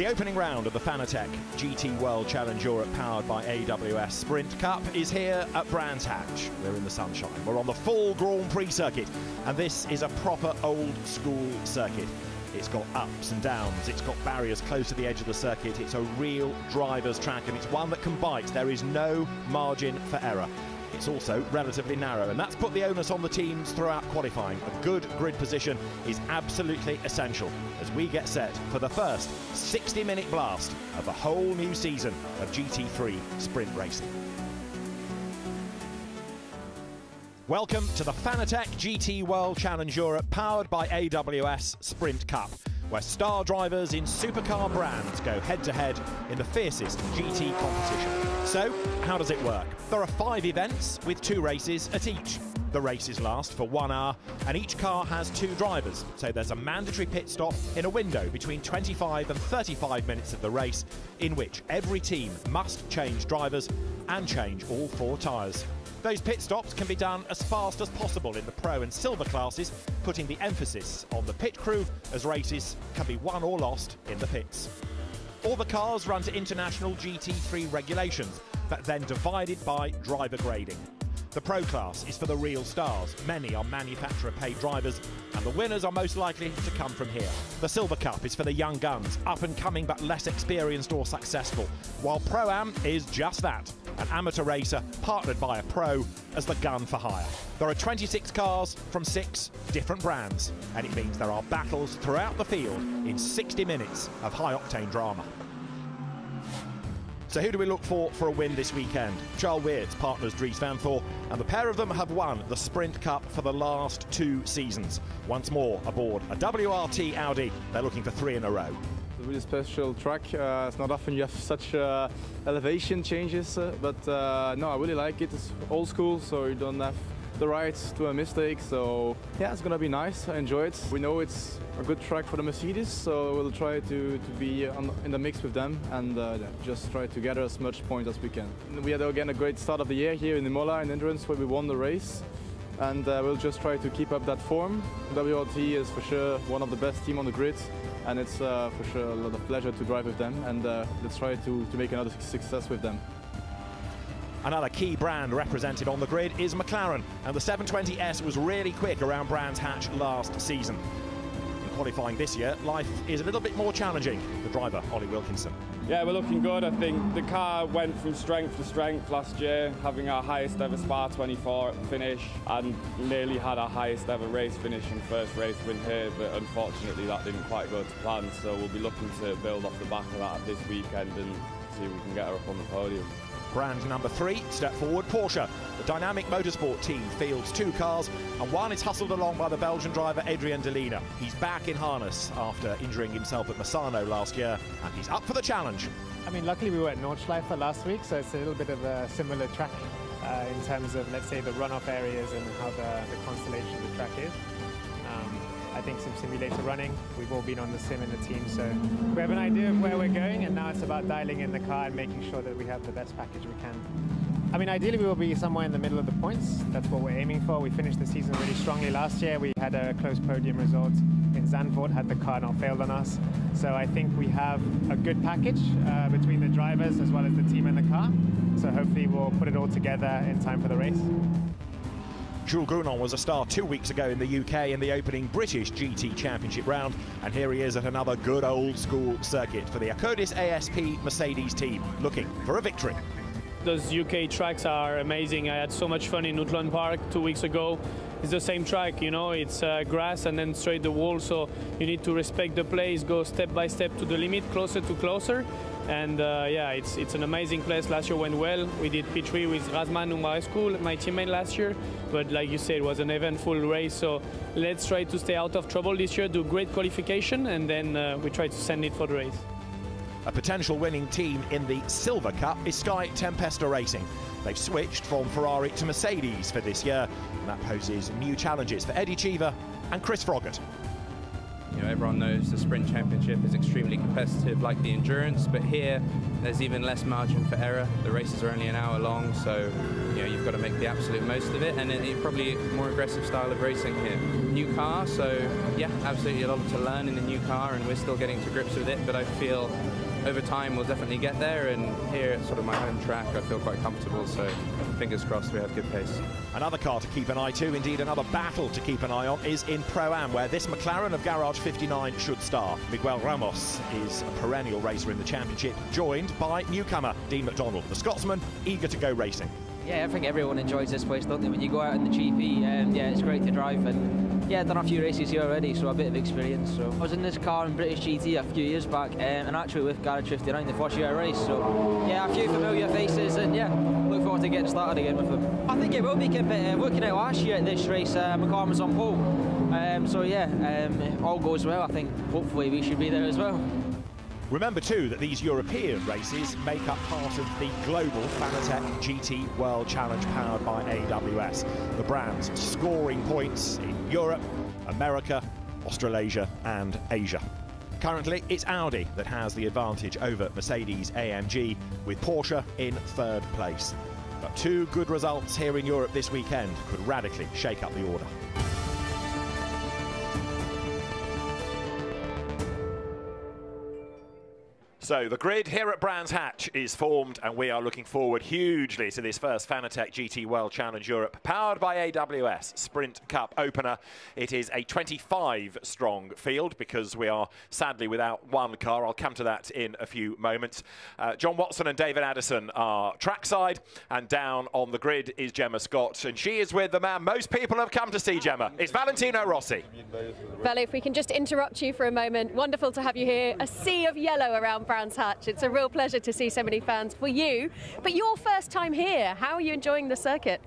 The opening round of the Fanatec GT World Challenge Europe powered by AWS Sprint Cup is here at Brands Hatch. We're in the sunshine. We're on the full Grand Prix circuit, and this is a proper old school circuit. It's got ups and downs, it's got barriers close to the edge of the circuit, it's a real driver's track, and it's one that can bite. There is no margin for error. It's also relatively narrow, and that's put the onus on the teams throughout qualifying. A good grid position is absolutely essential as we get set for the first 60 minute blast of a whole new season of GT3 sprint racing. Welcome to the Fanatec GT World Challenge Europe powered by AWS Sprint Cup where star drivers in supercar brands go head to head in the fiercest GT competition. So, how does it work? There are five events with two races at each. The races last for one hour, and each car has two drivers, so there's a mandatory pit stop in a window between 25 and 35 minutes of the race, in which every team must change drivers and change all four tyres. Those pit stops can be done as fast as possible in the Pro and Silver classes, putting the emphasis on the pit crew as races can be won or lost in the pits. All the cars run to international GT3 regulations, but then divided by driver grading. The Pro class is for the real stars. Many are manufacturer paid drivers, and the winners are most likely to come from here. The Silver Cup is for the young guns, up and coming but less experienced or successful, while Pro Am is just that an amateur racer partnered by a pro as the gun for hire. There are 26 cars from six different brands, and it means there are battles throughout the field in 60 minutes of high octane drama. So who do we look for for a win this weekend? Charles Weerts partners Dries Vanthoor, and the pair of them have won the Sprint Cup for the last two seasons. Once more aboard a WRT Audi, they're looking for three in a row. It's a really special track. Uh, it's not often you have such uh, elevation changes, uh, but uh, no, I really like it. It's old school, so you don't have the rights to a mistake. So yeah, it's gonna be nice. I enjoy it. We know it's a good track for the Mercedes, so we'll try to, to be on, in the mix with them and uh, just try to gather as much points as we can. We had again a great start of the year here in Imola in Endurance where we won the race and uh, we'll just try to keep up that form. WRT is for sure one of the best team on the grid and it's uh, for sure a lot of pleasure to drive with them and uh, let's try to, to make another success with them. Another key brand represented on the grid is McLaren, and the 720S was really quick around Brands Hatch last season. In qualifying this year, life is a little bit more challenging. The driver, Ollie Wilkinson. Yeah, we're looking good. I think the car went from strength to strength last year, having our highest ever Spa 24 finish and nearly had our highest ever race finish and first race win here, but unfortunately that didn't quite go to plan. So we'll be looking to build off the back of that this weekend and see if we can get her up on the podium. Brand number three, step forward, Porsche. The dynamic motorsport team fields two cars, and one is hustled along by the Belgian driver Adrien De Leener. He's back in harness after injuring himself at Misano last year, and he's up for the challenge. I mean, luckily we were at Nordschleife last week, so it's a little bit of a similar track uh, in terms of, let's say, the runoff areas and how the, the constellation of the track is. I think some simulator running. We've all been on the sim in the team, so we have an idea of where we're going, and now it's about dialing in the car and making sure that we have the best package we can. I mean, ideally we will be somewhere in the middle of the points. That's what we're aiming for. We finished the season really strongly last year. We had a close podium result in Zandvoort, had the car not failed on us. So I think we have a good package uh, between the drivers as well as the team and the car. So hopefully we'll put it all together in time for the race. Jules Gounon was a star two weeks ago in the UK in the opening British GT Championship round, and here he is at another good old school circuit for the Akkodis ASP Mercedes team, looking for a victory. Those UK tracks are amazing. I had so much fun in Oulton Park two weeks ago. It's the same track, you know, it's uh, grass and then straight the wall, so you need to respect the place, go step by step to the limit, closer to closer. And uh, yeah, it's it's an amazing place. Last year went well. We did P3 with Razvan Umbrarescu, my teammate last year. But like you said, it was an eventful race. So let's try to stay out of trouble this year, do great qualification, and then uh, we try to send it for the race. A potential winning team in the Silver Cup is Sky Tempesta Racing. They've switched from Ferrari to Mercedes for this year, and that poses new challenges for Eddie Cheever and Chris Froggatt. You know, everyone knows the sprint championship is extremely competitive, like the endurance, but here there's even less margin for error. The races are only an hour long, so you know you've got to make the absolute most of it. And it, probably more aggressive style of racing here. New car, so yeah, absolutely a lot to learn in the new car, and we're still getting to grips with it. But I feel over time we'll definitely get there. And here at sort of my home track, I feel quite comfortable. So fingers crossed we have good pace. Another car to keep an eye to, indeed another battle to keep an eye on, is in Pro-Am, where this McLaren of Garage 59 should start. Miguel Ramos is a perennial racer in the championship, joined by newcomer Dean McDonald, the Scotsman, eager to go racing. Yeah, I think everyone enjoys this place, don't they? When you go out in the GP, um, yeah, it's great to drive and yeah, I've done a few races here already, so a bit of experience. So I was in this car in British GT a few years back, um, and actually with Garage 59 the first year I raced. So yeah, a few familiar faces, and yeah, look forward to getting started again with them. I think it will be competitive. Looking at last year at this race, uh, McLaren was on pole. Um, so yeah, um, all goes well. I think hopefully we should be there as well. Remember too that these European races make up part of the global Fanatec GT World Challenge powered by AWS. The brands scoring points in Europe, America, Australasia and Asia. Currently, it's Audi that has the advantage over Mercedes AMG, with Porsche in third place. But two good results here in Europe this weekend could radically shake up the order. So the grid here at Brands Hatch is formed and we are looking forward hugely to this first Fanatec GT World Challenge Europe powered by AWS Sprint Cup opener. It is a 25 strong field because we are sadly without one car. I'll come to that in a few moments. Uh, John Watson and David Addison are trackside and down on the grid is Gemma Scott and she is with the man most people have come to see Gemma. It's Valentino Rossi. Vale, if we can just interrupt you for a moment. Wonderful to have you here. A sea of yellow around Brands Hatch. It's a real pleasure to see so many fans for you. But your first time here, how are you enjoying the circuit?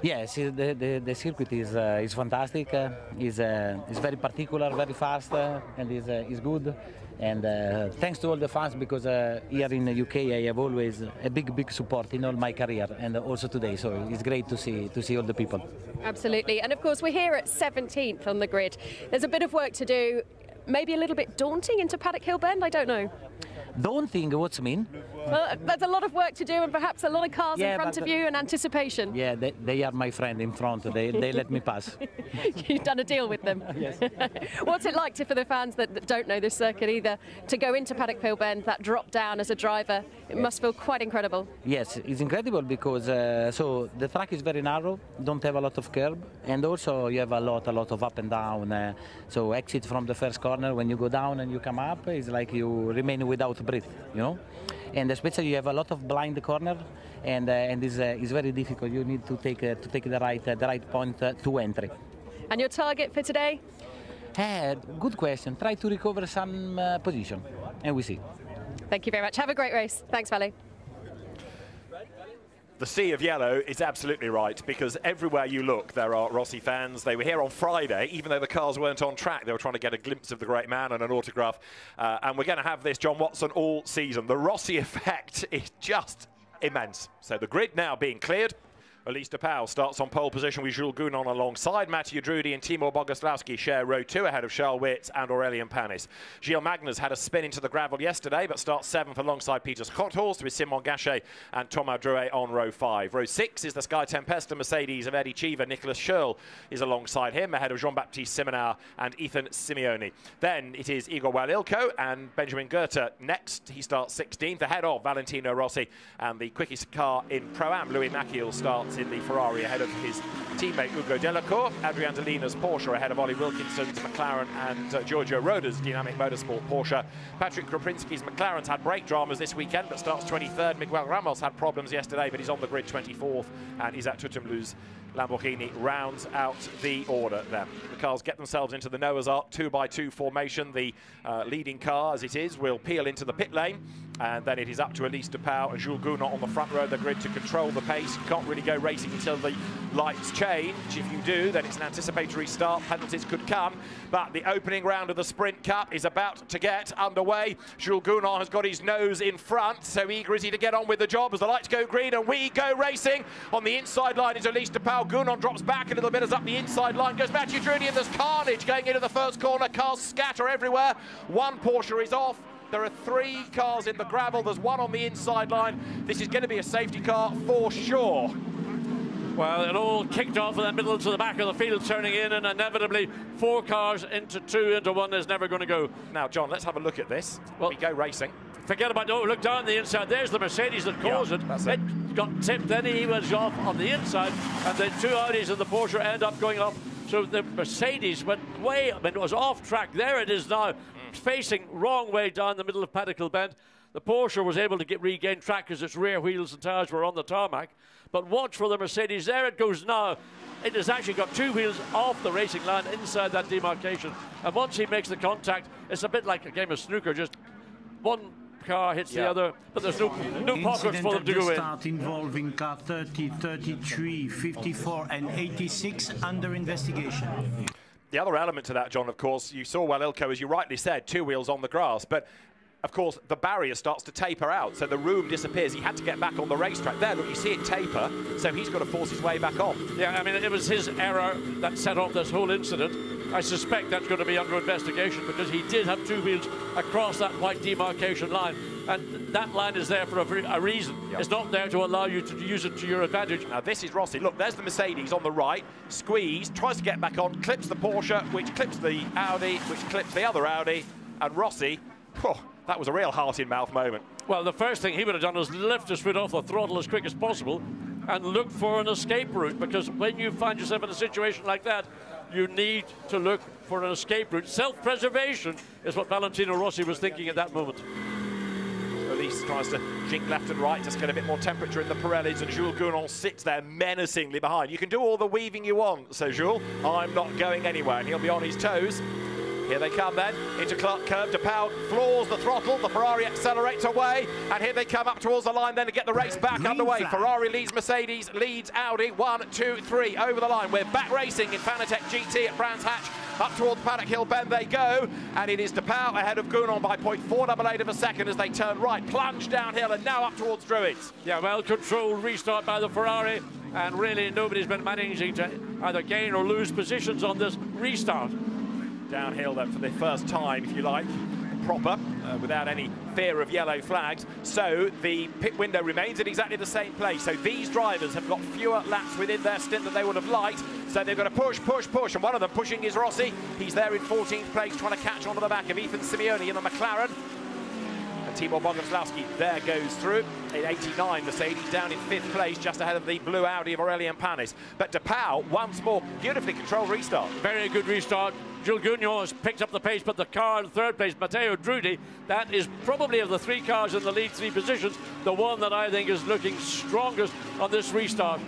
Yes, the, the, the circuit is uh, is fantastic. Uh, is uh, is very particular, very fast, uh, and is uh, is good. And uh, thanks to all the fans because uh, here in the UK I have always a big big support in all my career and also today. So it's great to see to see all the people. Absolutely, and of course we're here at 17th on the grid. There's a bit of work to do maybe a little bit daunting into Paddock Hill Bend? I don't know. Daunting, what's mean? Well, there's a lot of work to do and perhaps a lot of cars yeah, in front of you and anticipation. Yeah, they, they, are my friend in front. They, they let me pass. You've done a deal with them. yes. what's it like to, for the fans that, that, don't know this circuit either, to go into Paddock Hill Bend, that drop down as a driver? It must feel quite incredible. Yes, it's incredible because uh, so the track is very narrow, don't have a lot of curb, and also you have a lot, a lot of up and down. Uh, so exit from the first corner when you go down and you come up, it's like you remain without breath, you know. And especially you have a lot of blind corner, and uh, and is uh, is very difficult. You need to take uh, to take the right uh, the right point uh, to entry. And your target for today? Uh, good question. Try to recover some uh, position, and we see. Thank you very much. Have a great race. Thanks, Vale the sea of yellow is absolutely right because everywhere you look there are Rossi fans. They were here on Friday, even though the cars weren't on track. They were trying to get a glimpse of the great man and an autograph. Uh, and we're going to have this John Watson all season. The Rossi effect is just immense. So the grid now being cleared. Ulysse de Pauw starts on pole position with Jules Gounon alongside Mathieu Drudi and Timur Boguslavskiy share row two ahead of Charles Weerts and Aurélien Panis. Gilles Magnus had a spin into the gravel yesterday but starts seventh alongside Pieter Schothorst with Simon Gachet and Thomas Drouet on row five. Row six is the Sky Tempesta Mercedes of Eddie Cheever. Nicholas Schürrle is alongside him ahead of Jean-Baptiste Simmenauer and Ethan Simioni. Then it is Igor Walilko and Benjamin Goethe next. He starts 16th ahead of Valentino Rossi and the quickest car in Pro-Am, Louis Machiels, starts in the Ferrari ahead of his teammate Ugo Delacour. Adrien De Leener's Porsche ahead of Ollie Wilkinson's McLaren and uh, Giorgio Roda's Dynamic Motorsport Porsche. Patrick Krupinski's McLaren's had brake dramas this weekend but starts 23rd. Miguel Ramos had problems yesterday but he's on the grid 24th and Isaac Tutumlu's Lamborghini rounds out the order then. The cars get themselves into the Noah's Ark 2 by 2 formation. The uh, leading car, as it is, will peel into the pit lane, and then it is up to Ulysse de Pauw and Jules Gounon on the front row of the grid to control the pace. You can't really go racing until the lights change. If you do, then it's an anticipatory start. Penalties could come, but the opening round of the Sprint Cup is about to get underway. Jules Gounon has got his nose in front, so eager is he to get on with the job as the lights go green and we go racing. On the inside line is Ulysse de Pauw now Gounon drops back a little bit as up the inside line goes Mathieu Drudi and there's carnage going into the first corner. Cars scatter everywhere. One Porsche is off. There are three cars in the gravel. There's one on the inside line. This is going to be a safety car for sure. Well, it all kicked off in the middle to the back of the field, turning in, and inevitably four cars into two into one is never going to go. Now, John, let's have a look at this. Well, we go racing. Forget about oh, look down the inside. There's the Mercedes that caused yeah, it. It. it got tipped. Then he was off on the inside, and the two Audis and the Porsche end up going off. So the Mercedes went way. I mean, it was off track. There it is now, mm. facing wrong way down the middle of Paddock Hill Bend. The Porsche was able to get regain track because its rear wheels and tires were on the tarmac. But watch for the Mercedes. There it goes now. It has actually got two wheels off the racing line inside that demarcation. And once he makes the contact, it's a bit like a game of snooker. Just one car hits the other, but there's no, no pockets for them to go in. start involving car 30, 33, 54 and 86 under investigation. The other element to that, John, of course, you saw well Ilko, as you rightly said, two wheels on the grass, but of course, the barrier starts to taper out, so the room disappears. He had to get back on the racetrack. There, look, you see it taper, so he's got to force his way back on. Yeah, I mean, it was his error that set off this whole incident. I suspect that's going to be under investigation because he did have two wheels across that white demarcation line. And that line is there for a, a reason. Yep. It's not there to allow you to use it to your advantage. Now, this is Rossi. Look, there's the Mercedes on the right. Squeeze, tries to get back on, clips the Porsche, which clips the Audi, which clips the other Audi. And Rossi, oh, that was a real heart-in-mouth moment. Well, the first thing he would have done is lift his foot off the throttle as quick as possible and look for an escape route because when you find yourself in a situation like that, you need to look for an escape route. Self-preservation is what Valentino Rossi was thinking at that moment. Ulysse tries to jink left and right, just get a bit more temperature in the Pirellis, and Jules Gounon sits there menacingly behind. You can do all the weaving you want, says Jules. I'm not going anywhere, and he'll be on his toes. Here they come then, into Clark Curve. De Pauw floors the throttle, the Ferrari accelerates away, and here they come up towards the line then to get the race back Green underway. Flag. Ferrari leads Mercedes, leads Audi, one, two, three, over the line. We're back racing in Fanatec GT at Brands Hatch. Up towards Paddock Hill Bend they go, and it is De Pauw ahead of Gounon by 0.488 of a second as they turn right, plunge downhill, and now up towards Druids. Yeah, well controlled restart by the Ferrari, and really nobody's been managing to either gain or lose positions on this restart downhill for the first time, if you like, proper, uh, without any fear of yellow flags. So the pit window remains at exactly the same place. So these drivers have got fewer laps within their stint than they would have liked. So they've got to push, push, push. And one of them pushing is Rossi. He's there in 14th place, trying to catch onto the back of Ethan Simioni in the McLaren. Timo Boguslavskiy there goes through in 89. Mercedes down in fifth place, just ahead of the blue Audi of Aurelien Panis. But De Pauw, once more, beautifully controlled restart. Very good restart. Gounon has picked up the pace, but the car in third place, Matteo Drudi, that is probably of the three cars in the lead three positions, the one that I think is looking strongest on this restart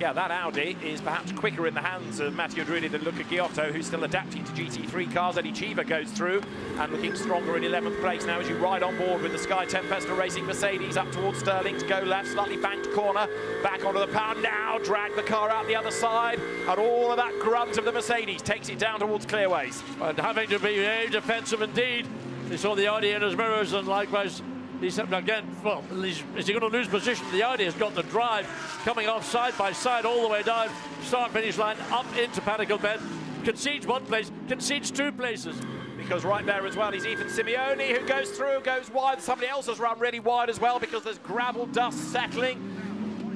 yeah, that Audi is perhaps quicker in the hands of Matteo Drudi than Luca Ghiotto, who's still adapting to GT3 cars. Eddie Cheever goes through and looking stronger in 11th place now as you ride on board with the Sky Tempesta Racing Mercedes up towards Sterling to go left, slightly banked corner, back onto the pound, now drag the car out the other side, and all of that grunt of the Mercedes takes it down towards Clearways. And having to be very defensive indeed. They saw the Audi in his mirrors and likewise He's again, well, is he going to lose position? The idea has got the drive coming off side by side all the way down, start finish line, up into Paddock Hill Bend. Concedes one place, concedes two places. Because right there as well is Ethan Simioni who goes through, goes wide. Somebody else has run really wide as well because there's gravel dust settling.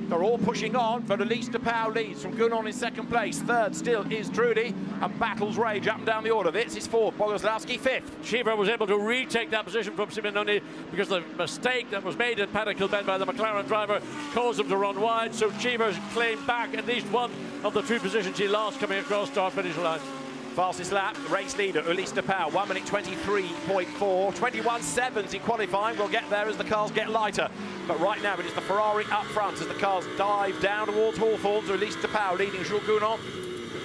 They're all pushing on, but Ulysse De Pauw leads from Gounon in second place. Third still is Drudi, and battles rage up and down the order. This is fourth, Boguslavskiy fifth. Cheever was able to retake that position from Simioni because the mistake that was made in Paddock Bend by the McLaren driver caused him to run wide. So Cheever's claimed back at least one of the two positions he lost coming across start finish line. Fastest lap, race leader, Ulysse Pauw, 1 minute 23.4. 21 sevens in qualifying. We'll get there as the cars get lighter. But right now it is the Ferrari up front as the cars dive down towards Hawthorns. Ulysse Pauw leading Jules Gounon.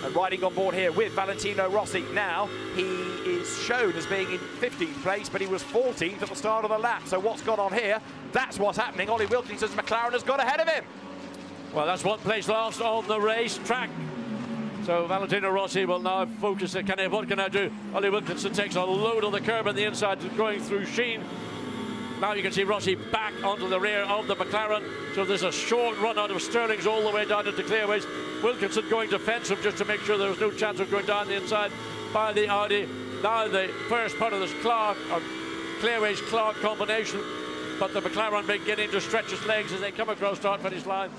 And riding on board here with Valentino Rossi. Now he is shown as being in 15th place, but he was 14th at the start of the lap. So what's gone on here? That's what's happening. Ollie Wilkinson's McLaren has got ahead of him. Well, that's one place lost on the racetrack. So Valentino Rossi will now focus. Can I, what can I do? Ollie Wilkinson takes a load on the curb on the inside, going through Sheene. Now you can see Rossi back onto the rear of the McLaren. So there's a short run out of Stirling's all the way down into Clearways. Wilkinson going defensive just to make sure there was no chance of going down the inside by the Audi. Now the first part of this Clark, Clearways Clark combination, but the McLaren beginning to stretch his legs as they come across start finish line.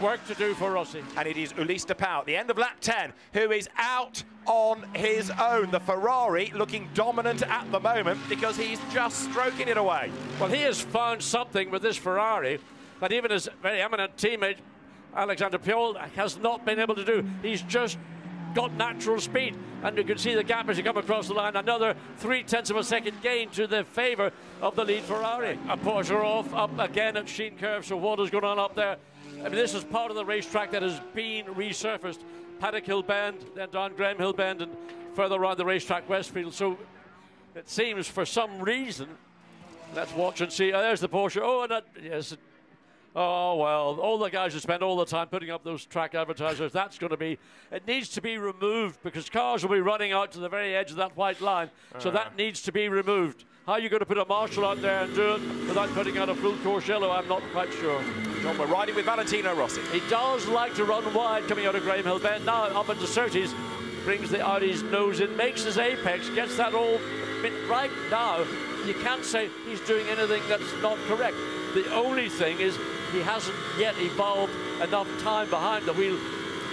Work to do for Rossi. And it is Ulysse de Pauw at the end of lap 10 who is out on his own. The Ferrari looking dominant at the moment because he's just stroking it away. Well, he has found something with this Ferrari that even his very eminent teammate Alexander Puyol has not been able to do. He's just got natural speed, and you can see the gap as you come across the line. Another three tenths of a second gain to the favour of the lead Ferrari. A Porsche off up again at Sheene Curve, so what is going on up there? I mean, this is part of the racetrack that has been resurfaced. Paddock Hill Bend, then Don Graham Hill Bend, and further on the racetrack Westfield. So it seems for some reason, let's watch and see. Oh, there's the Porsche. Oh, and that, yes, Oh, well, all the guys who spend all the time putting up those track advertisers, that's going to be, it needs to be removed because cars will be running out to the very edge of that white line. So Uh. that needs to be removed. How are you going to put a marshal out there and do it without putting out a full course yellow? I'm not quite sure. John, we're riding with Valentino Rossi. He does like to run wide coming out of Graham Hill Bend. Now up into Surtees, brings the Audi's nose in, makes his apex, gets that all. Right now, you can't say he's doing anything that's not correct. The only thing is he hasn't yet evolved enough time behind the wheel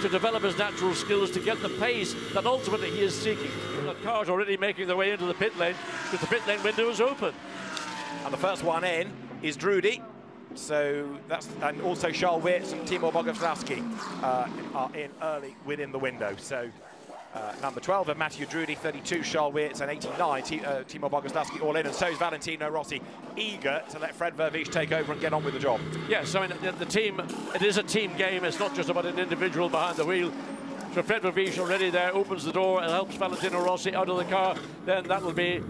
to develop his natural skills to get the pace that ultimately he is seeking. The car's already making their way into the pit lane because the pit lane window is open. And the first one in is Drudi. So that's and also Charles Weerts and Timur Boguslavskiy uh, are in early within the window. So uh, number 12 and Matthew Drudi, 32 Charles Weerts and 89 T- uh, Timur Boguslavskiy all in. And so is Valentino Rossi, eager to let Fred Vervisch take over and get on with the job. Yes, I mean, the, the team, it is a team game. It's not just about an individual behind the wheel. So Fred Vervisch already there, opens the door and helps Valentino Rossi out of the car. Then that will be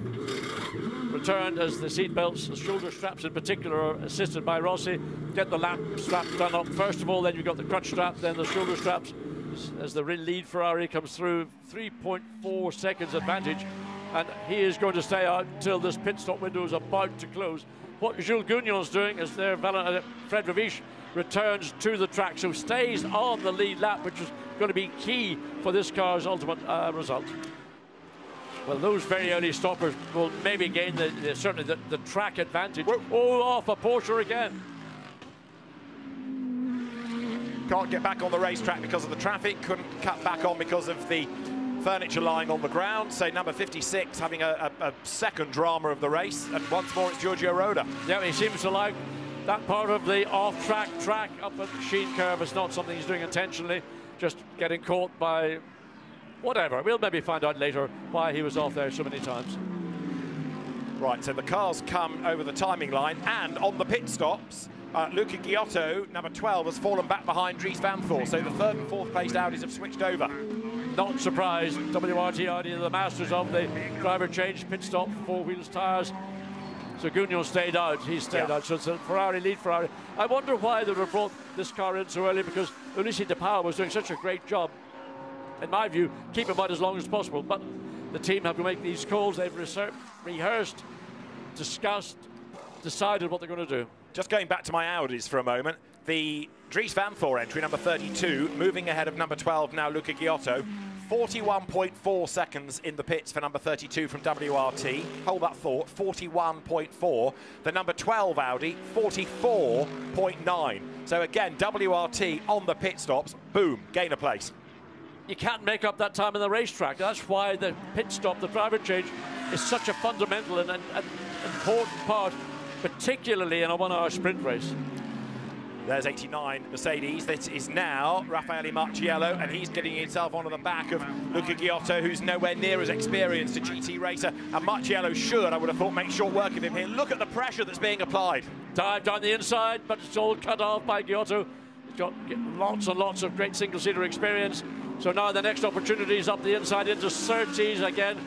returned as the seat belts, the shoulder straps in particular, are assisted by Rossi. Get the lap strap done up first of all, then you've got the crutch strap, then the shoulder straps. As the lead Ferrari comes through, 3.4 seconds advantage, and he is going to stay out until this pit stop window is about to close. What Jules Gounon's doing is there, uh, Fred Ravish returns to the track, so stays on the lead lap, which is going to be key for this car's ultimate uh, result. Well, those very early stoppers will maybe gain the, the certainly the, the track advantage. Oh, off a Porsche again. Can't get back on the racetrack because of the traffic, couldn't cut back on because of the furniture lying on the ground. So number 56 having a, a, a second drama of the race. And once more it's Giorgio Roda. Yeah, he seems to like that part of the off-track track up at Sheene Curve. It's not something he's doing intentionally, just getting caught by whatever. We'll maybe find out later why he was off there so many times. Right, so the cars come over the timing line, and on the pit stops, uh, Luca Ghiotto, number 12, has fallen back behind Dries Vanthoor. So the third and fourth placed Audis have switched over. Not surprised, WRT Audi, the masters of the driver change pit stop, four wheels tyres. So Gounon stayed out, he stayed Yeah. out. So it's a Ferrari lead Ferrari. I wonder why they would have brought this car in so early because Ulysse de Pauw was doing such a great job. In my view, keep him out as long as possible. But the team have to make these calls. They've rehearsed, discussed, decided what they're going to do. Just going back to my Audis for a moment, the Dries Vanthoor entry, number 32, moving ahead of number 12 now, Luca Ghiotto. 41.4 seconds in the pits for number 32 from WRT. Hold that thought, 41.4. The number 12 Audi, 44.9. So again, WRT on the pit stops, boom, gain a place. you can't make up that time in the racetrack. That's why the pit stop, the driver change, is such a fundamental and, and, and important part, particularly in a one-hour sprint race. There's 89 Mercedes. This is now Raffaele Marciello, and he's getting himself onto the back of Luca Ghiotto, who's nowhere near as experienced a GT racer. And Marciello should, I would have thought, make short work of him here. Look at the pressure that's being applied. Dive down the inside, but it's all cut off by Ghiotto. He's got lots and lots of great single-seater experience. So now the next opportunity is up the inside into Surtees again.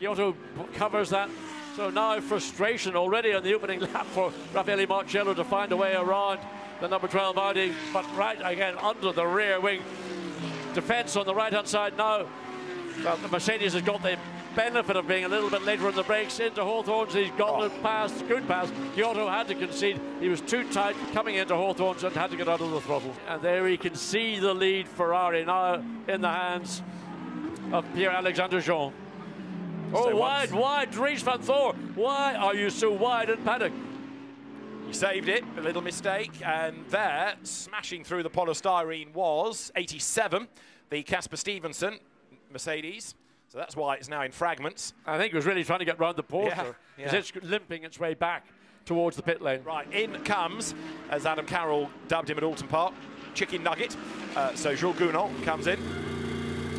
Ghiotto covers that. So now frustration already on the opening lap for Raffaele Marciello to find a way around the number 12 Audi, but right again under the rear wing. Defence on the right-hand side now. Well, the Mercedes has got the benefit of being a little bit later on the brakes into Hawthorns. He's got Oh. it past, good pass. Ghiotto had to concede. He was too tight coming into Hawthorns and had to get out of the throttle. And there he can see the lead Ferrari now in the hands of Pierre-Alexander Jean. Oh, wide, wide, Dries van Thor. Why are you so wide and paddock? You saved it, a little mistake, and there, smashing through the polystyrene was 87, the Casper Stevenson Mercedes. So that's why it's now in fragments. I think he was really trying to get round the Porsche. Yeah, Because yeah. it's limping its way back towards the pit lane. Right, in comes, as Adam Carroll dubbed him at Oulton Park, Chicken Nugget. Uh, so Jules Gounon comes in,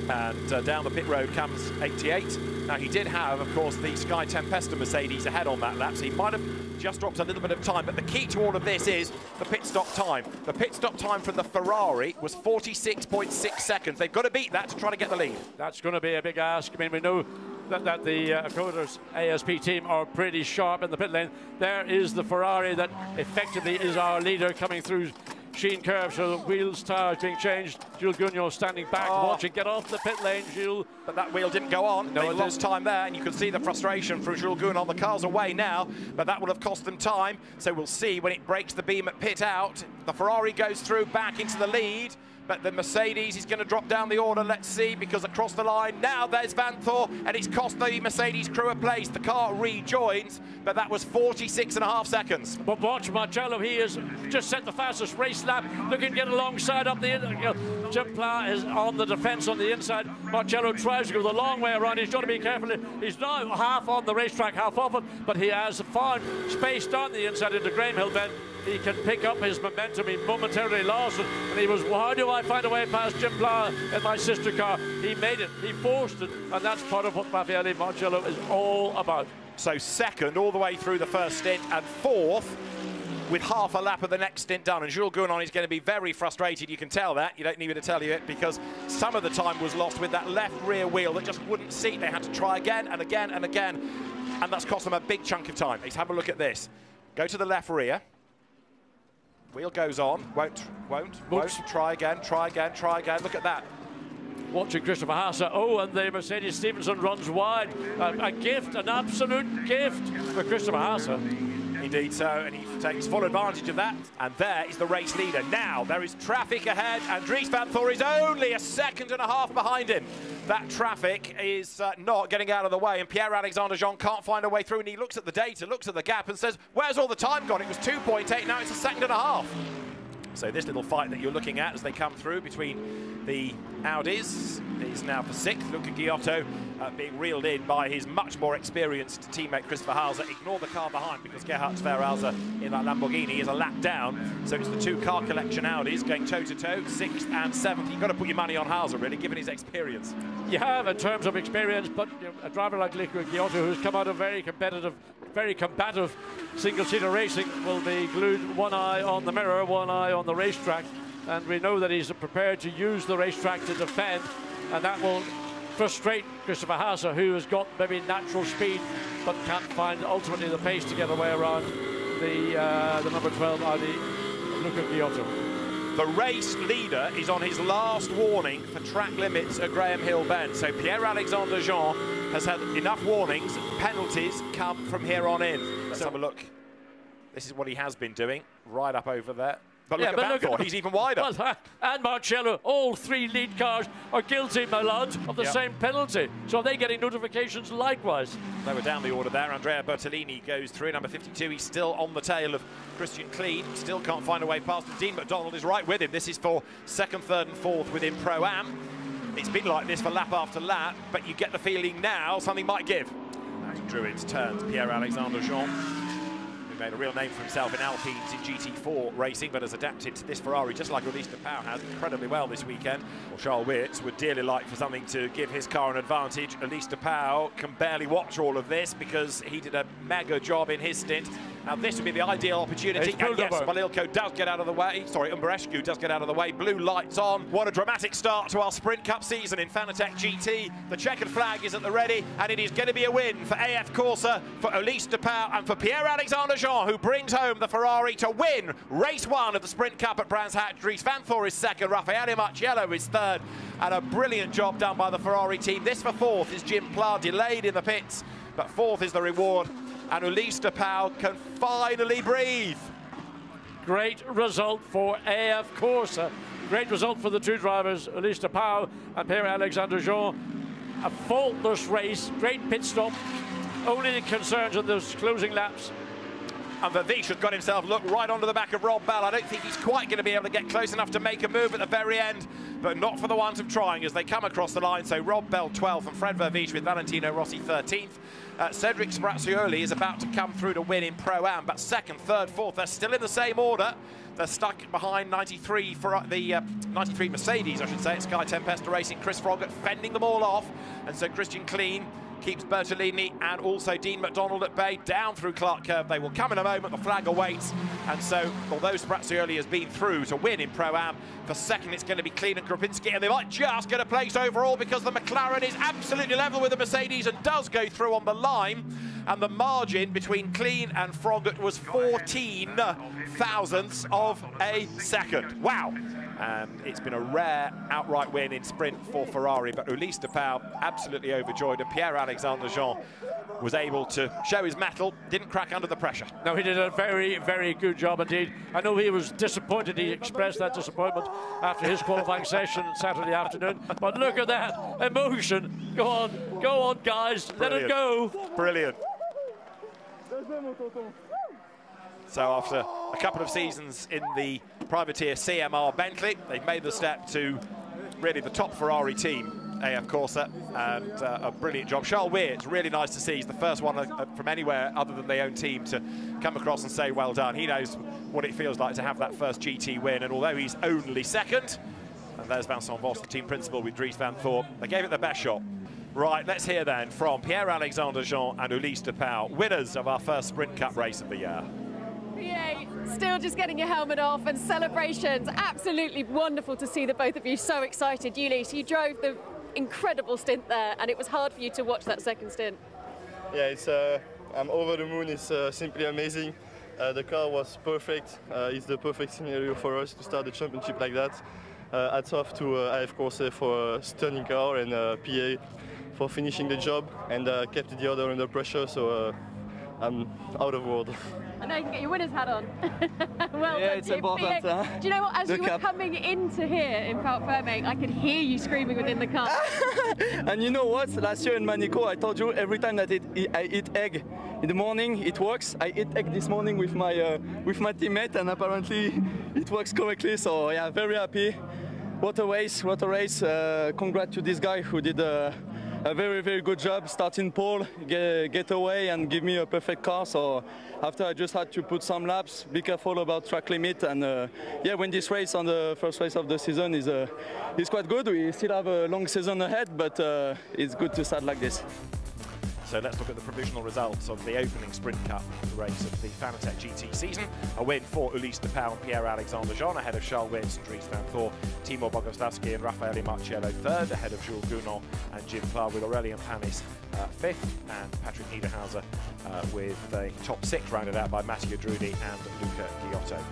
and uh, down the pit road comes 88. Now, he did have, of course, the Sky Tempesta Mercedes ahead on that lap, so he might have just dropped a little bit of time. But the key to all of this is the pit stop time. The pit stop time for the Ferrari was 46.6 seconds. They've got to beat that to try to get the lead. That's going to be a big ask. I mean, we know that, that the uh, ASP team are pretty sharp in the pit lane. There is the Ferrari that effectively is our leader coming through Sheene Curve. So the wheels, tires being changed. Jules Gounon standing back, Oh. watching. Get off the pit lane, Jules. But that wheel didn't go on. No, they lost didn't. time there, and you can see the frustration from Jules Gounon. The car's away now, but that will have cost them time. So we'll see when it breaks the beam at pit out. The Ferrari goes through back into the lead. But the Mercedes is going to drop down the order. Let's see, because across the line now there's Vanthoor, and it's cost the Mercedes crew a place. The car rejoins, but that was 46 and a half seconds. But watch Marciello, he has just set the fastest race lap, looking to get alongside up the. You know, is on the defence on the inside. Marciello tries to go the long way around. He's got to be careful. He's now half on the racetrack, half off it, but he has found space down the inside into Graham Hill Bend. He can pick up his momentum. He momentarily lost it, and he was, well, how do I find a way past Jim Pla in my sister car? He made it. He forced it, and that's part of what Raffaele Marciello is all about. So second all the way through the first stint, and fourth with half a lap of the next stint done. And Jules Gounon is going to be very frustrated. You can tell that. You don't need me to tell you it because some of the time was lost with that left rear wheel that just wouldn't seat. They had to try again and again and again. And that's cost them a big chunk of time. Let's have a look at this. Go to the left rear. Wheel goes on. Won't, won't, won't. Try again, try again, try again. Look at that. watching Christopher Haase. Oh, and the Mercedes Stevenson runs wide. A, a gift, an absolute gift for Christopher Haase. Indeed so, and he takes full advantage of that. And there is the race leader. Now there is traffic ahead, and Dries Vanthoor is only a second and a half behind him. That traffic is uh, not getting out of the way, and Pierre-Alexander Jean can't find a way through, and he looks at the data, looks at the gap, and says, where's all the time gone? It was 2.8, now it's a second and a half. So this little fight that you're looking at as they come through between the Audis is now for sixth. Luca Ghiotto uh, being reeled in by his much more experienced teammate Christopher Haase. Ignore the car behind because Gerhard Tweraser in that Lamborghini is a lap down. So it's the two car collection Audis going toe-to-toe, sixth and seventh. You've got to put your money on Haase, really, given his experience. You have in terms of experience, but you know, a driver like Luca Ghiotto, who's come out of very competitive, very combative single-seater racing, will be glued one eye on the mirror, one eye on the racetrack, and we know that he's prepared to use the racetrack to defend, and that will frustrate Christopher Haase, who has got maybe natural speed, but can't find ultimately the pace to get away around the uh, the number 12 Audi, Luca Ghiotto. The race leader is on his last warning for track limits at Graham Hill Bend. So Pierre-Alexandre Jean has had enough warnings. Penalties come from here on in. Let's have a look. This is what he has been doing, right up over there. But look Yeah, at but look at- Thor, he's even wider. Well, and Marciello, all three lead cars are guilty, my lad, of the Yep. same penalty. So they're getting notifications likewise. They were down the order there. Andrea Bertolini goes through, number 52. He's still on the tail of Christian Klien. Still can't find a way past him. Dean McDonald is right with him. This is for second, third, and fourth within Pro Am. It's been like this for lap after lap, but you get the feeling now something might give. As Druids turns Pierre Alexander Jean, who made a real name for himself in Alpines in GT4 racing, but has adapted to this Ferrari just like Ulysse de Pauw has incredibly well this weekend. Well, Charles Weerts would dearly like for something to give his car an advantage. Ulysse de Pauw can barely watch all of this because he did a mega job in his stint. Now this would be the ideal opportunity. It's And yes. Walilko does get out of the way. Sorry, Umbrarescu does get out of the way. Blue lights on. What a dramatic start to our Sprint Cup season in Fanatec GT. The checkered flag is at the ready, and it is going to be a win for AF Corse, for Elise de Pau, and for Pierre-Alexander Jean, who brings home the Ferrari to win race one of the Sprint Cup at Brands Hatch. Dries Vanthoor is second, Raffaele Marciello is third, and a brilliant job done by the Ferrari team. This for fourth is Jim Pla, delayed in the pits, but fourth is the reward, and Ulysse de Pauw can finally breathe. Great result for AF Corse. Great result for the two drivers, Ulysse de Pauw and Pierre-Alexandre Jean. a faultless race, great pit stop. Only the concerns of those closing laps. And has got himself look right onto the back of Rob Bell. I don't think he's quite going to be able to get close enough to make a move at the very end, but not for the want of trying as they come across the line. So Rob Bell 12th and Fred Vervisch with Valentino Rossi 13th. Uh, Cedric Sbirrazzuoli is about to come through to win in Pro-Am, but second, third, fourth, they're still in the same order. They're stuck behind 93 for uh, the uh, 93 Mercedes, I should say, at Sky Tempesta Racing. Chris Froggatt fending them all off, and so Christian Klien keeps Bertolini and also Dean McDonald at bay down through Clark Curve. They will come in a moment. The flag awaits. And so, although Sbirrazzuoli has been through to win in Pro-Am, for second it's going to be Klien and Krupinski. And they might just get a place overall because the McLaren is absolutely level with the Mercedes and does go through on the line. And the margin between Klien and Froggatt was 14 thousandths of a second. Wow. And it's been a rare outright win in sprint for Ferrari, but Ulysse de Pauw absolutely overjoyed, and Pierre-Alexandre Jean was able to show his mettle, didn't crack under the pressure. No, he did a very, very good job indeed. I know he was disappointed. He expressed that disappointment after his qualifying session Saturday afternoon. But look at that emotion. Go on, go on, guys. Let it go. Brilliant. So after a couple of seasons in the privateer CMR Bentley, they've made the step to really the top Ferrari team, AF Corse, and uh, a brilliant job. Charles Weir, it's really nice to see. He's the first one uh, from anywhere other than their own team to come across and say well done. He knows what it feels like to have that first GT win, and although he's only second, and there's Vincent Vosse, the team principal with Dries Vanthoor, they gave it their best shot. Right, let's hear then from Pierre-Alexandre Jean and Ulysse de Pauw, winners of our first Sprint Cup race of the year. Yay, still just getting your helmet off and celebrations. Absolutely wonderful to see the both of you so excited. Ulysse, you drove the incredible stint there and it was hard for you to watch that second stint. Yeah, it's, uh, I'm over the moon. It's uh, simply amazing. Uh, the car was perfect. Uh, it's the perfect scenario for us to start the championship like that. Uh, hats off to uh, AF Corse for a stunning car and uh, PA for finishing the job and uh, kept the other under pressure. So uh, I'm out of world. I know you can get your winner's hat on. well Yeah, done it's you. important. Do you know what? As The you were cap. coming into here in Parc Ferme, I could hear you screaming within the car. and you know what? Last year in Manico, I told you every time that it, I eat egg in the morning, it works. I eat egg this morning with my uh, with my teammate, and apparently it works correctly. So yeah, very happy. What a race! What a race! Uh, congrats to this guy who did a, a very very good job starting pole, get, get away, and give me a perfect car. So after I just had to put some laps, be careful about track limit, and uh, yeah, win this race on the first race of the season is uh, is quite good. We still have a long season ahead, but uh, it's good to start like this. So let's look at the provisional results of the opening Sprint Cup race of the Fanatec GT season. A win for Ulysse de Pauw and Pierre-Alexandre Jean ahead of Charles Wins and Dries Vanthoor, Timur Boguslavskiy and Raffaele Marciello third, ahead of Jules Gounon and Jim Clark with Aurelien Panis uh, fifth and Patrick Niederhauser uh, with the top six rounded out by Mattia Drudi and Luca Ghiotto.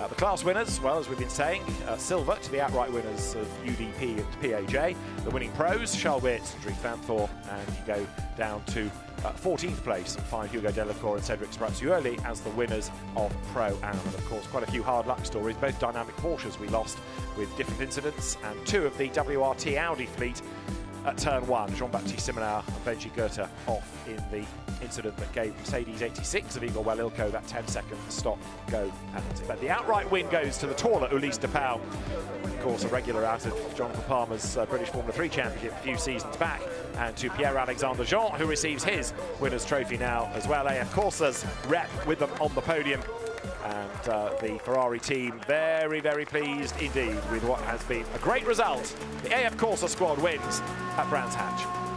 Uh, the class winners, well, as we've been saying, uh, silver to the outright winners of UDP and PAJ. The winning pros, Charles Weerts and Dries Vanthoor, and you go down to uh, 14th place and find Hugo Delacour and Cedric Sbirrazzuoli as the winners of Pro Am. And of course, quite a few hard luck stories, both dynamic Porsches we lost with different incidents, and two of the WRT Audi fleet at turn one. Jean-Baptiste Simmenauer and Benji Goethe off in the incident that gave Mercedes 86 of Igor Walilko that 10-second stop-go penalty. But the outright win goes to the taller Ulysse de Pauw, of course a regular out of Jonathan Palmer's uh, British Formula 3 Championship a few seasons back, and to Pierre-Alexandre Jean, who receives his winner's trophy now as well. AF Corse's rep with them on the podium. And uh, the Ferrari team very, very pleased indeed with what has been a great result. The AF Corse squad wins at Brands Hatch.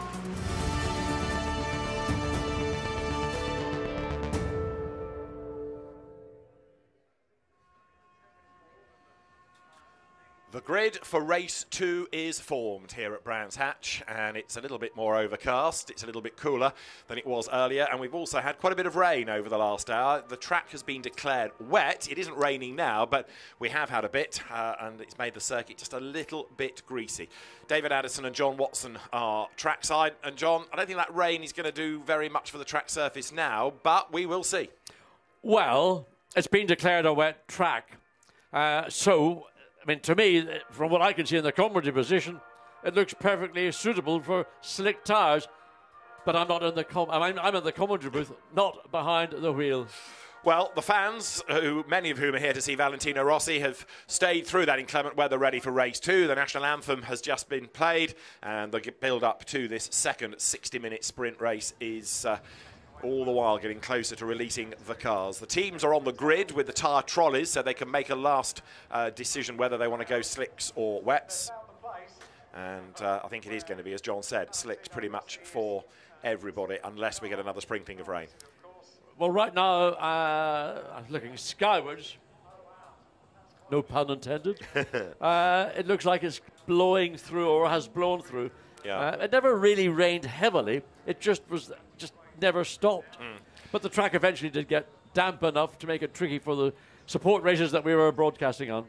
The grid for race two is formed here at Brands Hatch, and it's a little bit more overcast. It's a little bit cooler than it was earlier, and we've also had quite a bit of rain over the last hour. The track has been declared wet. It isn't raining now, but we have had a bit, uh, and it's made the circuit just a little bit greasy. David Addison and John Watson are trackside, and John, I don't think that rain is going to do very much for the track surface now, but we will see. Well, it's been declared a wet track. Uh, so, I mean, to me, from what I can see in the commentary position, it looks perfectly suitable for slick tyres. But I'm not in the com- I'm, I'm in the commentary booth, not behind the wheel. Well, the fans, who many of whom are here to see Valentino Rossi, have stayed through that inclement weather ready for race two. The national anthem has just been played, and the build up to this second 60 minute sprint race is. Uh, all the while getting closer to releasing the cars. The teams are on the grid with the tyre trolleys so they can make a last uh, decision whether they want to go slicks or wets. And uh, I think it is going to be, as John said, slicks pretty much for everybody unless we get another sprinkling of rain. Well, right now, uh, I'm looking skywards. No pun intended. uh, it looks like it's blowing through or has blown through. Yeah. Uh, it never really rained heavily. It just was just never stopped. Hmm. But the track eventually did get damp enough to make it tricky for the support races that we were broadcasting on.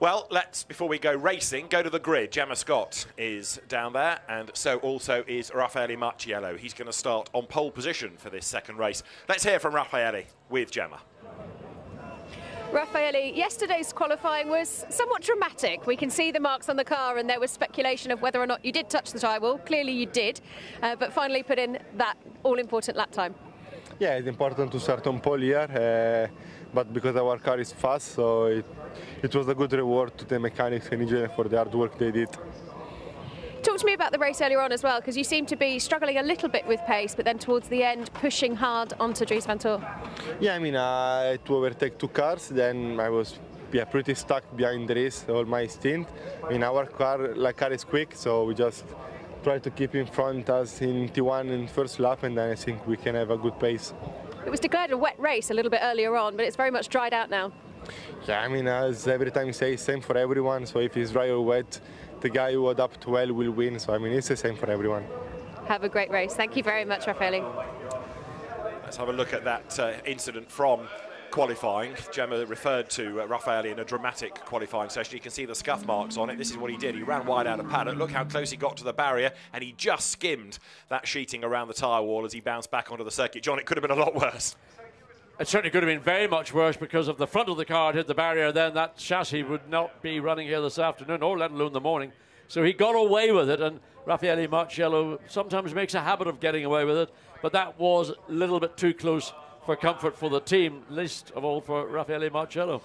Well, let's, before we go racing, go to the grid. Gemma Scott is down there, and so also is Raffaele Marciello. He's going to start on pole position for this second race. Let's hear from Raffaele with Gemma. Raffaele, yesterday's qualifying was somewhat dramatic. We can see the marks on the car, and there was speculation of whether or not you did touch the tyre wall. Clearly, you did, uh, but finally put in that all important lap time. Yeah, it's important to start on pole here, uh, but because our car is fast, so it, it was a good reward to the mechanics and engineers for the hard work they did. Talk to me about the race earlier on as well, because you seem to be struggling a little bit with pace, but then towards the end, pushing hard onto Dries Vanthoor. Yeah, I mean, I had to overtake two cars, then I was yeah, pretty stuck behind the race all my stint. I mean, our car, like, car is quick, so we just try to keep in front us in T1 in first lap, and then I think we can have a good pace. It was declared a wet race a little bit earlier on, but it's very much dried out now. Yeah, I mean, as every time you say, same for everyone. So if it's dry or wet, the guy who adapts well will win. So I mean, it's the same for everyone. Have a great race. Thank you very much, Raffaele. Let's have a look at that uh, incident from qualifying. Gemma referred to uh, Raffaele in a dramatic qualifying session. You can see the scuff marks on it. This is what he did. He ran wide out of paddock. Look how close he got to the barrier, and he just skimmed that sheeting around the tyre wall as he bounced back onto the circuit. John, it could have been a lot worse. It certainly could have been very much worse because if the front of the car had hit the barrier, then that chassis would not be running here this afternoon, or let alone the morning. So he got away with it, and Raffaele Marciello sometimes makes a habit of getting away with it, but that was a little bit too close for comfort for the team, least of all for Raffaele Marciello.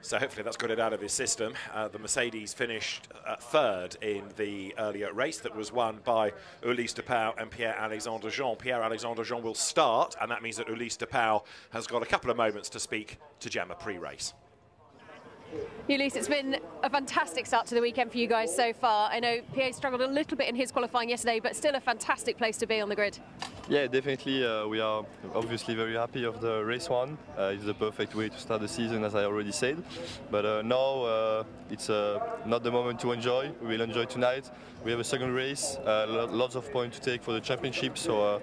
So hopefully that's got it out of his system. Uh, the Mercedes finished uh, third in the earlier race that was won by Ulysse de Pauw and Pierre-Alexandre Jean. Pierre-Alexandre Jean will start, and that means that Ulysse de Pauw has got a couple of moments to speak to Gemma pre-race. Ulysse, it's been a fantastic start to the weekend for you guys so far. I know Pierre struggled a little bit in his qualifying yesterday, but still a fantastic place to be on the grid. Yeah, definitely. Uh, we are obviously very happy of the race one. Uh, it's the perfect way to start the season, as I already said. But uh, now uh, it's uh, not the moment to enjoy. We will enjoy tonight. We have a second race, uh, lo- lots of points to take for the championship. So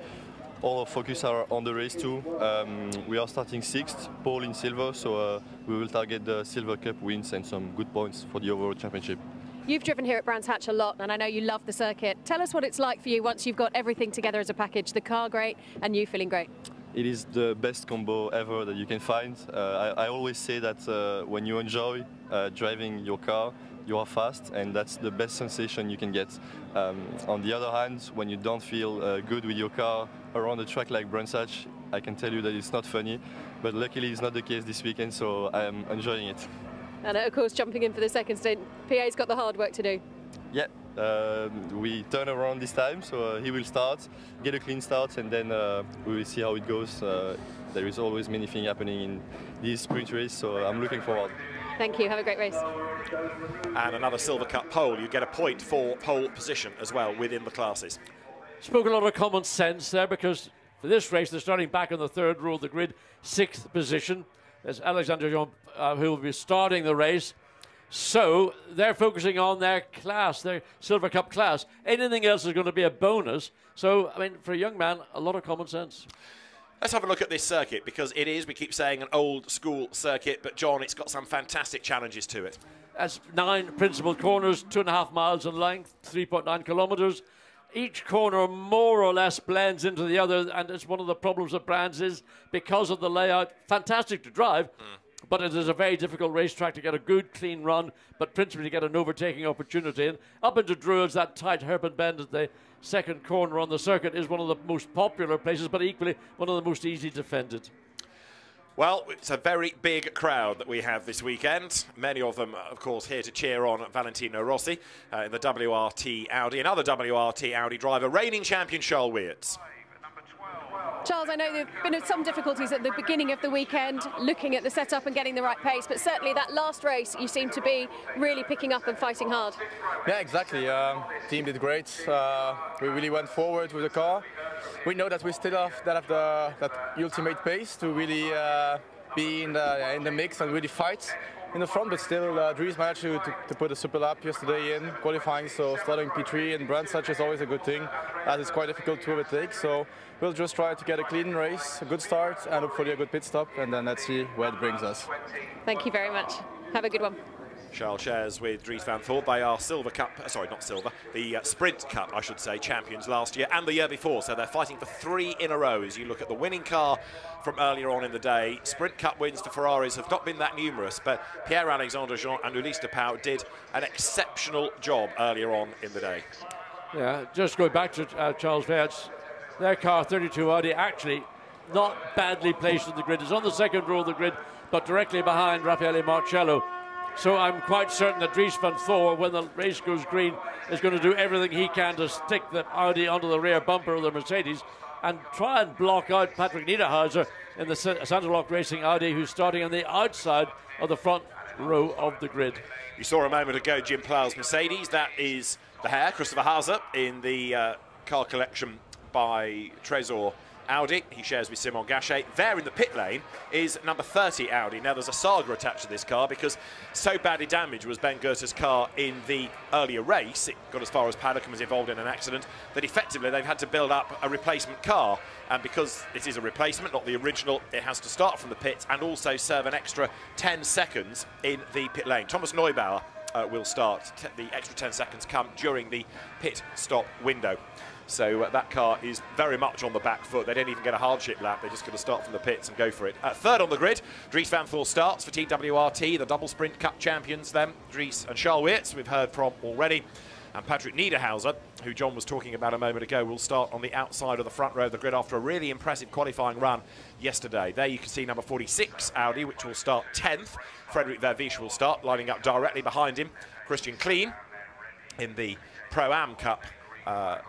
all our focus are on the race too. Um, we are starting sixth, pole in silver. So we will target the Silver Cup wins and some good points for the overall championship. You've driven here at Brands Hatch a lot, and I know you love the circuit. Tell us what it's like for you once you've got everything together as a package the car great and you feeling great. It is the best combo ever that you can find. Uh, I, I, always say that uh, when you enjoy uh, driving your car, you are fast, and that's the best sensation you can get. Um, on the other hand, when you don't feel uh, good with your car around a track like Brands Hatch, I can tell you that it's not funny. But luckily, it's not the case this weekend, so I am enjoying it. And of course, jumping in for the second stint, PA's got the hard work to do. Yeah, um, we turn around this time, so uh, he will start, get a clean start, and then uh, we will see how it goes. Uh, there is always many things happening in this sprint race, so I'm looking forward. Thank you. Have a great race. And another Silver Cup pole. You get a point for pole position as well within the classes. Spoke a lot of common sense there because for this race they're starting back on the third row of the grid, sixth position. There's Alexander Jean uh, who will be starting the race. So they're focusing on their class, their Silver Cup class. Anything else is going to be a bonus. So, I mean, for a young man, a lot of common sense. Let's have a look at this circuit because it is, we keep saying, an old school circuit, but John, it's got some fantastic challenges to it. That's nine principal corners, two and a half miles in length, 3.9 kilometres. Each corner more or less blends into the other, and it's one of the problems of Brands is because of the layout. Fantastic to drive, mm. But it is a very difficult racetrack to get a good, clean run, but principally to get an overtaking opportunity. And up into Druids, that tight hairpin bend at the second corner on the circuit is one of the most popular places, but equally one of the most easy defended. Well, it's a very big crowd that we have this weekend. Many of them, of course, here to cheer on Valentino Rossi uh, in the WRT Audi. Another WRT Audi driver, reigning champion Charles Weerts. Charles, I know there have been some difficulties at the beginning of the weekend looking at the setup and getting the right pace, but certainly that last race you seem to be really picking up and fighting hard. Yeah, exactly. Um, team did great. Uh, we really went forward with the car. We know that we still have that have the that ultimate pace to really uh, be in the in the mix and really fight in the front, but still, uh, Dries managed to, to, to, put a super lap yesterday in qualifying, so starting P3 and Brands Hatch is always a good thing, as it's quite difficult to overtake. So we'll just try to get a clean race, a good start, and hopefully a good pit stop, and then let's see where it brings us. Thank you very much. Have a good one. Charles shares with Dries Vanthoor. They are Silver Cup, uh, sorry, not Silver, the uh, Sprint Cup, I should say, champions last year and the year before. So they're fighting for three in a row. As you look at the winning car from earlier on in the day, Sprint Cup wins for Ferraris have not been that numerous, but Pierre Alexandre Jean and Ulysse de Pauw did an exceptional job earlier on in the day. Yeah, just going back to uh, Charles Weerts, their car 32 Audi actually not badly placed in the grid. It's on the second row of the grid, but directly behind Raffaele Marciello so I'm quite certain that Dries Vanthoor, when the race goes green, is going to do everything he can to stick the Audi onto the rear bumper of the Mercedes and try and block out Patrick Niederhauser in the Saintéloc Racing Audi, who's starting on the outside of the front row of the grid. You saw a moment ago Jim Pla's Mercedes. That is the hair, Christopher Haase, in the uh, car collection by Tresor Audi. He shares with Simon Gachet. There in the pit lane is number 30 Audi. Now there's a saga attached to this car because so badly damaged was Ben Goethe's car in the earlier race, it got as far as paddock and was involved in an accident, that effectively they've had to build up a replacement car. And because it is a replacement, not the original, it has to start from the pit and also serve an extra 10 seconds in the pit lane. Thomas Neubauer uh, will start. the extra 10 seconds come during the pit stop window. So uh, that car is very much on the back foot. They don't even get a hardship lap. They're just going to start from the pits and go for it. Uh, third on the grid, Dries Vanthoor starts for Team WRT, the double sprint cup champions. Them, Dries and Charles Weerts, we've heard from already. And Patrick Niederhauser, who John was talking about a moment ago, will start on the outside of the front row of the grid after a really impressive qualifying run yesterday. There you can see number 46 Audi, which will start 10th. Frederik Vervisch will start, lining up directly behind him. Christian Klien in the Pro Am Cup. Uh,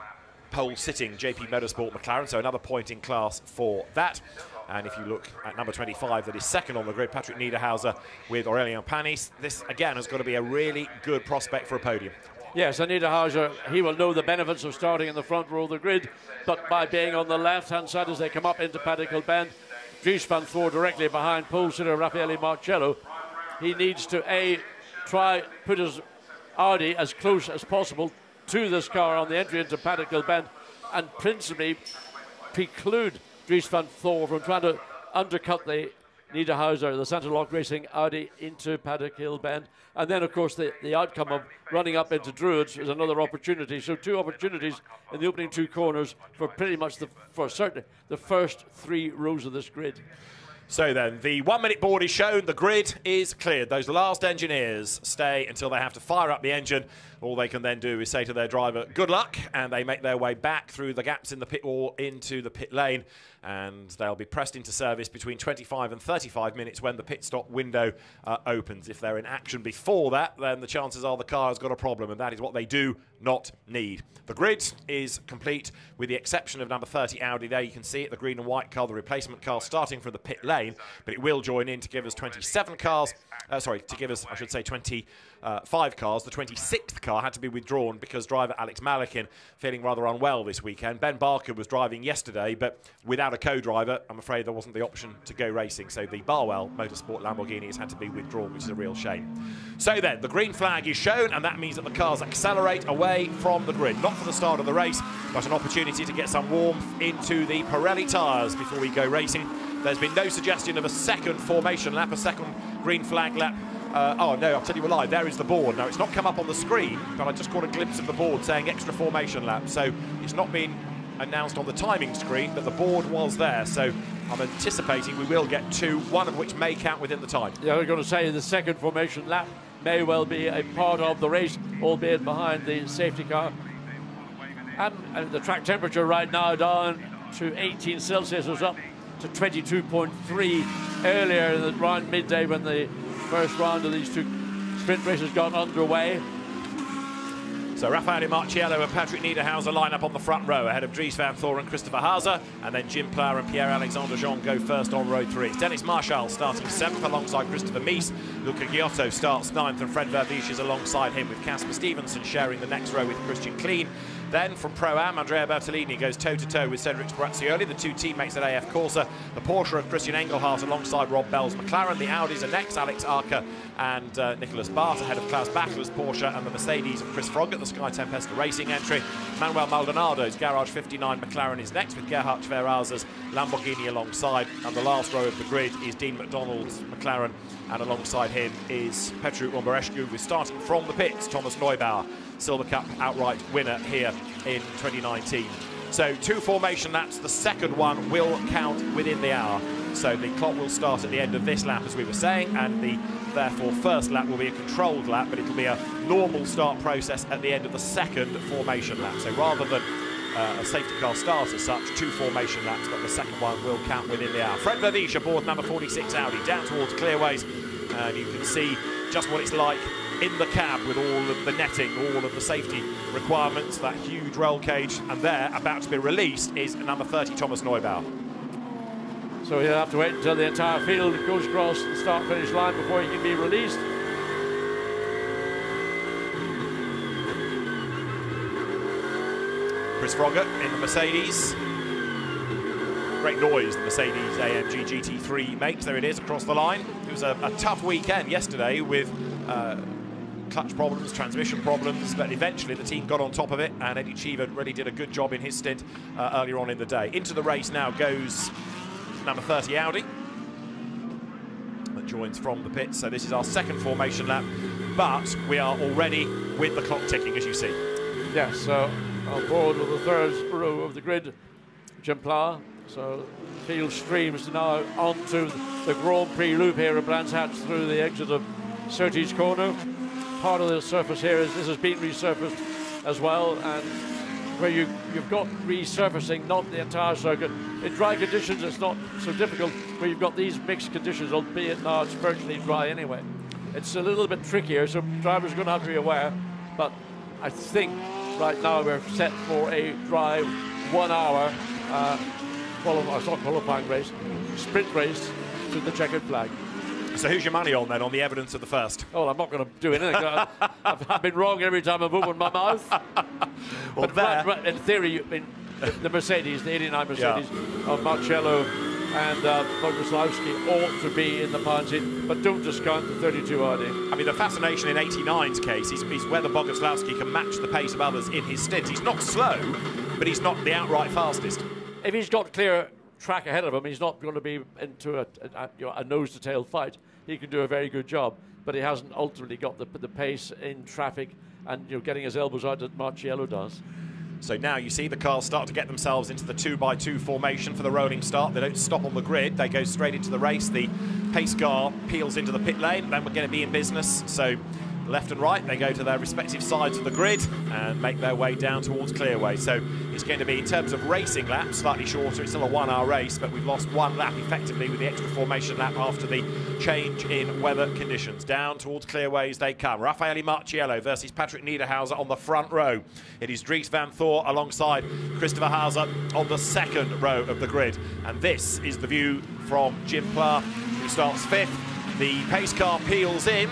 pole sitting JP Motorsport McLaren, so another point in class for that. And if you look at number 25, that is second on the grid, Patrick Niederhauser with Aurelien Panis. This, again, has got to be a really good prospect for a podium. Yes, Anita Niederhauser, he will know the benefits of starting in the front row of the grid, but by being on the left-hand side as they come up into Paddock Hill Bend, Dries Vanthoor directly behind pole sitter Raffaele Marciello, he needs to, A, try put his Audi as close as possible to this car on the entry into Paddock Hill Bend and principally preclude Dries Vanthoor from trying to undercut the Niederhauser, the Saintéloc Racing Audi into Paddock Hill Bend. And then, of course, the, the outcome of running up into Druids is another opportunity. So two opportunities in the opening two corners for pretty much the, for certainly the first three rows of this grid. So then, the one minute board is shown, the grid is cleared. Those last engineers stay until they have to fire up the engine. All they can then do is say to their driver, good luck, and they make their way back through the gaps in the pit wall into the pit lane and they'll be pressed into service between 25 and 35 minutes when the pit stop window uh, opens. If they're in action before that, then the chances are the car has got a problem, and that is what they do not need. The grid is complete with the exception of number 30 Audi there. You can see it, the green and white car, the replacement car starting from the pit lane, but it will join in to give us 27 cars, uh, sorry, to give us, I should say, 25 uh, cars. The 26th car had to be withdrawn because driver Alex Malykhin feeling rather unwell this weekend. Ben Barker was driving yesterday, but without a co-driver, I'm afraid there wasn't the option to go racing. So the Barwell Motorsport Lamborghini has had to be withdrawn, which is a real shame. So then, the green flag is shown, and that means that the cars accelerate away from the grid. Not for the start of the race, but an opportunity to get some warmth into the Pirelli tyres before we go racing. There's been no suggestion of a second formation lap, a second green flag lap uh, oh no, I'll tell you a lie. There is the board. Now it's not come up on the screen, but I just caught a glimpse of the board saying extra formation lap. So it's not been announced on the timing screen but the board was there. So I'm anticipating we will get two, one of which may count within the time. Yeah, we're going to say the second formation lap may well be a part of the race, albeit behind the safety car. And, and the track temperature right now down to 18 Celsius was up to 22.3 earlier around midday when the first round of these two sprint races got underway. So Raffaele Marciello and Patrick Niederhauser line up on the front row ahead of Dries Vanthoor and Christopher Haase, And then Jim Pla and Pierre-Alexandre Jean go first on row three. It's Dennis Marshall starting seventh alongside Christopher Mies. Luca Ghiotto starts ninth and Fred Vervisch is alongside him with Casper Stevenson sharing the next row with Christian Klien. Then from Pro-Am, Andrea Bertolini goes toe-to-toe with Cedric Sbirrazzuoli, the two teammates at AF Corse. The Porsche of Christian Engelhardt alongside Rob Bell's McLaren. The Audis are next, Alex Aka and uh, Nicholas Baert ahead of Klaus Bachler's Porsche and the Mercedes of Chris Froggatt the Sky Tempesta Racing entry. Manuel Maldonado's Garage 59 McLaren is next with Gerhard Tweraser's Lamborghini alongside. And the last row of the grid is Dean MacDonald's McLaren and alongside him is Petru Umbrarescu with starting from the pits, Thomas Neubauer. Silver Cup outright winner here in 2019. So two formation laps, the second one will count within the hour. So the clock will start at the end of this lap, as we were saying, and the therefore first lap will be a controlled lap, but it'll be a normal start process at the end of the second formation lap. So rather than uh, a safety car start as such, two formation laps, but the second one will count within the hour. Fred Vervisch aboard number 46 Audi down towards Clearways, and you can see just what it's like in the cab with all of the netting, all of the safety requirements, that huge roll cage, and there, about to be released, is number 30 Thomas Neubauer. So he'll have to wait until the entire field goes across the start-finish line before he can be released. Chris Froggatt in the Mercedes. Great noise the Mercedes AMG GT3 makes. There it is across the line. It was a, a tough weekend yesterday with uh, clutch problems, transmission problems, but eventually the team got on top of it, and Eddie Cheever really did a good job in his stint uh, earlier on in the day. Into the race now goes number 30 Audi that joins from the pits. So this is our second formation lap, but we are already with the clock ticking, as you see. Yes, so on board with the third row of the grid, Jim Pla. So field streams now onto the Grand Prix loop here at Brands Hatch through the exit of Surtees Corner. Part of the surface here is this has been resurfaced as well, and where you, you've got resurfacing, not the entire circuit. In dry conditions, it's not so difficult, where you've got these mixed conditions, albeit now it's virtually dry anyway. It's a little bit trickier, so drivers are going to have to be aware, but I think right now we're set for a drive, one hour uh, qualifying, it's not qualifying race, sprint race to the checkered flag. So who's your money on then, on the evidence of the first? Oh, I'm not going to do anything. I've, I've, been wrong every time I've opened my mouth. well, but right, right, in theory, in the, the, Mercedes, the 89 Mercedes yeah. of Marciello and uh, Boguslavskiy ought to be in the seat, but don't discount the 32 Audi. I mean, the fascination in 89's case is, is whether Boguslavskiy can match the pace of others in his stint. He's not slow, but he's not the outright fastest. If he's got clear track ahead of him, he's not going to be into a, a, you know, a nose-to-tail fight. He can do a very good job, but he hasn't ultimately got the, the pace in traffic and you know, getting his elbows out that Marciello does. So now you see the cars start to get themselves into the two by two formation for the rolling start. They don't stop on the grid, they go straight into the race. The pace car peels into the pit lane, and then we're going to be in business. So left and right, they go to their respective sides of the grid and make their way down towards Clearway. So it's going to be, in terms of racing laps, slightly shorter. It's still a one hour race, but we've lost one lap effectively with the extra formation lap after the change in weather conditions. Down towards Clearways they come. Raffaele Marciello versus Patrick Niederhauser on the front row. It is Dries Vanthoor alongside Christopher Haase on the second row of the grid. And this is the view from Jim Pla, who starts fifth. The pace car peels in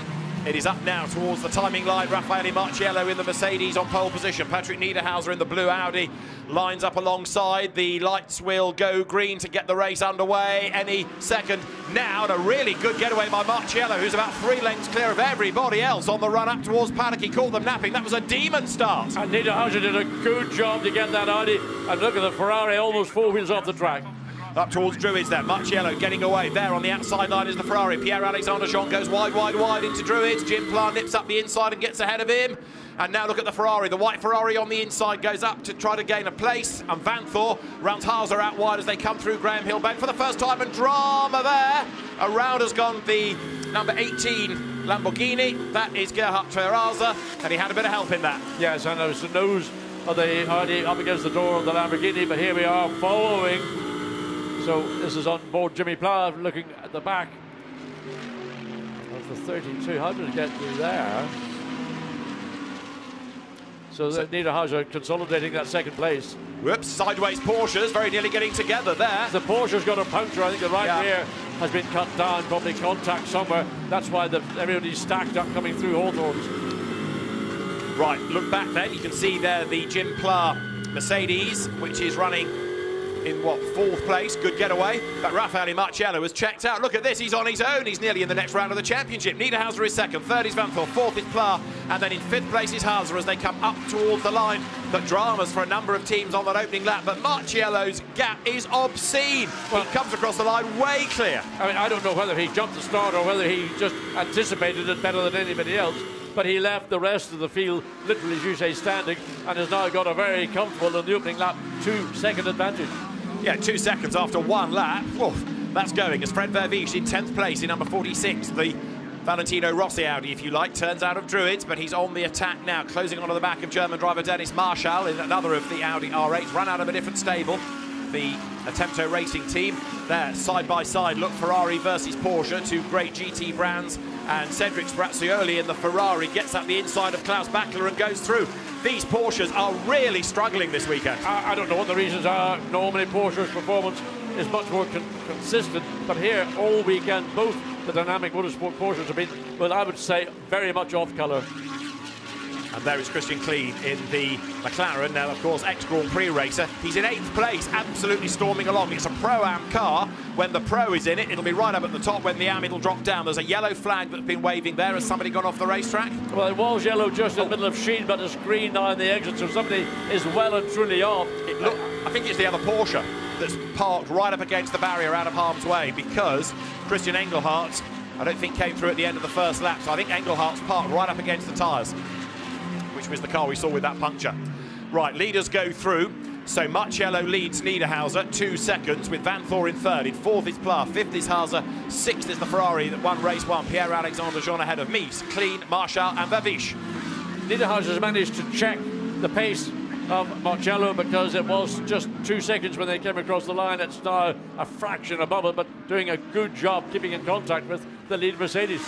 it is up now towards the timing line. Raffaele Marciello in the Mercedes on pole position. Patrick Niederhauser in the blue Audi lines up alongside. The lights will go green to get the race underway any second now. And a really good getaway by Marciello, who's about three lengths clear of everybody else on the run up towards Paddock. He caught them napping. That was a demon start. And Niederhauser did a good job to get that Audi. And look at the Ferrari almost four wheels off the track. Up towards Druids there. Marciello getting away. There on the outside line is the Ferrari. Pierre Alexander Jean goes wide, wide, wide into Druids. Jim Pla nips up the inside and gets ahead of him. And now look at the Ferrari. The white Ferrari on the inside goes up to try to gain a place. And Vanthoor rounds Haase out wide as they come through Graham Hill Bend for the first time. And drama there. Around has gone the number 18 Lamborghini. That is Gerhard Tweraser, and he had a bit of help in that. Yes, and there's the nose of the Audi up against the door of the Lamborghini, but here we are following. So this is on board Jimmy Pla looking at the back of the 32. How did it get through there? So, so Niederhauser consolidating that second place. Whoops, sideways Porsches very nearly getting together there. The Porsche's got a puncture. I think the right yeah. rear has been cut down, probably contact somewhere. That's why the, everybody's stacked up coming through Hawthorns. Right, look back then. You can see there the Jim Pla Mercedes, which is running in what fourth place. Good getaway. But Raffaele Marciello has checked out. Look at this. He's on his own. He's nearly in the next round of the championship. Niederhauser is second. Third is Vanthoor. Fourth is Pla. And then in fifth place is Haase as they come up towards the line. But dramas for a number of teams on that opening lap. But Marciello's gap is obscene. Well, he comes across the line way clear. I mean, I don't know whether he jumped the start or whether he just anticipated it better than anybody else but he left the rest of the field, literally, as you say, standing, and has now got a very comfortable in the opening lap two second advantage. Yeah, two seconds after one lap. That's going as Fred Vervisch in 10th place in number 46. The Valentino Rossi Audi, if you like, turns out of Druids, but he's on the attack now, closing onto the back of German driver Dennis Marshall in another of the Audi R8, run out of a different stable. The Attempto Racing team there, side by side. Look, Ferrari versus Porsche, two great GT brands. And Cedric Sbirrazzuoli in the Ferrari gets up the inside of Klaus Bachler and goes through these Porsches are really struggling this weekend. I, I don't know what the reasons are. Normally, Porsche's performance is much more con consistent, but here all weekend, both the Dinamic Motorsport Porsches have been, well, I would say, very much off colour. And there is Christian Klien in the McLaren. Now, of course, ex-Grand Prix racer. He's in eighth place, absolutely storming along. It's a Pro-Am car. When the Pro is in it, it'll be right up at the top. When the Am, it'll drop down. There's a yellow flag that's been waving there. Has somebody gone off the racetrack? Well, it was yellow just in the middle of Sheene, but it's green now in the exit, so somebody is well and truly off. It look, I think it's the other Porsche that's parked right up against the barrier out of harm's way because Christian Engelhardt, I don't think, came through at the end of the first lap. So I think Engelhardt's parked right up against the tyres which was the car we saw with that puncture. Right, leaders go through. So Marciello leads Niederhauser, two seconds, with Vanthoor in third. In fourth is Pla, fifth is Haase, sixth is the Ferrari that won race one. Pierre-Alexandre Jean ahead of Mies, Klien, Marshall and Vervisch. Niederhauser has managed to check the pace of Marciello because it was just two seconds when they came across the line. It's now a fraction above it, but doing a good job keeping in contact with the lead Mercedes.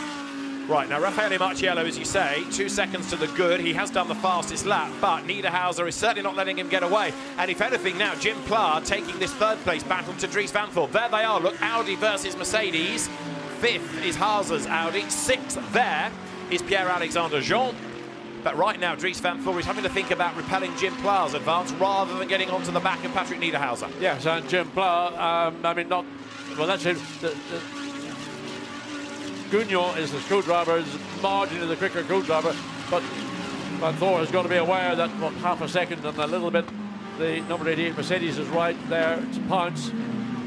Right, now Raffaele Marciello, as you say, two seconds to the good. He has done the fastest lap, but Niederhauser is certainly not letting him get away. And if anything now, Jim Pla taking this third place battle to Dries Vanthoor. There they are, look, Audi versus Mercedes. Fifth is Haase's Audi. Sixth there is Pierre-Alexandre Jean. But right now, Dries Vanthoor is having to think about repelling Jim Pla's advance rather than getting onto the back of Patrick Niederhauser. Yes, and Jim Pla, um, I mean, not... Well, that's it. Gounon is the co-driver, is marginally the quicker co-driver, but Vanthoor has got to be aware that what half a second and a little bit the number 88 Mercedes is right there to pounce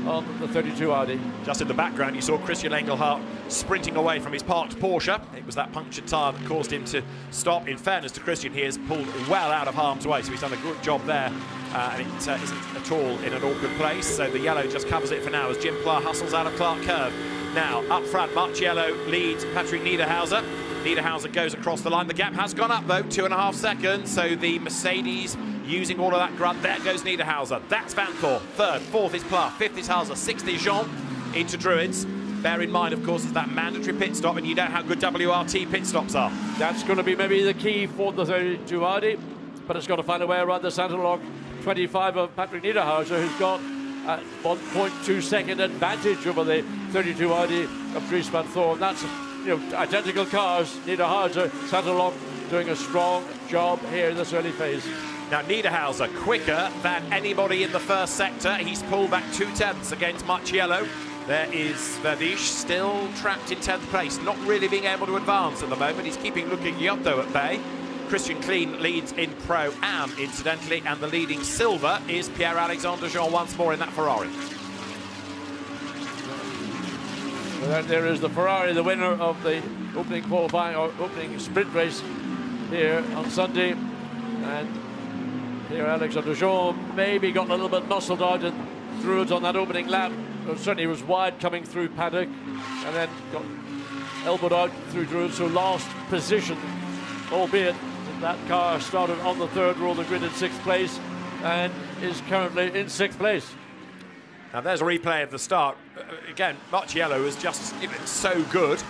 on the 32 Audi. Just in the background, you saw Christian Engelhardt sprinting away from his parked Porsche. It was that punctured tyre that caused him to stop. In fairness to Christian, he has pulled well out of harm's way, so he's done a good job there. Uh, and it uh, isn't at all in an awkward place. So the yellow just covers it for now as Jim Pla hustles out of Clark Curve. Now, up front, Marciello leads Patrick Niederhauser. Niederhauser goes across the line. The gap has gone up, though, two and a half seconds. So the Mercedes using all of that grunt. There goes Niederhauser. That's Vanthoor. Third, fourth is Pla, fifth is Haase, sixth is Jean into Druids. Bear in mind, of course, is that mandatory pit stop, and you know how good WRT pit stops are. That's going to be maybe the key for the 32 Audi, but it's got to find a way around the centre lock 25 of Patrick Niederhauser, who's got a 1.2 second advantage over the 32 Audi of Dries Vanthoor. And that's, you know, identical cars. Niederhauser, Saintéloc, doing a strong job here in this early phase. Now, Niederhauser quicker than anybody in the first sector. He's pulled back two tenths against Marciello. There is Vervisch still trapped in 10th place, not really being able to advance at the moment. He's keeping looking Ghiotto at bay. Christian Klien leads in Pro Am, incidentally, and the leading silver is Pierre Alexander Jean once more in that Ferrari. Well, there is the Ferrari, the winner of the opening qualifying or opening sprint race here on Sunday. And Pierre Alexander Jean maybe got a little bit muscled out and threw it on that opening lap. Well, certainly was wide coming through paddock and then got elbowed out through Druids, so lost position, albeit that car started on the third row of the grid in sixth place and is currently in sixth place. Now there's a replay of the start. Uh, again, Marciello is just so good.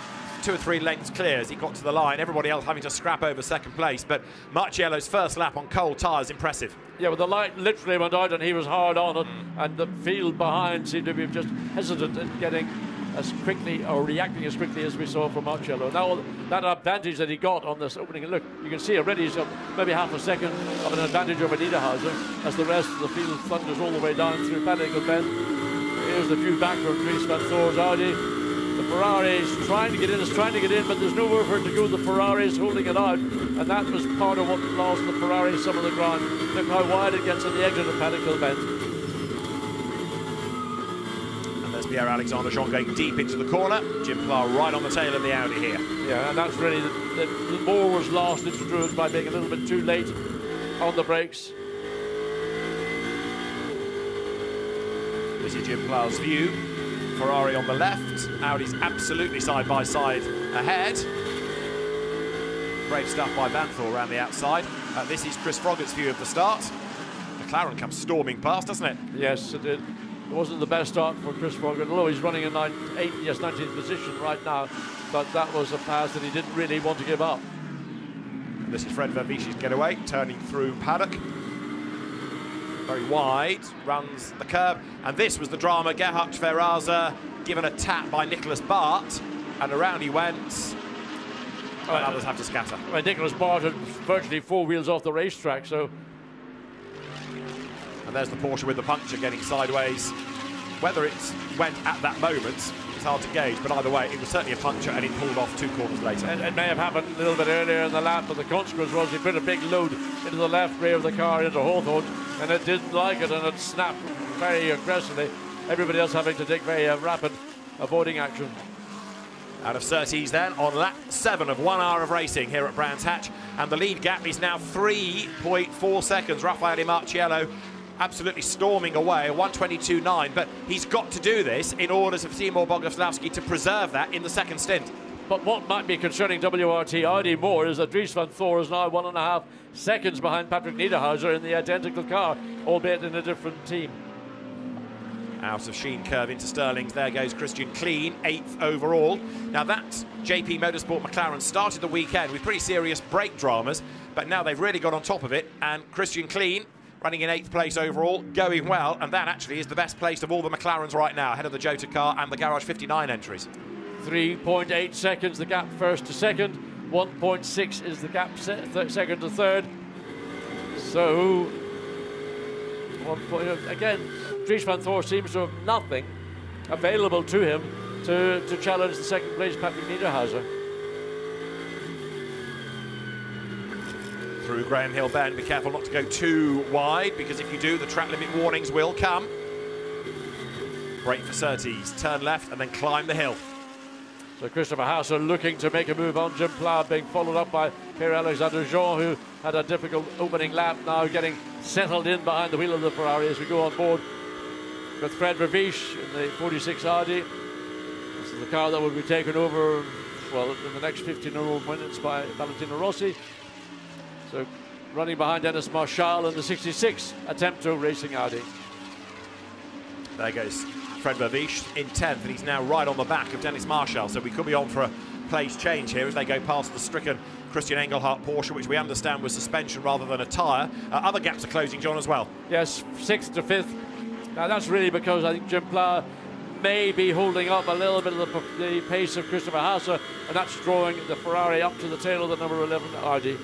Two or three lengths clear as he got to the line. Everybody else having to scrap over second place. But Marciello's first lap on cold tyres, impressive. Yeah, well, the light literally went out and he was hard on it, mm. and the field behind seemed to be just hesitant in getting as quickly or reacting as quickly as we saw from Marciello. Now, that advantage that he got on this opening, look, you can see already he's got maybe half a second of an advantage over Niederhauser as the rest of the field thunders all the way down through Paddock Bend. Here's the few back from Dries Vanthoor's Audi. Ferrari is trying to get in, is trying to get in, but there's nowhere for it to go. The Ferrari is holding it out, and that was part of what lost the Ferrari some of the ground. Look how wide it gets on the exit of Paddock Bend. And there's Pierre Alexander Jean going deep into the corner. Jim Clark right on the tail of the Audi here. Yeah, and that's really the, the, the more was lost into Druids by being a little bit too late on the brakes. This is Jim Clark's view. Ferrari on the left, Audi's absolutely side by side ahead. Brave stuff by Vanthoor around the outside. Uh, this is Chris Froggatt's view of the start. McLaren comes storming past, doesn't it? Yes, it did. It wasn't the best start for Chris Froggatt, although he's running in nine, eight, yes, 19th position right now. But that was a pass that he didn't really want to give up. This is Fred Vervisch's getaway, turning through paddock. Very wide, runs the curb. And this was the drama. Gerhard Tweraser given a tap by Nicholas Baert, and around he went. And uh, others have to scatter. Well, Nicholas Baert had virtually four wheels off the racetrack, so and there's the Porsche with the puncture getting sideways. Whether it went at that moment is hard to gauge, but either way, it was certainly a puncture and it pulled off two corners later. It, it may have happened a little bit earlier in the lap, but the consequence was he put a big load into the left rear of the car into Hawthorn, and it didn't like it, and it snapped very aggressively. Everybody else having to take very uh, rapid avoiding action. Out of Surtees then on lap seven of one hour of racing here at Brands Hatch. And the lead gap is now 3.4 seconds. Raffaele Marciello absolutely storming away, 122.9. But he's got to do this in order for Timur Boguslavskiy to preserve that in the second stint. But what might be concerning WRT Audi more is that Dries Vanthoor is now one and a half seconds behind Patrick Niederhauser in the identical car, albeit in a different team. Out of Sheene curve into Stirlings, there goes Christian Klien, eighth overall. Now that JP Motorsport McLaren started the weekend with pretty serious brake dramas, but now they've really got on top of it, and Christian Klien running in eighth place overall, going well, and that actually is the best place of all the McLarens right now, ahead of the Jota car and the Garage 59 entries. 3.8 seconds the gap first to second, 1.6 is the gap se second to third. So, point, uh, again, Dries Vanthoor seems to have nothing available to him to, to challenge the second place Patrick Niederhauser. Through Graham Hill Bend. Be careful not to go too wide because if you do, the track limit warnings will come. Brake for Surtees, turn left and then climb the hill. So Christopher Haase looking to make a move on Jim Pla, being followed up by Pierre-Alexandre Jean, who had a difficult opening lap, now getting settled in behind the wheel of the Ferrari as we go on board with Fred Vervisch in the 46 Audi. This is the car that will be taken over, well, in the next 15 or minutes by Valentino Rossi. So running behind Dennis Marshall in the 66 Attempto Racing Audi. There goes Fred Vervisch in 10th, and he's now right on the back of Dennis Marshall. So we could be on for a place change here as they go past the stricken Christian Engelhardt Porsche, which we understand was suspension rather than a tyre. Uh, other gaps are closing, John, as well. Yes, sixth to fifth. Now that's really because I think Jim Pla may be holding up a little bit of the, the pace of Christopher Haase, and that's drawing the Ferrari up to the tail of the number 11 Audi.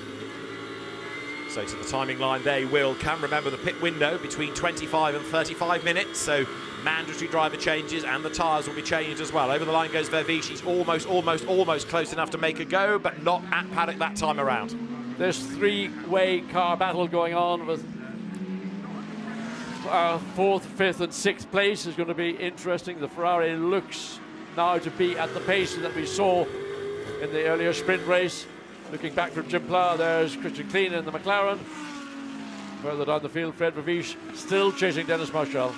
So to the timing line they will come. Remember the pit window between 25 and 35 minutes, so mandatory driver changes and the tyres will be changed as well. Over the line goes Vervisch. She's almost, almost, almost close enough to make a go, but not at paddock that time around. There's three-way car battle going on with uh, fourth, fifth and sixth place is going to be interesting. The Ferrari looks now to be at the pace that we saw in the earlier sprint race. Looking back from Jim Pla, there's Christian Klien in the McLaren. Further down the field, Fred Vervisch still chasing Dennis Marshall.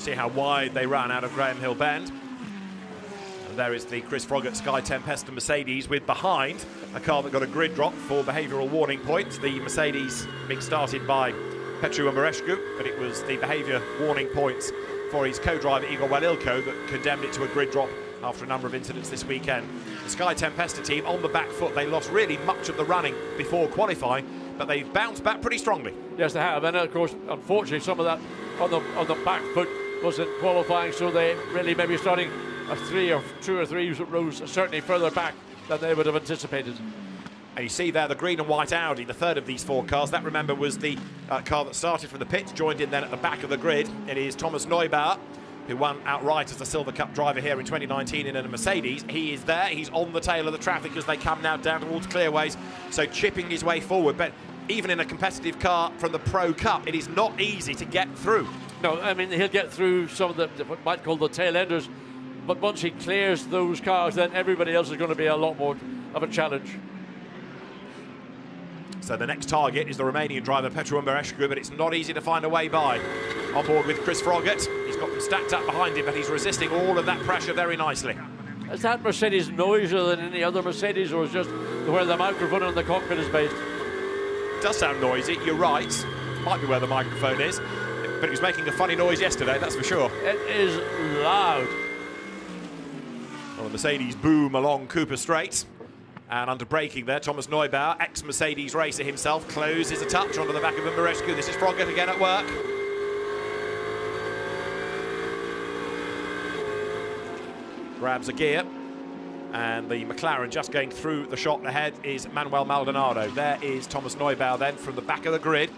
See how wide they ran out of Graham Hill Bend. And there is the Chris Froggatt Sky Tempesta Mercedes with behind a car that got a grid drop for behavioural warning points. The Mercedes being started by Petru Umbrarescu, but it was the behaviour warning points for his co-driver Igor Walilko that condemned it to a grid drop after a number of incidents this weekend. The Sky Tempesta team on the back foot, they lost really much of the running before qualifying, but they've bounced back pretty strongly. Yes, they have, and of course, unfortunately, some of that on the on the back foot wasn't qualifying, so they really maybe starting a three or two or three rows certainly further back than they would have anticipated. And you see there the green and white Audi, the third of these four cars. That, remember, was the uh, car that started from the pits, joined in then at the back of the grid. It is Thomas Neubauer, who won outright as a Silver Cup driver here in 2019 in a Mercedes. He is there. He's on the tail of the traffic as they come now down towards Clearways, so chipping his way forward. But even in a competitive car from the Pro Cup, it is not easy to get through. No, I mean, he'll get through some of the, what might call the tail enders, but once he clears those cars, then everybody else is going to be a lot more of a challenge. So the next target is the Romanian driver Petru Umbrarescu, but it's not easy to find a way by. On board with Chris Froggatt. He's got them stacked up behind him, but he's resisting all of that pressure very nicely. Is that Mercedes noisier than any other Mercedes, or is just where the microphone in the cockpit is based? does sound noisy, you're right. Might be where the microphone is, but it was making a funny noise yesterday, that's for sure. It is loud. Well, the Mercedes boom along Cooper Straight. And under braking there, Thomas Neubauer, ex-Mercedes racer himself, closes a touch onto the back of Umbrarescu. This is Froggatt again at work. Grabs a gear. And the McLaren just going through the shot ahead is Manuel Maldonado. There is Thomas Neubauer then from the back of the grid.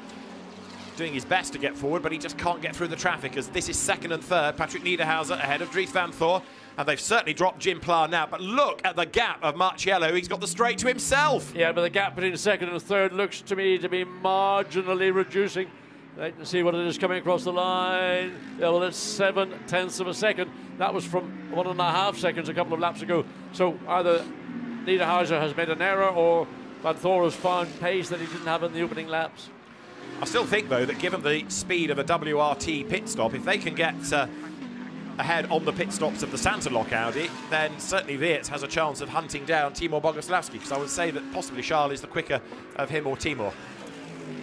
Doing his best to get forward, but he just can't get through the traffic as this is second and third. Patrick Niederhauser ahead of Dries Vanthoor and they've certainly dropped Jim Pla now. But look at the gap of Marciello. He's got the straight to himself. Yeah, but the gap between second and third looks to me to be marginally reducing. Let's see what it is coming across the line. Yeah, well, it's seven tenths of a second. That was from one and a half seconds a couple of laps ago. So either Niederhauser has made an error or Vanthoor has found pace that he didn't have in the opening laps. I still think, though, that given the speed of a WRT pit stop, if they can get uh, ahead on the pit stops of the Saintéloc Audi, then certainly Weerts has a chance of hunting down Timur Boguslavskiy, because I would say that possibly Charles is the quicker of him or Timur.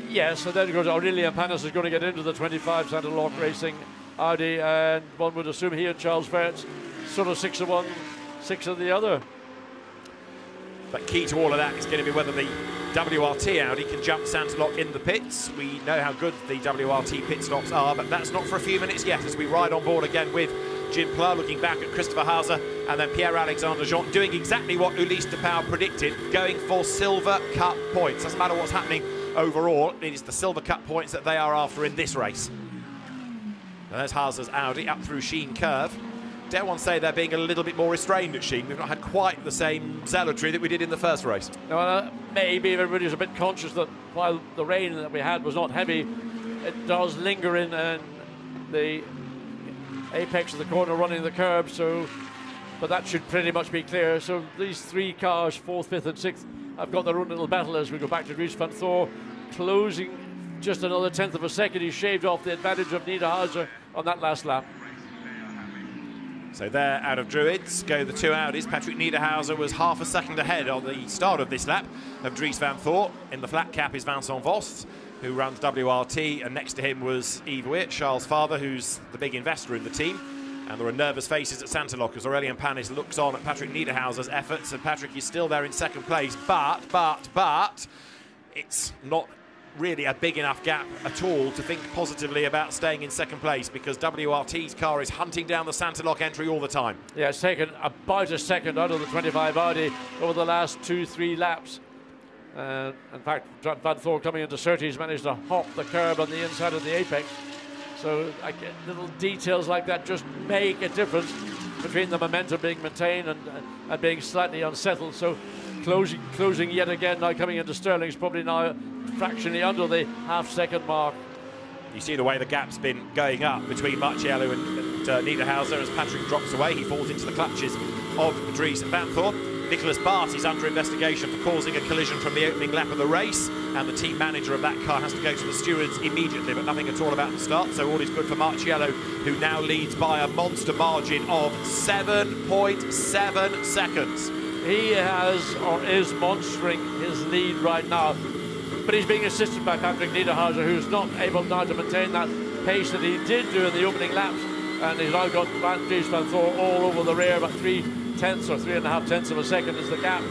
Yes, so then goes Aurelien Panis is going to get into the 25 Saintéloc Racing Audi, and one would assume he and Charles Weerts sort of six of one, six of the other. But key to all of that is going to be whether the WRT Audi can jump Saintéloc in the pits. We know how good the WRT pit stops are, but that's not for a few minutes yet as we ride on board again with Jim Pla looking back at Christopher Haase and then Pierre-Alexandre Jean doing exactly what Ulysse de Pauw predicted, going for Silver Cup points. Doesn't matter what's happening overall, it is the Silver Cup points that they are after in this race. And there's Haase's Audi up through Sheene Curve dare one say they're being a little bit more restrained at Sheene. We've not had quite the same zealotry that we did in the first race. No, uh, maybe everybody's a bit conscious that while the rain that we had was not heavy, it does linger in and the apex of the corner running the curb. So, but that should pretty much be clear. So these three cars, fourth, fifth, and sixth, have got their own little battle as we go back to Dries Vanthoor, closing just another tenth of a second. He shaved off the advantage of Niederhauser on that last lap. So there, out of Druids, go the two Audis. Patrick Niederhauser was half a second ahead on the start of this lap of Dries Vanthoor. In the flat cap is Vincent Vosse, who runs WRT, and next to him was Yves Weert, Charles' father, who's the big investor in the team. And there are nervous faces at Saintéloc as Aurelien Panis looks on at Patrick Niederhauser's efforts, and Patrick is still there in second place. But, but, but, it's not really a big enough gap at all to think positively about staying in second place because WRT's car is hunting down the Saintéloc entry all the time. Yeah, it's taken about a second out of the 25 Audi over the last two, three laps. Uh, in fact, Vanthoor coming into Surtees managed to hop the curb on the inside of the apex. So like, little details like that just make a difference between the momentum being maintained and, and being slightly unsettled. So closing, closing yet again now coming into Stirling is probably now fractionally under the half second mark. You see the way the gap's been going up between Marciello and, and uh, Niederhauser as Patrick drops away. He falls into the clutches of Dries Vanthoor. Nicholas Baert is under investigation for causing a collision from the opening lap of the race, and the team manager of that car has to go to the stewards immediately, but nothing at all about the start, so all is good for Marciello, who now leads by a monster margin of 7.7 seconds. He has or is monstering his lead right now, but he's being assisted by Patrick Niederhauser, who's not able now to maintain that pace that he did do in the opening laps, and he's now got Van Dries Vanthoor all over the rear, about three tenths or three and a half tenths of a second is the gap.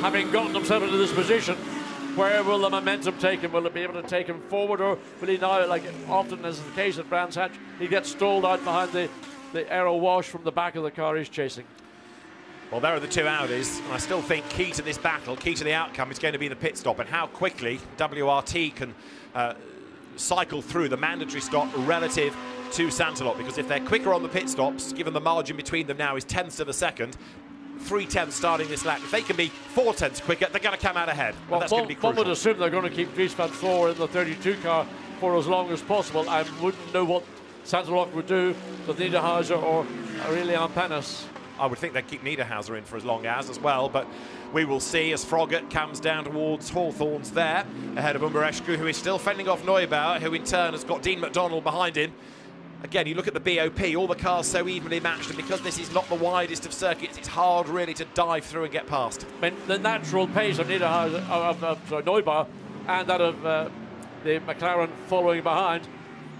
Having gotten himself into this position, where will the momentum take him? Will it be able to take him forward, or will he now, like often is the case at Brands Hatch, he gets stalled out behind the, the aero wash from the back of the car he's chasing? Well, there are the two Audis, and I still think key to this battle, key to the outcome, is going to be the pit stop and how quickly WRT can uh, cycle through the mandatory stop relative to Saintéloc because if they're quicker on the pit stops, given the margin between them now is tenths of a second, three tenths starting this lap. If they can be four tenths quicker, they're going to come out ahead. Well, that's one, going to be crucial. one would assume they're going to keep Dries Vanthoor in the 32 car for as long as possible. I wouldn't know what Saintéloc would do with Niederhauser or Aurelien Panis. I would think they'd keep Niederhauser in for as long as as well, but we will see as Froggatt comes down towards Hawthorns there, ahead of Umbrarescu, who is still fending off Neubauer, who in turn has got Dean MacDonald behind him. Again, you look at the BOP, all the cars so evenly matched, and because this is not the widest of circuits, it's hard really to dive through and get past. I mean, the natural pace of Niederhauser, of, of, sorry, Neubauer and that of uh, the McLaren following behind,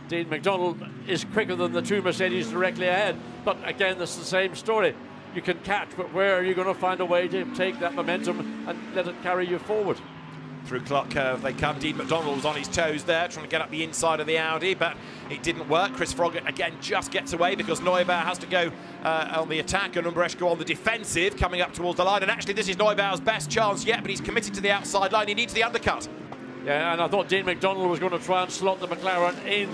Dean MacDonald is quicker than the two Mercedes directly ahead. But again, this is the same story. You can catch, but where are you going to find a way to take that momentum and let it carry you forward? Through Clark Curve they come. Dean MacDonald was on his toes there, trying to get up the inside of the Audi, but it didn't work. Chris Froggatt again just gets away because Neubauer has to go uh, on the attack and Umbrarescu on the defensive, coming up towards the line. And actually, this is Neubauer's best chance yet, but he's committed to the outside line. He needs the undercut. Yeah, and I thought Dean MacDonald was going to try and slot the McLaren in,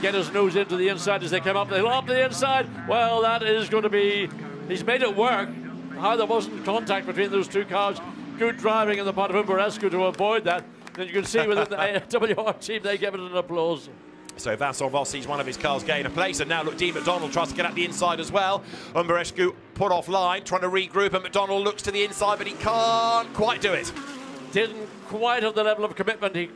get his nose into the inside as they come up. They up the inside. Well, that is going to be. He's made it work. How there wasn't contact between those two cars. Good driving on the part of Umbrarescu to avoid that. Then you can see within the WR team, they give it an applause. So Vincent Vosse sees one of his cars gain a place, and now look, Dean MacDonald tries to get up the inside as well. Umbrarescu put off line, trying to regroup, and MacDonald looks to the inside, but he can't quite do it. Didn't quite have the level of commitment. He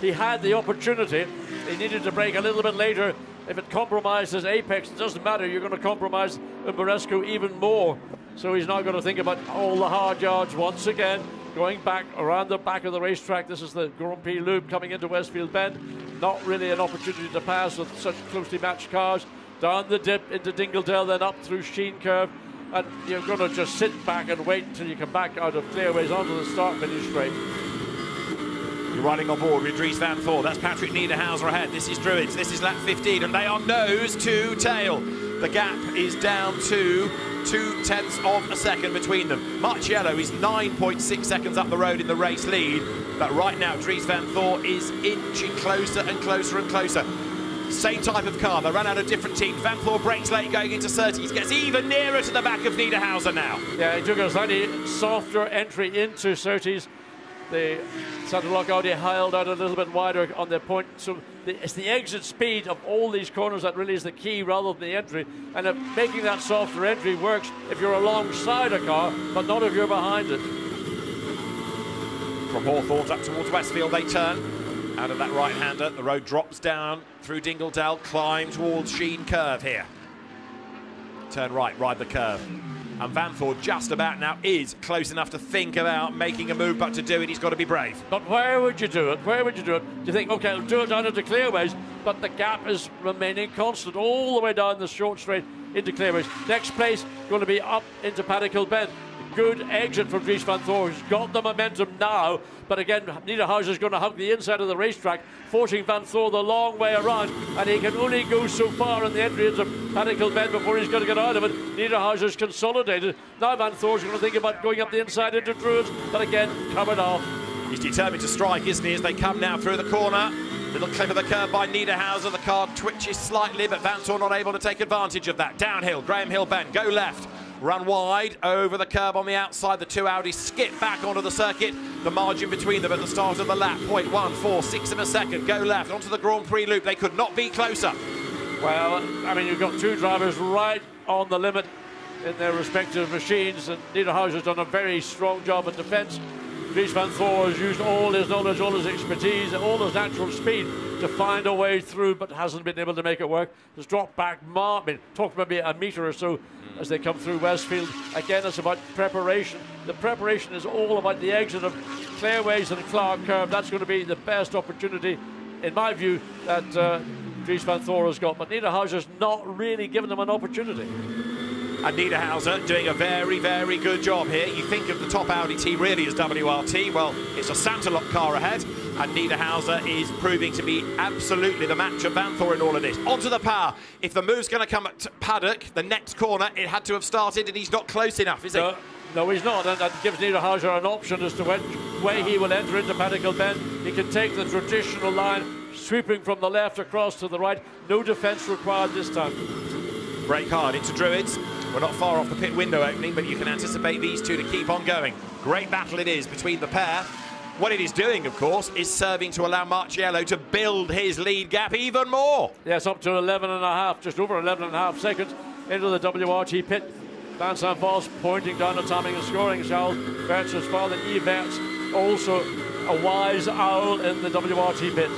he had the opportunity. He needed to break a little bit later. If it compromises apex, it doesn't matter. You're going to compromise Umbrarescu even more. So he's now going to think about all the hard yards once again. Going back around the back of the racetrack. This is the Grand Prix loop coming into Westfield Bend. Not really an opportunity to pass with such closely matched cars. Down the dip into Dingle Dell, then up through Sheene Curve. And you're going to just sit back and wait until you come back out of clearways onto the start finish straight. You're riding on board with Dries Vanthoor. That's Patrick Niederhauser ahead. This is Druids. This is lap 15, and they are nose to tail. The gap is down to two tenths of a second between them. Marciello is 9.6 seconds up the road in the race lead, but right now Dries Vanthoor is inching closer and closer and closer. Same type of car. They ran out of different teams. Vanthoor breaks late going into Surtees. Gets even nearer to the back of Niederhauser now. Yeah, he took a slightly softer entry into Surtees. The Saintéloc Audi held out a little bit wider on their point. So the, it's the exit speed of all these corners that really is the key rather than the entry. And if making that softer entry works if you're alongside a car, but not if you're behind it. From Hawthorns up towards Westfield, they turn. Out of that right-hander, the road drops down through Dingle Dell, climb towards Sheene Curve here. Turn right, ride the curve. And Vanthoor just about now is close enough to think about making a move, but to do it, he's got to be brave. But where would you do it? Where would you do it? Do you think, okay, I'll do it down the clearways, but the gap is remaining constant all the way down the short straight into clearways. Next place going to be up into Paddock Hill Bend. Good exit from Dries Vanthoor, who's got the momentum now. But again, Niederhauser is going to hug the inside of the racetrack, forcing Vanthoor the long way around. And he can only go so far in the entry into Paddock Hill Bend before he's going to get out of it. Niederhauser's consolidated. Now Vanthoor's going to think about going up the inside into Druids, but again, covered off. He's determined to strike, isn't he, as they come now through the corner. Little clip of the curve by Niederhauser. The car twitches slightly, but Van not able to take advantage of that. Downhill, Graham Hill bend, go left. run wide over the curb on the outside. The two Audis skip back onto the circuit. The margin between them at the start of the lap, 0.146 of a second. Go left onto the Grand Prix loop. They could not be closer. Well, I mean, you've got two drivers right on the limit in their respective machines, and Niederhauser's done a very strong job in defence. Dries Vanthoor has used all his knowledge, all his expertise, all his natural speed to find a way through, but hasn't been able to make it work. Has dropped back, Martin, talked maybe a metre or so as they come through Westfield. Again, it's about preparation. The preparation is all about the exit of Clearways and Clark Curve. That's going to be the best opportunity, in my view, that uh, Dries Vanthoor has got. But Niederhauser's not really given them an opportunity. And Niederhauser doing a very, very good job here. You think of the top Audi team really as WRT. Well, it's a Saintéloc car ahead, and Niederhauser is proving to be absolutely the match of Vanthoor in all of this. Onto the power. If the move's going to come at Paddock, the next corner, it had to have started, and he's not close enough, is No, he? no, he's not, and that gives Niederhauser an option as to when way he will enter into Paddock Bend. He can take the traditional line, sweeping from the left across to the right. No defence required this time. Brake hard into Druids. We're not far off the pit window opening, but you can anticipate these two to keep on going. Great battle it is between the pair. What it is doing, of course, is serving to allow Marciello to build his lead gap even more. Yes, up to 11 and a half, just over 11 and a half seconds into the WRT pit. Vincent Vosse pointing down the timing and scoring. Charles Weerts's father, Yves Weerts, also a wise owl in the WRT pit.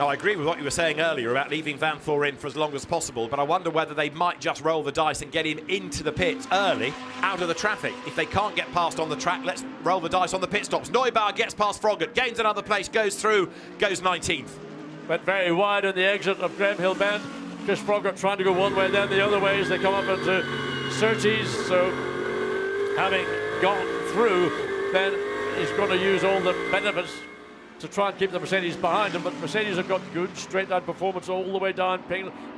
Now, I agree with what you were saying earlier about leaving Vanthoor in for as long as possible, but I wonder whether they might just roll the dice and get him into the pits early, out of the traffic. If they can't get past on the track, let's roll the dice on the pit stops. Neubauer gets past Froggatt, gains another place, goes through, goes 19th. Went very wide on the exit of Graham Hill Bend. Chris Froggatt trying to go one way, then the other way as they come up into Surtees. So, having gone through, then he's going to use all the benefits to try and keep the Mercedes behind him. But Mercedes have got good straight line performance all the way down.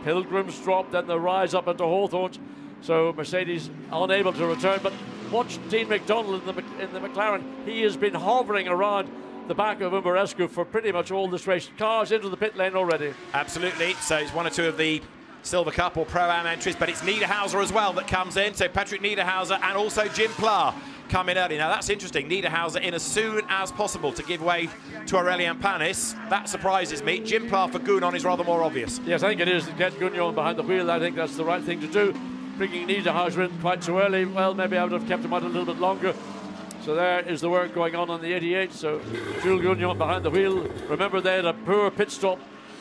Pilgrim's drop, then the rise up into Hawthorns. So Mercedes unable to return. But watch Dean McDonald in the, in the McLaren. He has been hovering around the back of Umbrarescu for pretty much all this race. Cars into the pit lane already. Absolutely. So it's one or two of the Silver Cup or Pro Am entries, but it's Niederhauser as well that comes in. So Patrick Niederhauser and also Jim Pla come in early. Now that's interesting. Niederhauser in as soon as possible to give way to Aurelien Panis. That surprises me. Jim Pla for Gounon is rather more obvious. Yes, I think it is to get Gounon behind the wheel. I think that's the right thing to do. Bringing Niederhauser in quite too early. Well, maybe I would have kept him out a little bit longer. So there is the work going on on the 88. So Jules Gounon behind the wheel. Remember they had a poor pit stop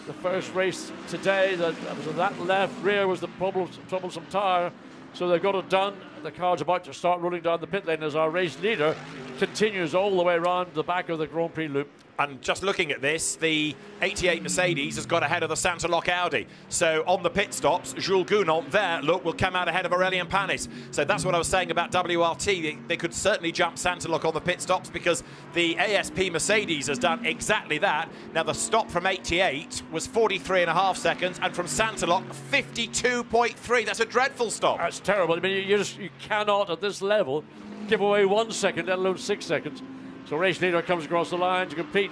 the first race today. That, that left rear was the problem, troublesome tyre. So they've got it done. The car's about to start rolling down the pit lane as our race leader continues all the way around the back of the Grand Prix loop. And just looking at this, the 88 Mercedes has got ahead of the Saintéloc Audi. So on the pit stops, Jules Gounon there, look, will come out ahead of Aurelien Panis. So that's what I was saying about WRT. They, could certainly jump Saintéloc on the pit stops because the ASP Mercedes has done exactly that. Now the stop from 88 was 43 and a half seconds, and from Saintéloc 52.3. That's a dreadful stop. That's terrible. I mean, you, you just you cannot at this level give away one second, let alone six seconds. So race leader comes across the line to complete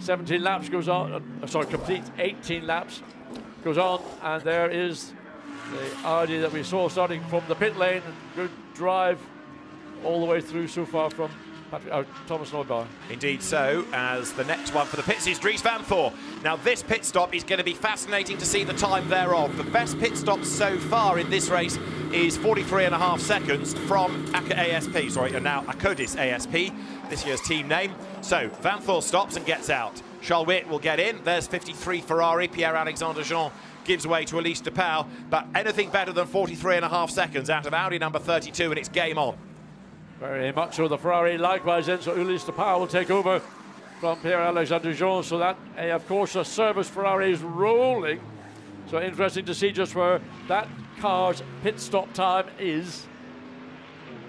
17 laps, goes on. Uh, sorry, complete 18 laps, goes on, and there is the Audi that we saw starting from the pit lane. Good drive all the way through so far from Uh, Thomas Neubauer. Indeed so, as the next one for the pits is Dries Vanthoor. Now this pit stop is going to be fascinating to see the time thereof. The best pit stop so far in this race is 43 and a half seconds from ASP, sorry, and now Akkodis ASP, this year's team name. So Vanthoor stops and gets out. Charles Weerts will get in. There's 53 Ferrari. Pierre-Alexandre Jean gives way to Elise DePau, but anything better than 43 and a half seconds out of Audi number 32 and it's game on. Very much so. The Ferrari likewise in, so Ulysse de Pauw will take over from Pierre-Alexandre Jean. So that, uh, of course, the service Ferrari is rolling. So interesting to see just where that car's pit stop time is.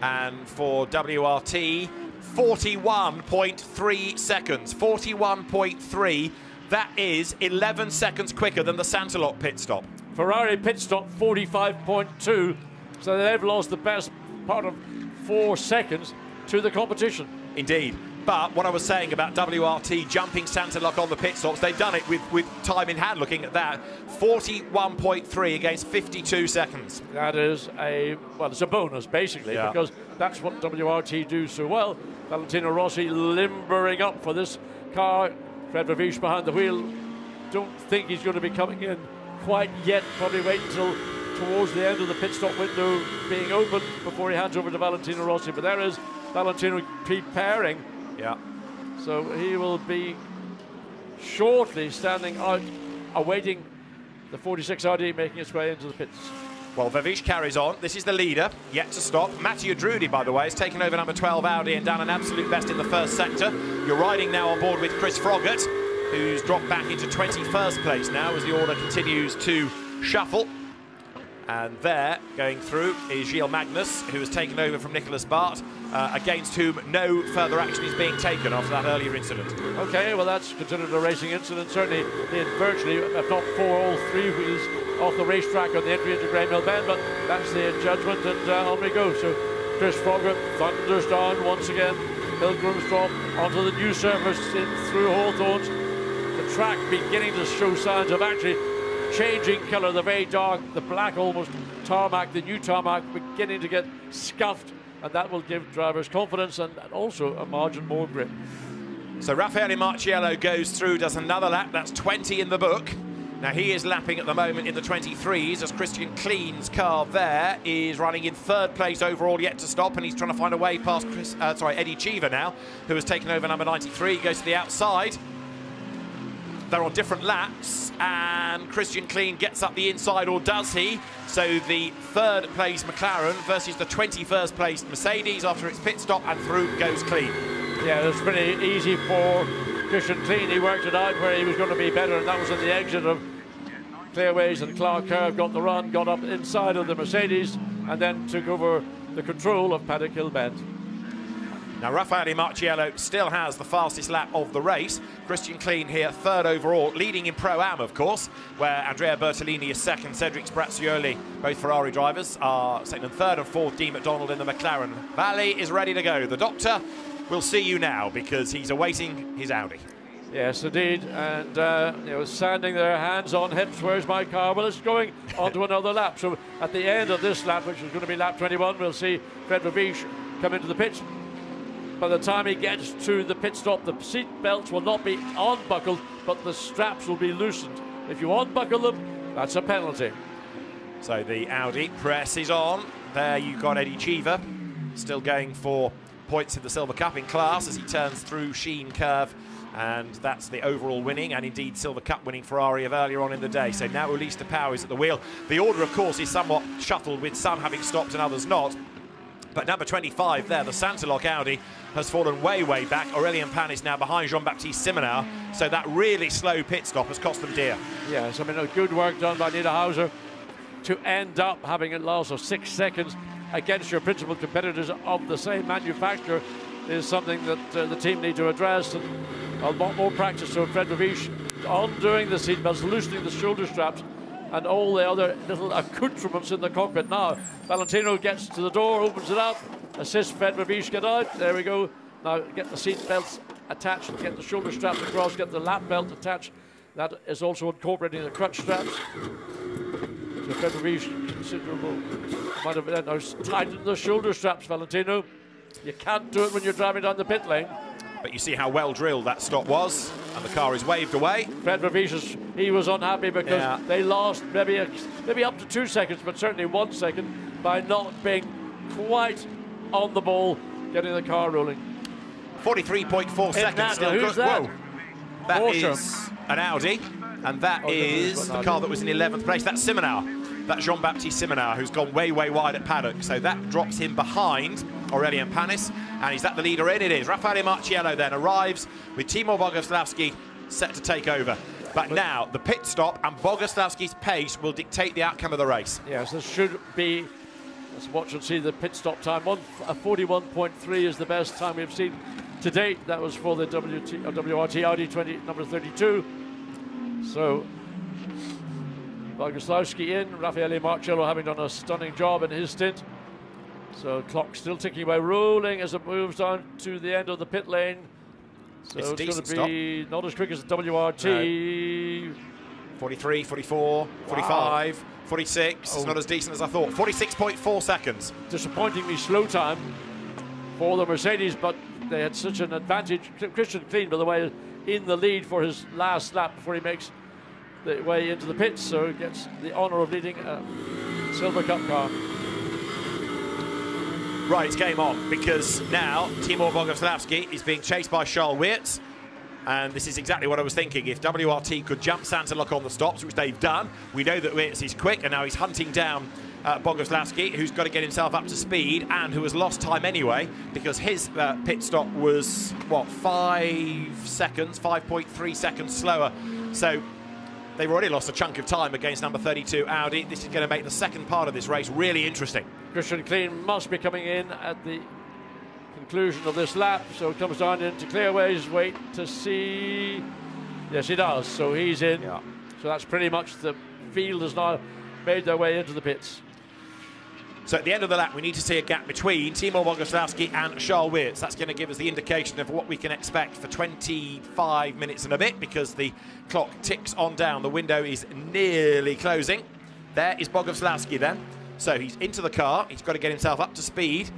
And for WRT, 41.3 seconds. 41.3. That is 11 seconds quicker than the Saintéloc pit stop. Ferrari pit stop 45.2. So they've lost the best part of four seconds to the competition. Indeed. But what I was saying about WRT jumping Saintéloc on the pit stops, they've done it with, with time in hand looking at that. 41.3 against 52 seconds. That is a, well, it's a bonus basically Yeah. because that's what WRT do so well. Valentino Rossi limbering up for this car. Fred Vervisch behind the wheel. Don't think he's going to be coming in quite yet. Probably wait until towards the end of the pit stop window being open before he hands over to Valentino Rossi. But there is Valentino preparing. Yeah. So he will be shortly standing out, awaiting the 46 RD making its way into the pits. Well, Vervisch carries on. This is the leader, yet to stop. Matteo Drudi, by the way, has taken over number 12 Audi and done an absolute best in the first sector. You're riding now on board with Chris Froggatt, who's dropped back into 21st place now as the order continues to shuffle. And there, going through, is Gilles Magnus, who has taken over from Nicholas Baert, uh, against whom no further action is being taken after that earlier incident. Okay, well, that's considered a racing incident. Certainly, had virtually, if not four, all three wheels off the racetrack on the entry into Graham Hill Bend, but that's the judgment, and uh, on we go. So, Chris Froggatt thunders down once again. Pilgrim's drop onto the new surface in through Hawthorns. The track beginning to show signs of actually changing colour, the very dark, the black almost tarmac, the new tarmac beginning to get scuffed, and that will give drivers confidence and, and also a margin more grip. So Raffaele Marciello goes through, does another lap. That's 20 in the book. Now he is lapping at the moment in the 23s as Christian Klien's car there is running in third place overall, yet to stop, and he's trying to find a way past Chris, uh, sorry Eddie Cheever now, who has taken over number 93. He goes to the outside. They're on different laps, and Christian Klien gets up the inside, or does he? So the third place McLaren versus the 21st place Mercedes after its pit stop, and through goes Klien. Yeah, was pretty easy for Christian Klien. He worked it out where he was going to be better, and that was at the exit of Clearways and Clark Curve. Got the run, got up inside of the Mercedes, and then took over the control of Paddock Hill Bend. Now, Raffaele Marciello still has the fastest lap of the race. Christian Klien here, third overall, leading in Pro Am, of course, where Andrea Bertolini is second, Cedric Sbirrazzuoli, both Ferrari drivers, are second and third, and fourth, Dean McDonald in the McLaren. Vale is ready to go. The doctor will see you now because he's awaiting his Audi. Yes, indeed. And, uh, you know, sanding their hands on hips. Where's my car? Well, it's going on to another lap. So at the end of this lap, which is going to be lap 21, we'll see Fred Vervisch come into the pits. By the time he gets to the pit stop, the seat belts will not be unbuckled, but the straps will be loosened. If you unbuckle them, that's a penalty. So the Audi presses on. There you've got Eddie Cheever, still going for points in the Silver Cup in class as he turns through Sheene Curve. And that's the overall winning, and indeed Silver Cup winning Ferrari of earlier on in the day. So now Ulysse Power is at the wheel. The order, of course, is somewhat shuffled with some having stopped and others not. But number 25 there, the Saintéloc Audi, has fallen way, way back. Aurelien Panis now behind Jean-Baptiste Simmenauer. So that really slow pit stop has cost them dear. Yes, I mean, a good work done by Niederhauser to end up having a loss of six seconds against your principal competitors of the same manufacturer is something that uh, the team need to address. And a lot more practice so Fred Vervisch undoing the seatbelts, loosening the shoulder straps, and all the other little accoutrements in the cockpit. Now, Valentino gets to the door, opens it up, assists Fred Vervisch get out. There we go. Now, get the seat belts attached, get the shoulder straps across, get the lap belt attached. That is also incorporating the crutch straps. So Fred Vervisch, considerable amount of uh, now tighten the shoulder straps, Valentino. You can't do it when you're driving down the pit lane. But you see how well drilled that stop was, and the car is waved away. Fred Vervisch, he was unhappy because Yeah. they lost maybe a, maybe up to two seconds, but certainly one second by not being quite on the ball, getting the car rolling. 43.4 seconds that, still. who's good. that? Whoa. That is an Audi, and that Oh, is the car that was in 11th place. That's Simmenauer. That's Jean-Baptiste Simmenauer, who's gone way, way wide at paddock. So that drops him behind Aurelian Panis. And is that the leader in? It is. Raffaele Marciello then arrives with Timur Boguslavskiy set to take over. But now, the pit stop and Boguslavskiy's pace will dictate the outcome of the race. Yes, this should be. Let's watch and see the pit stop time. One, a 41.3 is the best time we've seen to date. That was for the WT, uh, WRT Audi 20, number 32. So, Boguslavskiy in, Raffaele Marciello having done a stunning job in his stint. So, clock still ticking away, rolling as it moves down to the end of the pit lane. So It's it's, going to be not as quick as the WRT. 43, 44, 45, 46. It's Oh. not as decent as I thought. 46.4 seconds. Disappointingly slow time for the Mercedes, but they had such an advantage. Christian Klien, by the way, in the lead for his last lap before he makes the way into the pits, so gets the honour of leading a Silver Cup car. Right, it's game on because now Timur Boguslavskiy is being chased by Charles Weerts. And this is exactly what I was thinking. If WRT could jump Saintéloc on the stops, which they've done, we know that Weerts is quick, and now he's hunting down uh, Boguslavskiy, who's got to get himself up to speed and who has lost time anyway because his uh, pit stop was, what, five seconds, 5.3 seconds slower. So they've already lost a chunk of time against number 32 Audi. This is going to make the second part of this race really interesting. Christian Klien must be coming in at the conclusion of this lap, so it comes down into clearways. Wait to see. Yes, he does. So he's in. So that's pretty much the field has now made their way into the pits. So at the end of the lap, we need to see a gap between Timur Boguslavskiy and Charles Weerts. That's going to give us the indication of what we can expect for 25 minutes and a bit because the clock ticks on down. The window is nearly closing. There is Boguslavskiy then. So he's into the car. He's got to get himself up to speed.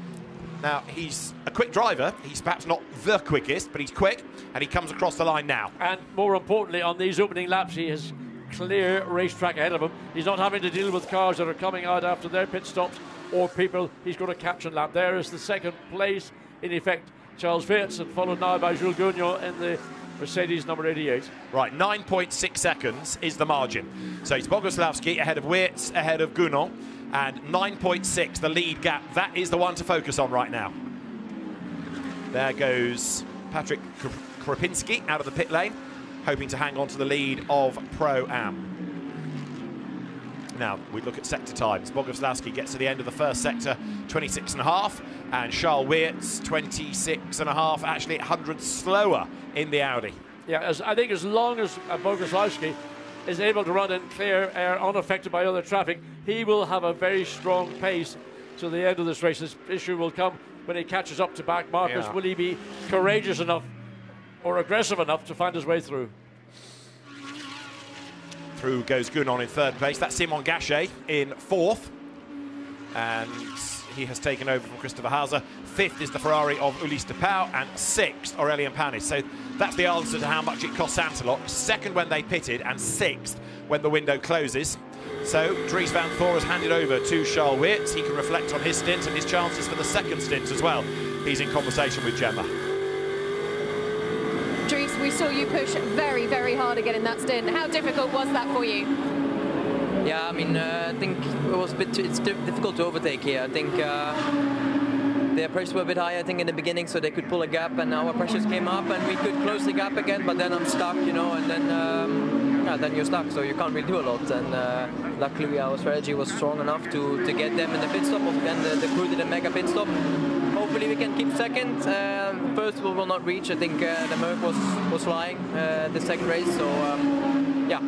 Now, he's a quick driver. He's perhaps not the quickest, but he's quick, and he comes across the line now. And more importantly, on these opening laps, he has clear racetrack ahead of him. He's not having to deal with cars that are coming out after their pit stops or people he's going to capture lap. There is the second place, in effect, Charles Weerts, and followed now by Jules Gounon in the Mercedes number 88. Right, 9.6 seconds is the margin. So it's Boguslavskiy ahead of Weerts, ahead of Gounon, and 9.6, the lead gap. That is the one to focus on right now. There goes Patrick Krupinski out of the pit lane, hoping to hang on to the lead of Pro Am. Now, we look at sector times. Boguslavskiy gets to the end of the first sector, 26 and a half, and Charles Weerts, 26 and a half, actually 100 slower in the Audi. Yeah, as, I think as long as uh, is able to run in clear air, unaffected by other traffic, he will have a very strong pace to the end of this race. This issue will come when he catches up to back markers. Yeah. Will he be courageous enough or aggressive enough to find his way through? Through goes Gounon in third place. That's Simon Gachet in fourth. And he has taken over from Christopher Haase. Fifth is the Ferrari of Ulysse de Pauw. And sixth, Aurelien Panis. So that's the answer to how much it costs Saintéloc. Second when they pitted, and sixth when the window closes. So Dries Vanthoor has handed over to Charles Weerts. He can reflect on his stint and his chances for the second stint as well. He's in conversation with Gemma. We saw you push very, very hard again in that stint. How difficult was that for you? Yeah, I mean, uh, I think it was a bit. It's difficult to overtake here. I think uh, their pressures were a bit high. I think in the beginning, so they could pull a gap, and our pressures came up, and we could close the gap again. But then I'm stuck, you know, and then um, yeah, then you're stuck, so you can't really do a lot. And uh, luckily, our strategy was strong enough to to get them in the pit stop. Then the, the crew did a mega pit stop. Hopefully, we can keep second. Um, first, we will not reach. I think uh, the Merc was was flying uh, the second race, so um, yeah,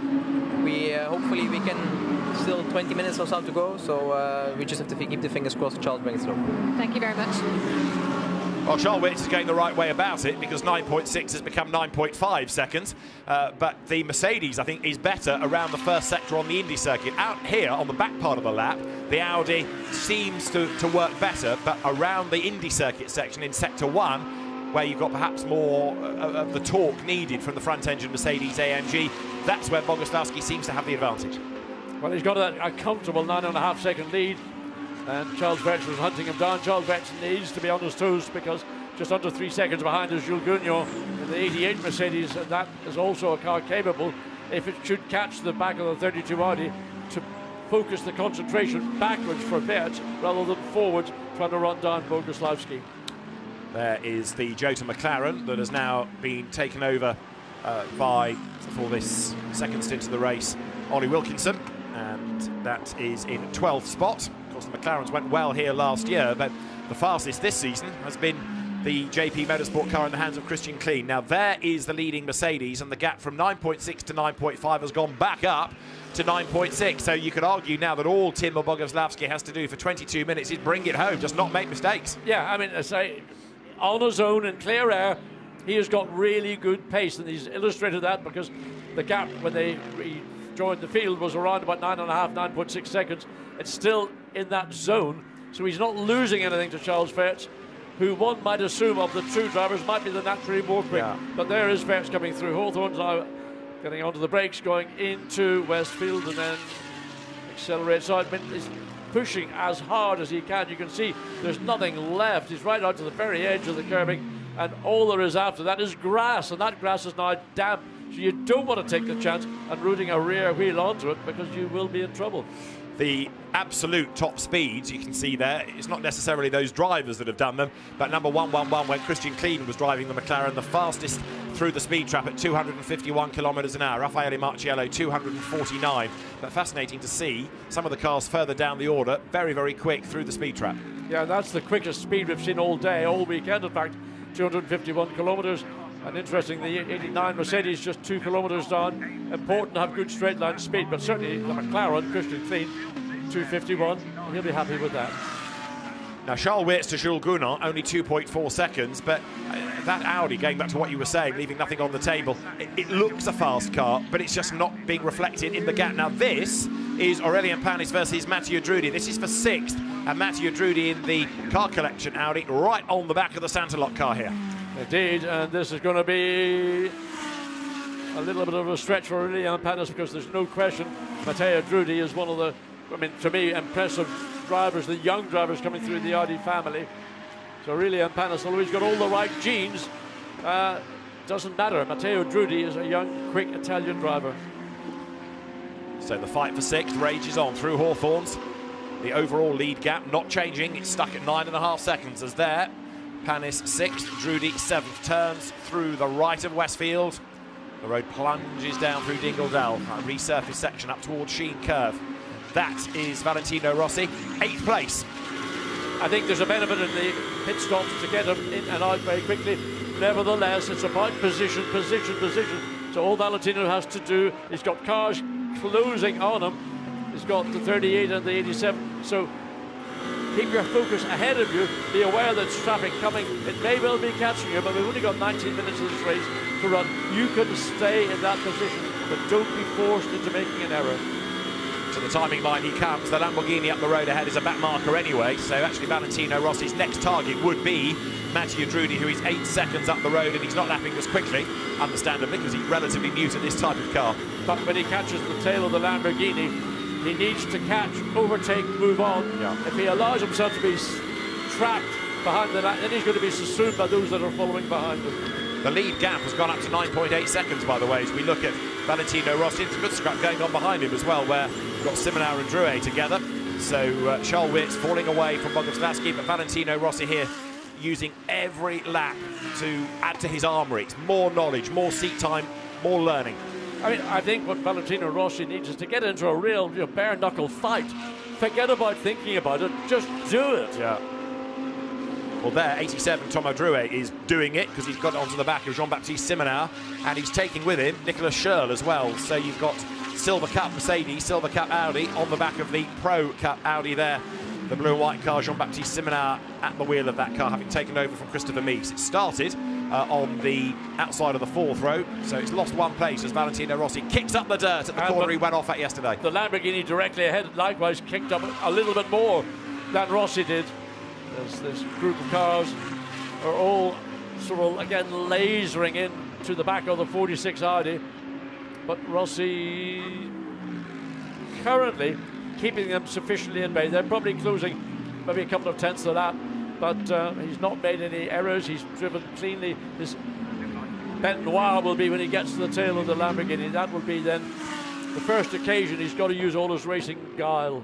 we uh, hopefully we can. Still 20 minutes or so to go, so uh, we just have to keep the fingers crossed. Charles brings it through. Thank you very much. Well, Charles Weerts is going the right way about it because 9.6 has become 9.5 seconds. Uh, but the Mercedes, I think, is better around the first sector on the Indy circuit. Out here on the back part of the lap, the Audi seems to, to work better, but around the Indy circuit section in sector one, where you've got perhaps more uh, of the torque needed from the front engine Mercedes AMG, that's where Boguslavskiy seems to have the advantage. Well, he's got a, a comfortable nine and a half second lead, and Charles Weerts is hunting him down. Charles Weerts needs to be on his toes because just under three seconds behind is Jules Gounon in the 88 Mercedes, and that is also a car capable, if it should catch the back of the 32 Audi, to focus the concentration backwards for Weerts rather than forwards trying to run down Boguslavskiy. There is the Jota McLaren that has now been taken over uh, by, for this second stint of the race, Ollie Wilkinson, and that is in 12th spot. Of course, the McLarens went well here last year, but the fastest this season has been the JP Motorsport car in the hands of Christian Klien. Now, there is the leading Mercedes, and the gap from 9.6 to 9.5 has gone back up to 9.6. So you could argue now that all Tim Boguslavskiy has to do for 22 minutes is bring it home, just not make mistakes. Yeah, I mean, I say, on his own and clear air, he has got really good pace, and he's illustrated that because the gap when they joined the field was around about nine and a half, 9.6 seconds. It's still in that zone, so he's not losing anything to Charles Weerts, who one might assume of the two drivers might be the naturally more quick. Yeah. But there is Weerts coming through. Hawthorne's now getting onto the brakes, going into Westfield, and then accelerates. So he's pushing as hard as he can. You can see there's nothing left. He's right out to the very edge of the curbing, and all there is after that is grass, and that grass is now damp. So you don't want to take the chance and rooting a rear wheel onto it because you will be in trouble. the absolute top speeds you can see there. It's not necessarily those drivers that have done them, but number 111 when Christian Klien was driving the McLaren, the fastest through the speed trap at 251 kilometres an hour. Raffaele Marciello 249. But fascinating to see some of the cars further down the order, very very quick through the speed trap. Yeah, that's the quickest speed we've seen all day, all weekend. In fact, 251 kilometres. And interesting, the 89 Mercedes just two kilometres down. Important to have good straight line speed, but certainly the McLaren, Christian Klien, 251. He'll be happy with that. Now, Charles Weerts to Jules Gounon, only 2.4 seconds, but uh, that Audi, going back to what you were saying, leaving nothing on the table, it, it looks a fast car, but it's just not being reflected in the gap. Now, this is Aurelien Panis versus Matteo Drudi. This is for sixth, and Matteo Drudi in the car collection Audi, right on the back of the Saintéloc car here. Indeed, and this is going to be a little bit of a stretch for Aurelien Panis because there's no question Matteo Drudi is one of the, I mean, to me, impressive drivers, the young drivers coming through the Audi family. So Aurelien Panis, although he's got all the right genes, uh, doesn't matter. Matteo Drudi is a young, quick Italian driver. So the fight for sixth rages on through Hawthorns. The overall lead gap not changing. It's stuck at nine and a half seconds as there. Panis sixth, Drudi seventh. Turns through the right of Westfield. The road plunges down through Dingle Dell, a resurfaced section up towards Sheene Curve. That is Valentino Rossi, eighth place. I think there's a benefit in the pit stops to get him in and out very quickly. Nevertheless, it's about position, position, position. So all Valentino has to do, he's got cars closing on him. He's got the 38 and the 87. So keep your focus ahead of you. Be aware that traffic coming. It may well be catching you, but we've only got 19 minutes of this race to run. You can stay in that position, but don't be forced into making an error. To the timing line he comes. The Lamborghini up the road ahead is a back marker anyway. So actually Valentino Rossi's next target would be Matteo Drudi, who is eight seconds up the road and he's not lapping as quickly, understandably, because he's relatively new to this type of car. But when he catches the tail of the Lamborghini, he needs to catch, overtake, move on. If he allows himself to be trapped behind the then he's going to be subsumed by those that are following behind him. The lead gap has gone up to 9.8 seconds, by the way, as we look at Valentino Rossi. It's a good scrap going on behind him as well, where we've got Simmenauer and Drouet together. So uh, Charles Weerts falling away from Boguslavskiy, but Valentino Rossi here using every lap to add to his armoury. It's more knowledge, more seat time, more learning. I mean, I think what Valentino Rossi needs is to get into a real you know, bare knuckle fight. Forget about thinking about it, just do it. Yeah. Well, there, 87, Tomo Drouet is doing it because he's got onto the back of Jean-Baptiste Simmenauer, and he's taking with him Nicolas Schöll as well. So you've got Silver Cup Mercedes, Silver Cup Audi on the back of the Pro Cup Audi there. The blue and white car, Jean-Baptiste Simmenauer at the wheel of that car, having taken over from Christopher Mies. It started uh, on the outside of the fourth row, so it's lost one place as Valentino Rossi kicks up the dirt at the And corner the- he went off at yesterday. The Lamborghini directly ahead likewise kicked up a little bit more than Rossi did. There's this group of cars are all sort of again lasering in to the back of the 46 Audi, but Rossi currently keeping them sufficiently in bay. They're probably closing maybe a couple of tenths of that, but uh, he's not made any errors. He's driven cleanly. His bête noire will be when he gets to the tail of the Lamborghini. That will be then the first occasion he's got to use all his racing guile.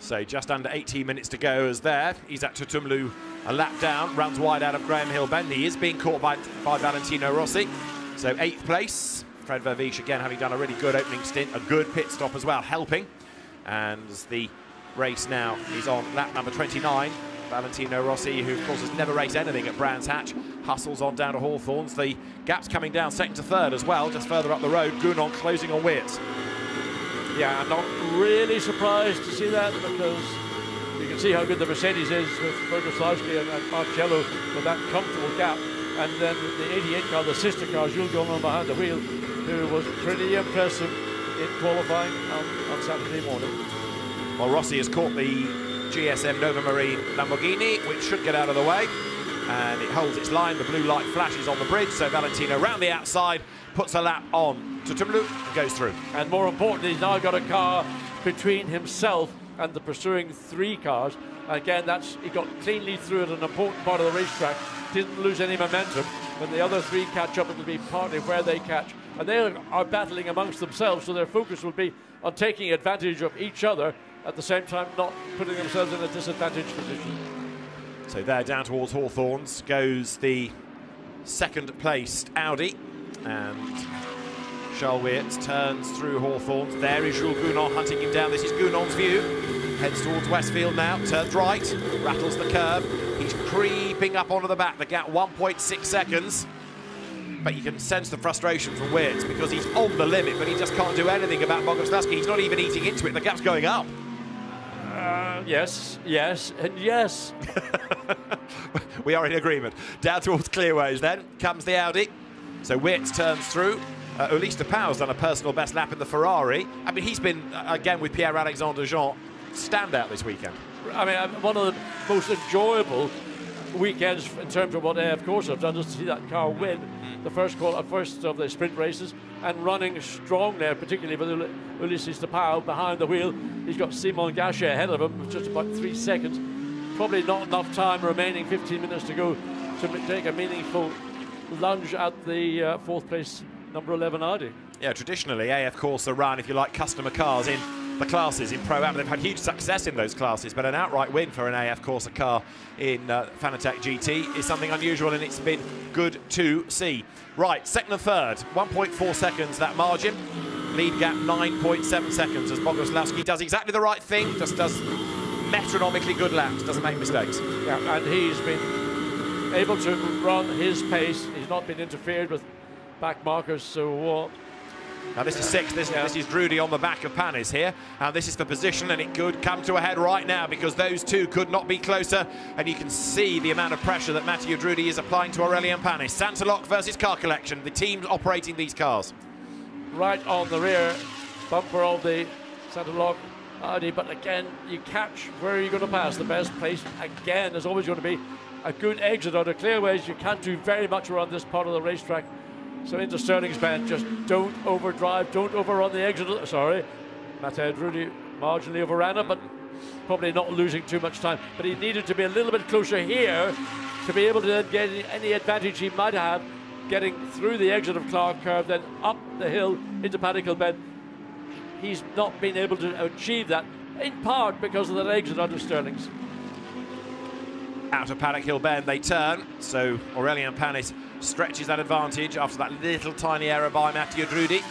So just under 18 minutes to go as there. He's at Tutumlu, a lap down, runs wide out of Graham Hill Bend. He is being caught by, by Valentino Rossi. So eighth place. Fred Vervisch again having done a really good opening stint, a good pit stop as well, helping. And the race now He's on lap number 29. Valentino Rossi, who of course has never raced anything at Brands Hatch, hustles on down to Hawthorns. The gap's coming down second to third as well, just further up the road. Gounon closing on Weerts. Yeah, I'm not really surprised to see that because you can see how good the Mercedes is with Boguslavskiy and, and Marciello with that comfortable gap. And then the 88 car, the sister car, Jules Gounon behind the wheel, who was pretty impressive in qualifying on, on Saturday morning. Well, Rossi has caught the GSM Nova Marine Lamborghini, which should get out of the way. And it holds its line. The blue light flashes on the bridge. So Valentino round the outside, puts a lap on to Tumlu and goes through. And more importantly, he's now got a car between himself and the pursuing three cars. Again, that's he got cleanly through at an important part of the racetrack. Didn't lose any momentum. When the other three catch up, it'll be partly where they catch. And they are battling amongst themselves, so their focus will be on taking advantage of each other at the same time not putting themselves in a disadvantaged position. So there, down towards Hawthorns, goes the second placed Audi. And Charles Weerts turns through Hawthorns. There is Jules Gounon hunting him down. This is Gounon's view. Heads towards Westfield now, turns right, rattles the curb. He's creeping up onto the back. The gap 1.6 seconds. But you can sense the frustration from Weerts because he's on the limit, but he just can't do anything about Boguslavskiy. He's not even eating into it. The gap's going up. Uh, yes, yes, and yes. we are in agreement. Down towards Clearways then comes the Audi. So Weerts turns through. Uh, de Pauw's done a personal best lap in the Ferrari. I mean, he's been, uh, again, with Pierre-Alexandre Jean, standout this weekend. I mean, uh, one of the most enjoyable weekends in terms of what AF Corse have done is to see that car win the first call, uh, first of the sprint races and running strong there, particularly with Ulysses de Pauw behind the wheel. He's got Simon Gachet ahead of him with just about three seconds. Probably not enough time remaining, 15 minutes to go to take a meaningful lunge at the uh, fourth place number 11 Audi. Yeah, traditionally AF Corse run, if you like, customer cars in the classes in Pro Am. They've had huge success in those classes, but an outright win for an AF Corse car in uh, Fanatec GT is something unusual, and it's been good to see. Right, second and third, 1.4 seconds that margin. Lead gap 9.7 seconds as Boguslavskiy does exactly the right thing, just does metronomically good laps, doesn't make mistakes. Yeah, and he's been able to run his pace. He's not been interfered with back markers, so uh, now this is six. This, yeah. this is Drudi on the back of Panis here. And this is for position, and it could come to a head right now because those two could not be closer. And you can see the amount of pressure that Matteo Drudi is applying to Aurelien Panis. Saintéloc versus Car Collection, the teams operating these cars. Right on the rear bumper of the Saintéloc Audi, but again, you catch where you're going to pass. The best place, again, is always going to be a good exit out of clearways. You can't do very much around this part of the racetrack. So into Stirling's bend, just don't overdrive, don't overrun the exit. Sorry, Matteo Drudi marginally overran it, but probably not losing too much time. But he needed to be a little bit closer here to be able to then get any advantage he might have getting through the exit of Clark Curve, then up the hill into Hill Bend. He's not been able to achieve that, in part because of that exit under Stirling's. Out of Paddock Hill Bend, they turn. So Aurelien Panis stretches that advantage after that little tiny error by Matteo Drudi.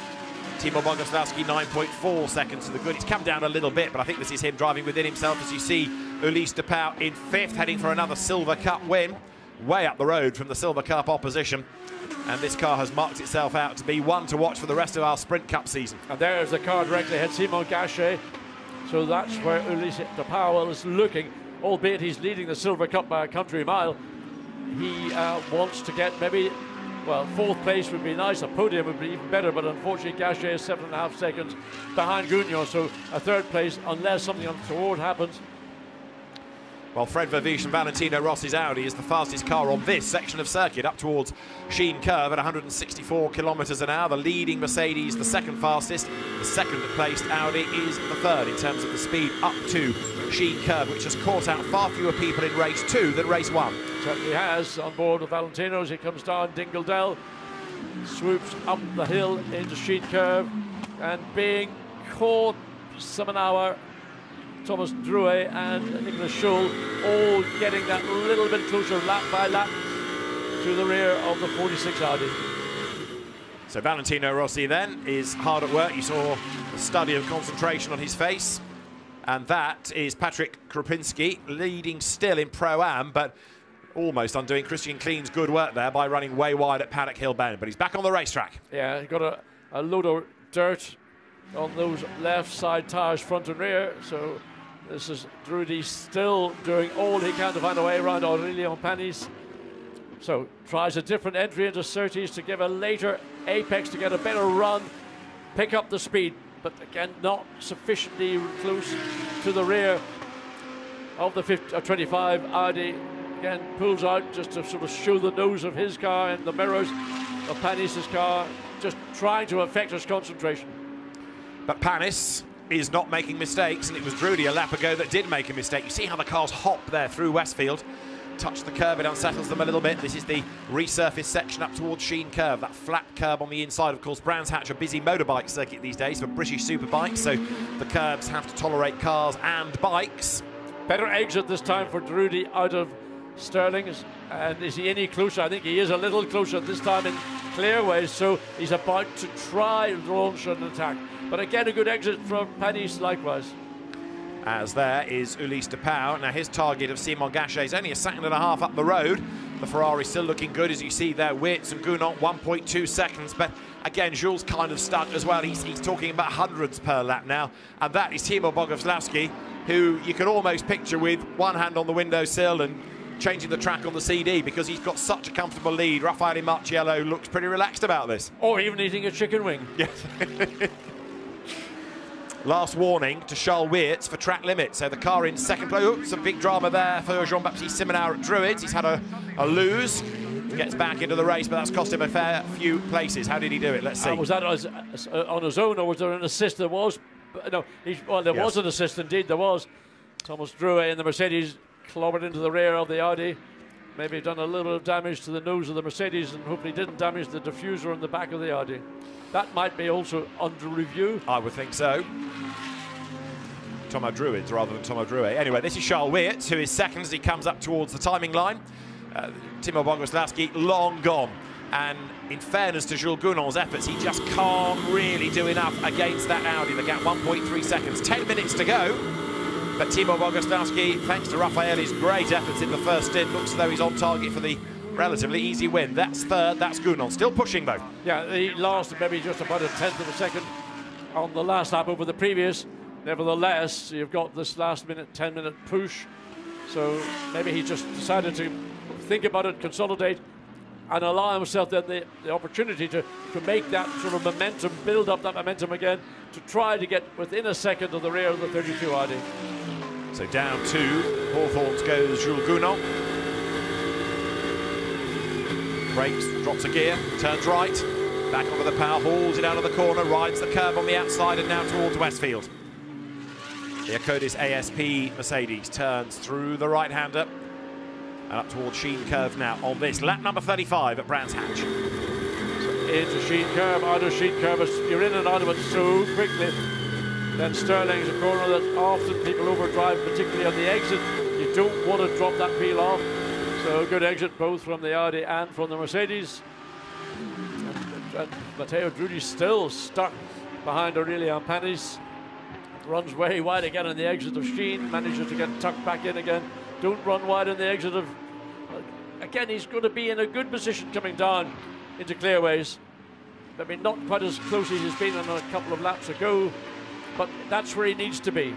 Timo Boguslavskiy 9.4 seconds to the good. It's come down a little bit, but I think this is him driving within himself as you see Ulysse de Pauw in fifth, heading for another Silver Cup win. Way up the road from the Silver Cup opposition. And this car has marked itself out to be one to watch for the rest of our Sprint Cup season. And there's the car directly ahead, Simon Gachet. So that's where Ulysse de Pauw is looking, albeit he's leading the Silver Cup by a country mile he uh, wants to get maybe, well, fourth place would be nice. A podium would be even better, but unfortunately, Gachet is seven and a half seconds behind Gounon. So a third place, unless something untoward happens. Well, Fred Vervisch and Valentino Rossi's Audi is the fastest car on this section of circuit up towards Sheene Curve at 164 kilometres an hour. The leading Mercedes, the second fastest. The second placed Audi is the third in terms of the speed up to Sheene Curve, which has caught out far fewer people in race two than race one. Certainly has on board with Valentino as He comes down Dingle Dell, swoops up the hill into Sheene Curve, and being caught some an hour Thomas Drouet and Nicolas Schöll, all getting that little bit closer lap by lap to the rear of the 46 Audi. So Valentino Rossi then is hard at work. You saw a study of concentration on his face. And that is Patrick Krupinski leading still in Pro-Am, but almost undoing Christian Klien's good work there by running way wide at Paddock Hill Bend. But he's back on the racetrack. Yeah, he got a, a load of dirt on those left side tyres, front and rear. So this is Drudi still doing all he can to find a way around Aurelien Panis. So tries a different entry into Surtees to give a later apex to get a better run, pick up the speed, but again not sufficiently close to the rear of the 50, uh, 25. Audi again pulls out just to sort of show the nose of his car and the mirrors of Panis's car, just trying to affect his concentration. But Panis is not making mistakes, and it was Drudi a lap ago that did make a mistake. You see how the cars hop there through Westfield. Touch the curb, it unsettles them a little bit. This is the resurfaced section up towards Sheene Curve, that flat curb on the inside. Of course, Brands Hatch a busy motorbike circuit these days for British superbikes, so the curbs have to tolerate cars and bikes. Better exit this time for Drudi out of Stirling. And is he any closer? I think he is a little closer this time in clearways, so he's about to try and launch an attack. But again, a good exit from Panis likewise as there is Ulysse de Pauw. Now his target of Simon Gachet is only a second and a half up the road. The Ferrari still looking good as you see there. Weerts and Gounon 1.2 seconds, but again Jules kind of stuck as well. He's, he's talking about hundreds per lap now, and that is Timo Boguslavskiy, who you can almost picture with one hand on the windowsill and changing the track on the CD because he's got such a comfortable lead. Raffaele Marciello looks pretty relaxed about this. Or even eating a chicken wing. Yes. Last warning to Charles Weerts for track limit. So the car in second place. Oops, some big drama there for Jean-Baptiste Simmenauer at Druids. He's had a, a lose. Gets back into the race, but that's cost him a fair few places. How did he do it? Let's see. Uh, was that as, uh, on his own, or was there an assist? There was. No, he, well, there yes. was an assist indeed. There was. Thomas Drouet in the Mercedes clobbered into the rear of the Audi. Maybe done a little of damage to the nose of the Mercedes and hopefully didn't damage the diffuser on the back of the Audi. That might be also under review. I would think so. Tomo Druids rather than Tomo Drouet. Anyway, this is Charles Weerts, who is second as he comes up towards the timing line. Uh, Timo Boguslavskiy long gone. And in fairness to Jules Gounon's efforts, he just can't really do enough against that Audi. The gap 1.3 seconds, 10 minutes to go. But Timo Boguslavskiy, thanks to Raffaele's great efforts in the first stint, looks as though he's on target for the relatively easy win. That's third, that's Gounon. Still pushing though. Yeah, he lost maybe just about a tenth of a second on the last lap over the previous. Nevertheless, you've got this last minute, 10 minute push. So maybe he just decided to think about it, consolidate, and allow himself then the, the opportunity to, to make that sort of momentum, build up that momentum again, to try to get within a second of the rear of the 32 Audi. So down two, Hawthorns goes Jules Gounon brakes, drops a gear, turns right, back onto the power, hauls it out of the corner, rides the curb on the outside and now towards Westfield. The Akkodis ASP Mercedes turns through the right-hander and up towards Sheene Curve now on this. Lap number 35 at Brands Hatch. Into Sheene Curve, out of Sheene Curve, you're in and out of it so quickly. Then Stirling's a corner that often people overdrive, particularly on the exit. You don't want to drop that peel off. So good exit both from the Audi and from the Mercedes. And, and Matteo Drudi still stuck behind Aurelien Panis. Runs way wide again on the exit of Sheene, manages to get tucked back in again. Don't run wide on the exit of. Again, he's going to be in a good position coming down into clearways. I mean, not quite as close as he's been on a couple of laps ago, but that's where he needs to be.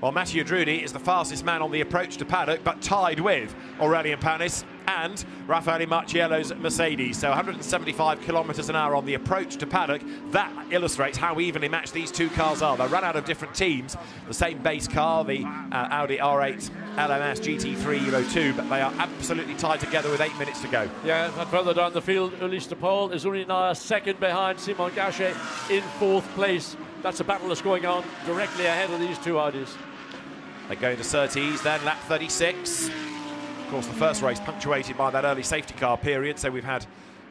Well, Mathieu Drudi is the fastest man on the approach to paddock, but tied with Aurelien Panis and Raffaele Marciello's Mercedes. So 175 kilometres an hour on the approach to paddock. That illustrates how evenly matched these two cars are. They run out of different teams. The same base car, the uh, Audi R8 LMS GT3 Evo 2, but they are absolutely tied together with eight minutes to go. Yeah, and further down the field, Ulysse de Pauw is only now a second behind Simon Gachet in fourth place. That's a battle that's going on directly ahead of these two Audis. They go into Surtees, then lap 36. Of course, the first race punctuated by that early safety car period, so we've had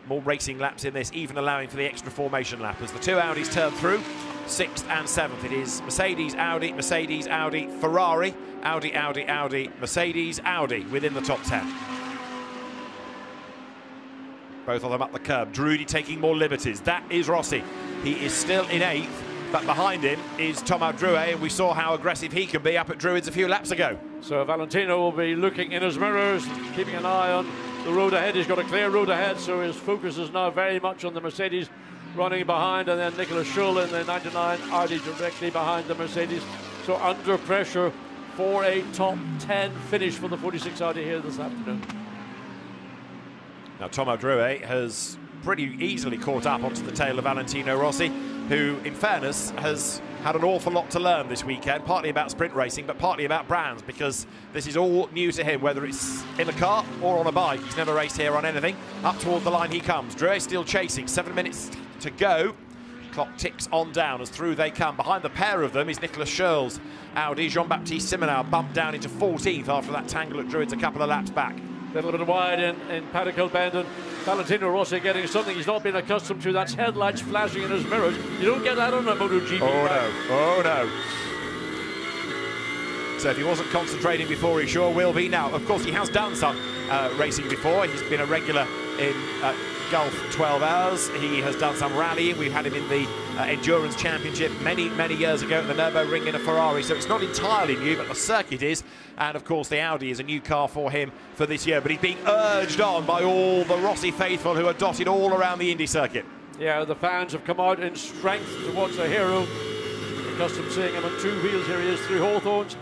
more racing laps in this, even allowing for the extra formation lap. As the two Audis turn through, sixth and seventh, it is Mercedes, Audi, Mercedes, Audi, Ferrari, Audi, Audi, Audi, Mercedes, Audi within the top 10. Both of them up the curb. Drudi taking more liberties. That is Rossi. He is still in eighth. But behind him is Thomas Drouet, and we saw how aggressive he can be up at Druids a few laps ago. So Valentino will be looking in his mirrors, keeping an eye on the road ahead. He's got a clear road ahead, so his focus is now very much on the Mercedes running behind, and then Nicolas Schöll in the 99 Audi directly behind the Mercedes. So under pressure for a top 10 finish for the 46 Audi here this afternoon. Now, Tomo Drouet has pretty easily caught up onto the tail of Valentino Rossi, who, in fairness, has had an awful lot to learn this weekend, partly about sprint racing, but partly about brands, because this is all new to him, whether it's in a car or on a bike. He's never raced here on anything. Up toward the line he comes. Drouet still chasing, seven minutes to go. Clock ticks on down as through they come. Behind the pair of them is Nicolas Schöll's Audi. Jean-Baptiste Simmenauer bumped down into 14th after that tangle at Druids a couple of laps back. A little bit wide in, in Paddock Bend and Valentino Rossi getting something he's not been accustomed to. That's headlights flashing in his mirrors. You don't get that on a MotoGP. Oh no, oh no. So if he wasn't concentrating before, he sure will be now. Of course, he has done some uh, racing before. He's been a regular in uh, Gulf 12 Hours. He has done some rallying. We've had him in the uh, Endurance Championship many, many years ago at the Nürburgring in a Ferrari. So it's not entirely new, but the circuit is. And of course, the Audi is a new car for him for this year. But he's being urged on by all the Rossi faithful who are dotted all around the Indy circuit. Yeah, the fans have come out in strength to watch the hero. Accustomed seeing him on two wheels. Here he is through Hawthorns.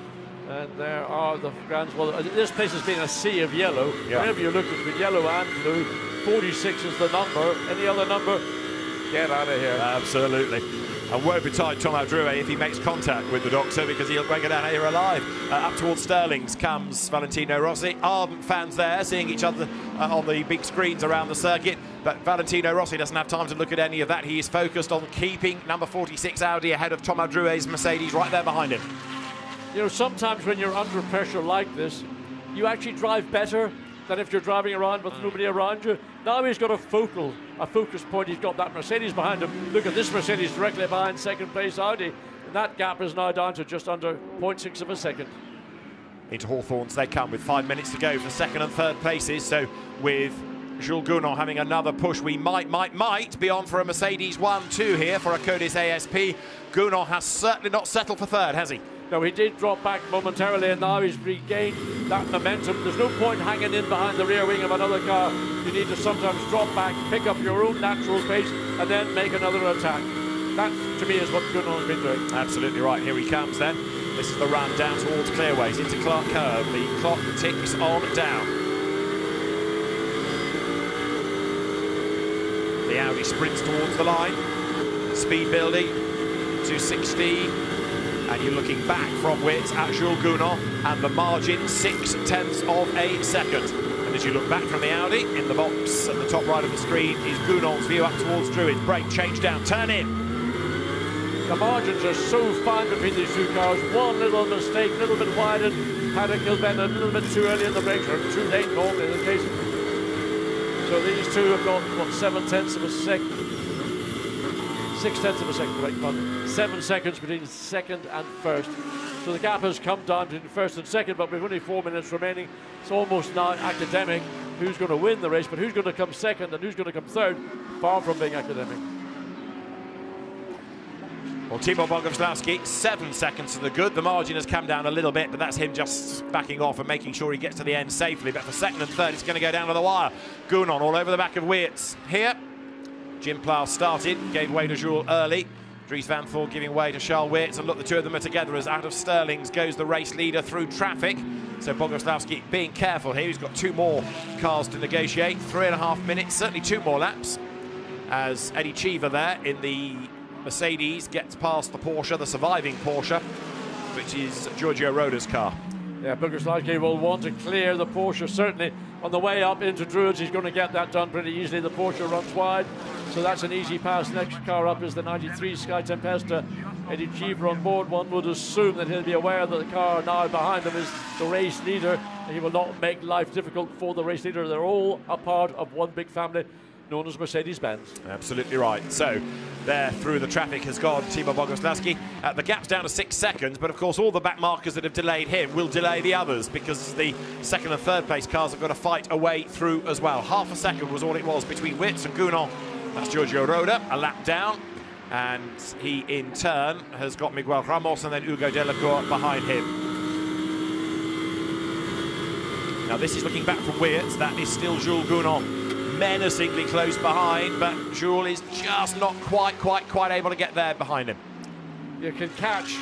And there are the fans. Well, this place has been a sea of yellow. Yeah. Whenever you look, it's been yellow and blue. 46 is the number. Any other number, get out of here. Absolutely. And woe betide Tomo Drouet if he makes contact with the doctor because he'll break it down here alive. Uh, up towards Stirling's comes Valentino Rossi. Ardent fans there seeing each other uh, on the big screens around the circuit. But Valentino Rossi doesn't have time to look at any of that. He is focused on keeping number 46 Audi ahead of Tom Drouet's Mercedes right there behind him. You know, sometimes when you're under pressure like this, you actually drive better than if you're driving around with nobody around you. Now he's got a focal, a focus point. He's got that Mercedes behind him. Look at this Mercedes directly behind second place Audi. And that gap is now down to just under 0.6 of a second. Into Hawthorns they come with five minutes to go for second and third places. So with Jules Gounon having another push, we might, might, might be on for a Mercedes 1-2 here for Akkodis ASP. Gounon has certainly not settled for third, has he? No, he did drop back momentarily, and now he's regained that momentum. There's no point hanging in behind the rear wing of another car. You need to sometimes drop back, pick up your own natural pace, and then make another attack. That, to me, is what Gounon's been doing. Absolutely right. Here he comes then. This is the run down towards Clearways into Clark Curve. The clock ticks on down. The Audi sprints towards the line. Speed building to 16. And you're looking back from Weerts at Jules Gounon, and the margin six tenths of a second. And as you look back from the Audi, in the box at the top right of the screen is Gounon's view up towards Druid. Brake change down, turn in. The margins are so fine between these two cars. One little mistake, a little bit widened. Paddock Hill Bend a little bit too early in the brakes, or too late normally in the case. So these two have got, what, seven tenths of a second. Six tenths of a second, right, pardon. Seven seconds between second and first. So the gap has come down between first and second, but with only four minutes remaining, it's almost now academic who's going to win the race, but who's going to come second and who's going to come third, far from being academic. Well, Timo Boguslavskiy, seven seconds to the good. The margin has come down a little bit, but that's him just backing off and making sure he gets to the end safely. But for second and third, it's going to go down to the wire. Gounon all over the back of Weerts. Here, Jim Pla started, gave way to Jules early. Dries Vanthoor giving way to Charles Weerts. And look, the two of them are together as out of Stirling's goes the race leader through traffic. So Boguslavskiy being careful here. He's got two more cars to negotiate. Three and a half minutes, certainly two more laps. As Eddie Cheever there in the Mercedes gets past the Porsche, the surviving Porsche, which is Giorgio Roda's car. Yeah, Boguslavskiy will want to clear the Porsche, certainly on the way up into Druids. He's going to get that done pretty easily. The Porsche runs wide, so that's an easy pass. Next car up is the 93 Sky Tempesta. Eddie Cheever on board. One would assume that he'll be aware that the car now behind him is the race leader. He will not make life difficult for the race leader. They're all a part of one big family known as Mercedes-Benz. Absolutely right. So there through the traffic has gone Timo Boguslavskiy. Uh, the gap's down to six seconds, but of course all the back markers that have delayed him will delay the others because the second and third place cars have got to fight a way through as well. Half a second was all it was between Weerts and Gounon. That's Giorgio Roda, a lap down. And he, in turn, has got Miguel Ramos and then Hugo Delacour behind him. Now, this is looking back from Weerts. That is still Jules Gounon menacingly close behind, but Jules is just not quite, quite, quite able to get there behind him. You can catch,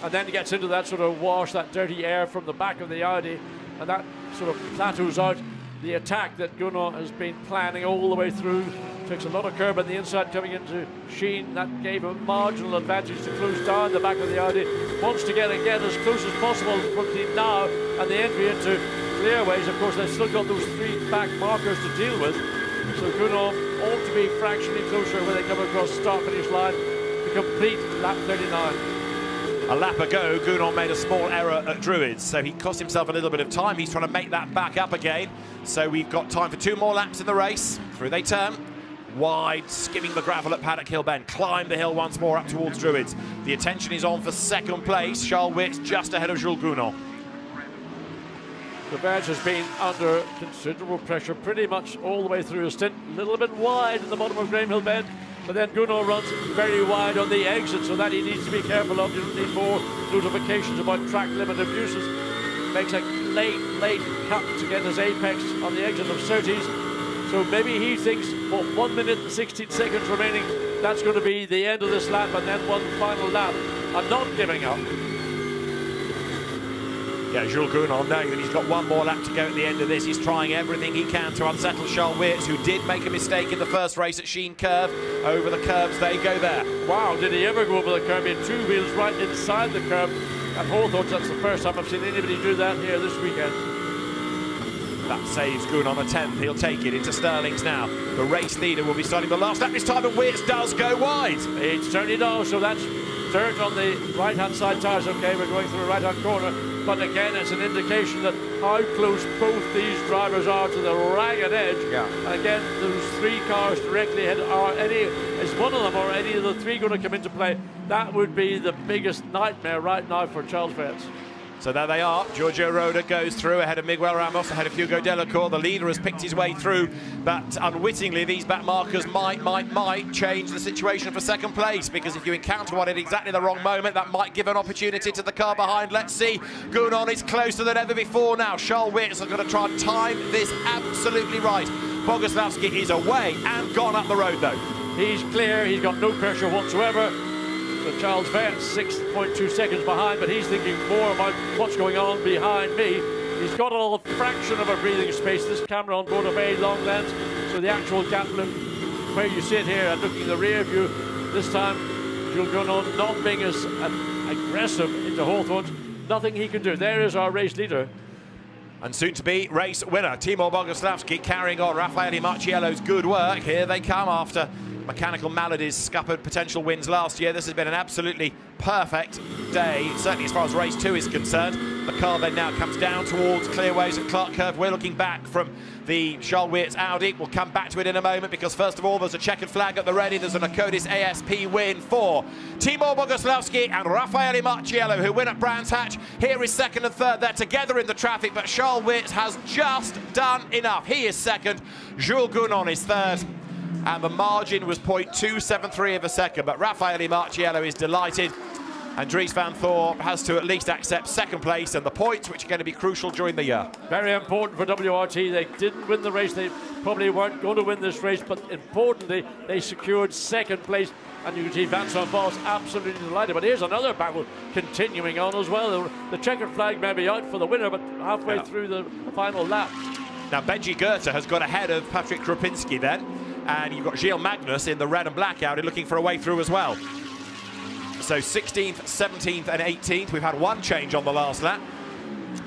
and then he gets into that sort of wash, that dirty air from the back of the Audi, and that sort of plateaus out the attack that Gounon has been planning all the way through. Takes a lot of curb on the inside coming into Sheen. That gave a marginal advantage to Kloos down the back of the Audi. Wants to get get as close as possible between now and the entry into clearways. Of course, they've still got those three back markers to deal with. So Gounon ought to be fractionally closer when they come across start-finish line to complete lap 39. A lap ago, Gounon made a small error at Druids, so he cost himself a little bit of time. He's trying to make that back up again. So we've got time for two more laps in the race. Through they turn. Wide, skimming the gravel at Paddock Hill Bend. Climb the hill once more up towards Druids. The attention is on for second place. Charles Weerts just ahead of Jules Gounon. The badge has been under considerable pressure pretty much all the way through a stint. A little bit wide in the bottom of Graham Hill Bend, but then Gounon runs very wide on the exit, so that he needs to be careful of. You don't need more notifications about track limit abuses. Makes a late, late cut to get his apex on the exit of Surtees. So maybe he thinks, well, one minute and 16 seconds remaining, that's going to be the end of this lap, and then one final lap. I'm not giving up. Yeah, Jules Gounon, knowing that he's got one more lap to go at the end of this, he's trying everything he can to unsettle Charles Weerts, who did make a mistake in the first race at Sheen Curve. Over the curbs, they go there. Wow, did he ever go over the curb? He had two wheels right inside the curb at Hawthorns. That's the first time I've seen anybody do that here this weekend. That saves Gounon a 10th. He'll take it into Stirling's now. The race leader will be starting the last lap this time, and Weerts does go wide. It certainly does, so that's dirt on the right-hand side tyres. Okay, we're going through a right-hand corner. But again, it's an indication that how close both these drivers are to the ragged edge. Yeah. And again, those three cars directly ahead are any is one of them or any of the three going to come into play? That would be the biggest nightmare right now for Charles Weerts. So there they are. Giorgio Roda goes through ahead of Miguel Ramos, ahead of Hugo Delacour. The leader has picked his way through, but unwittingly, these back markers might, might, might change the situation for second place because if you encounter one at exactly the wrong moment, that might give an opportunity to the car behind. Let's see. Gounon is closer than ever before now. Charles Weerts is going to try and time this absolutely right. Boguslavskiy is away and gone up the road, though. He's clear. He's got no pressure whatsoever. So Charles Weerts 6.2 seconds behind, but he's thinking more about what's going on behind me. He's got a little fraction of a breathing space. This camera on board a very long lens, so the actual gap look where you sit here and looking in the rear view. This time, Jules Gounon not being as aggressive into Hawthorns. Nothing he can do. There is our race leader. And soon to be race winner, Timur Boguslavskiy carrying on Raffaele Marciello's good work. Here they come after Mechanical Maladies scuppered potential wins last year. This has been an absolutely perfect day, certainly as far as race two is concerned. The car then now comes down towards Clearways and Clark Curve. We're looking back from the Charles Weerts Audi. We'll come back to it in a moment because first of all, there's a checkered flag at the ready. There's an Akkodis ASP win for Timur Boguslavskiy and Raffaele Marciello, who win at Brands Hatch. Here is second and third. They're together in the traffic, but Charles Weerts has just done enough. He is second. Jules Gounon is third and the margin was 0.273 of a second. But Raffaele Marciello is delighted. And Dries Vanthoor has to at least accept second place and the points, which are going to be crucial during the year. Very important for WRT. They didn't win the race. They probably weren't going to win this race, but importantly, they secured second place. And you can see Vincent Vosse absolutely delighted. But here's another battle continuing on as well. The checkered flag may be out for the winner, but halfway yeah. through the final lap. Now, Benji Goethe has got ahead of Patrick Krupinski then and you've got Gilles Magnus in the red and black Audi looking for a way through as well. So 16th, 17th and 18th. We've had one change on the last lap.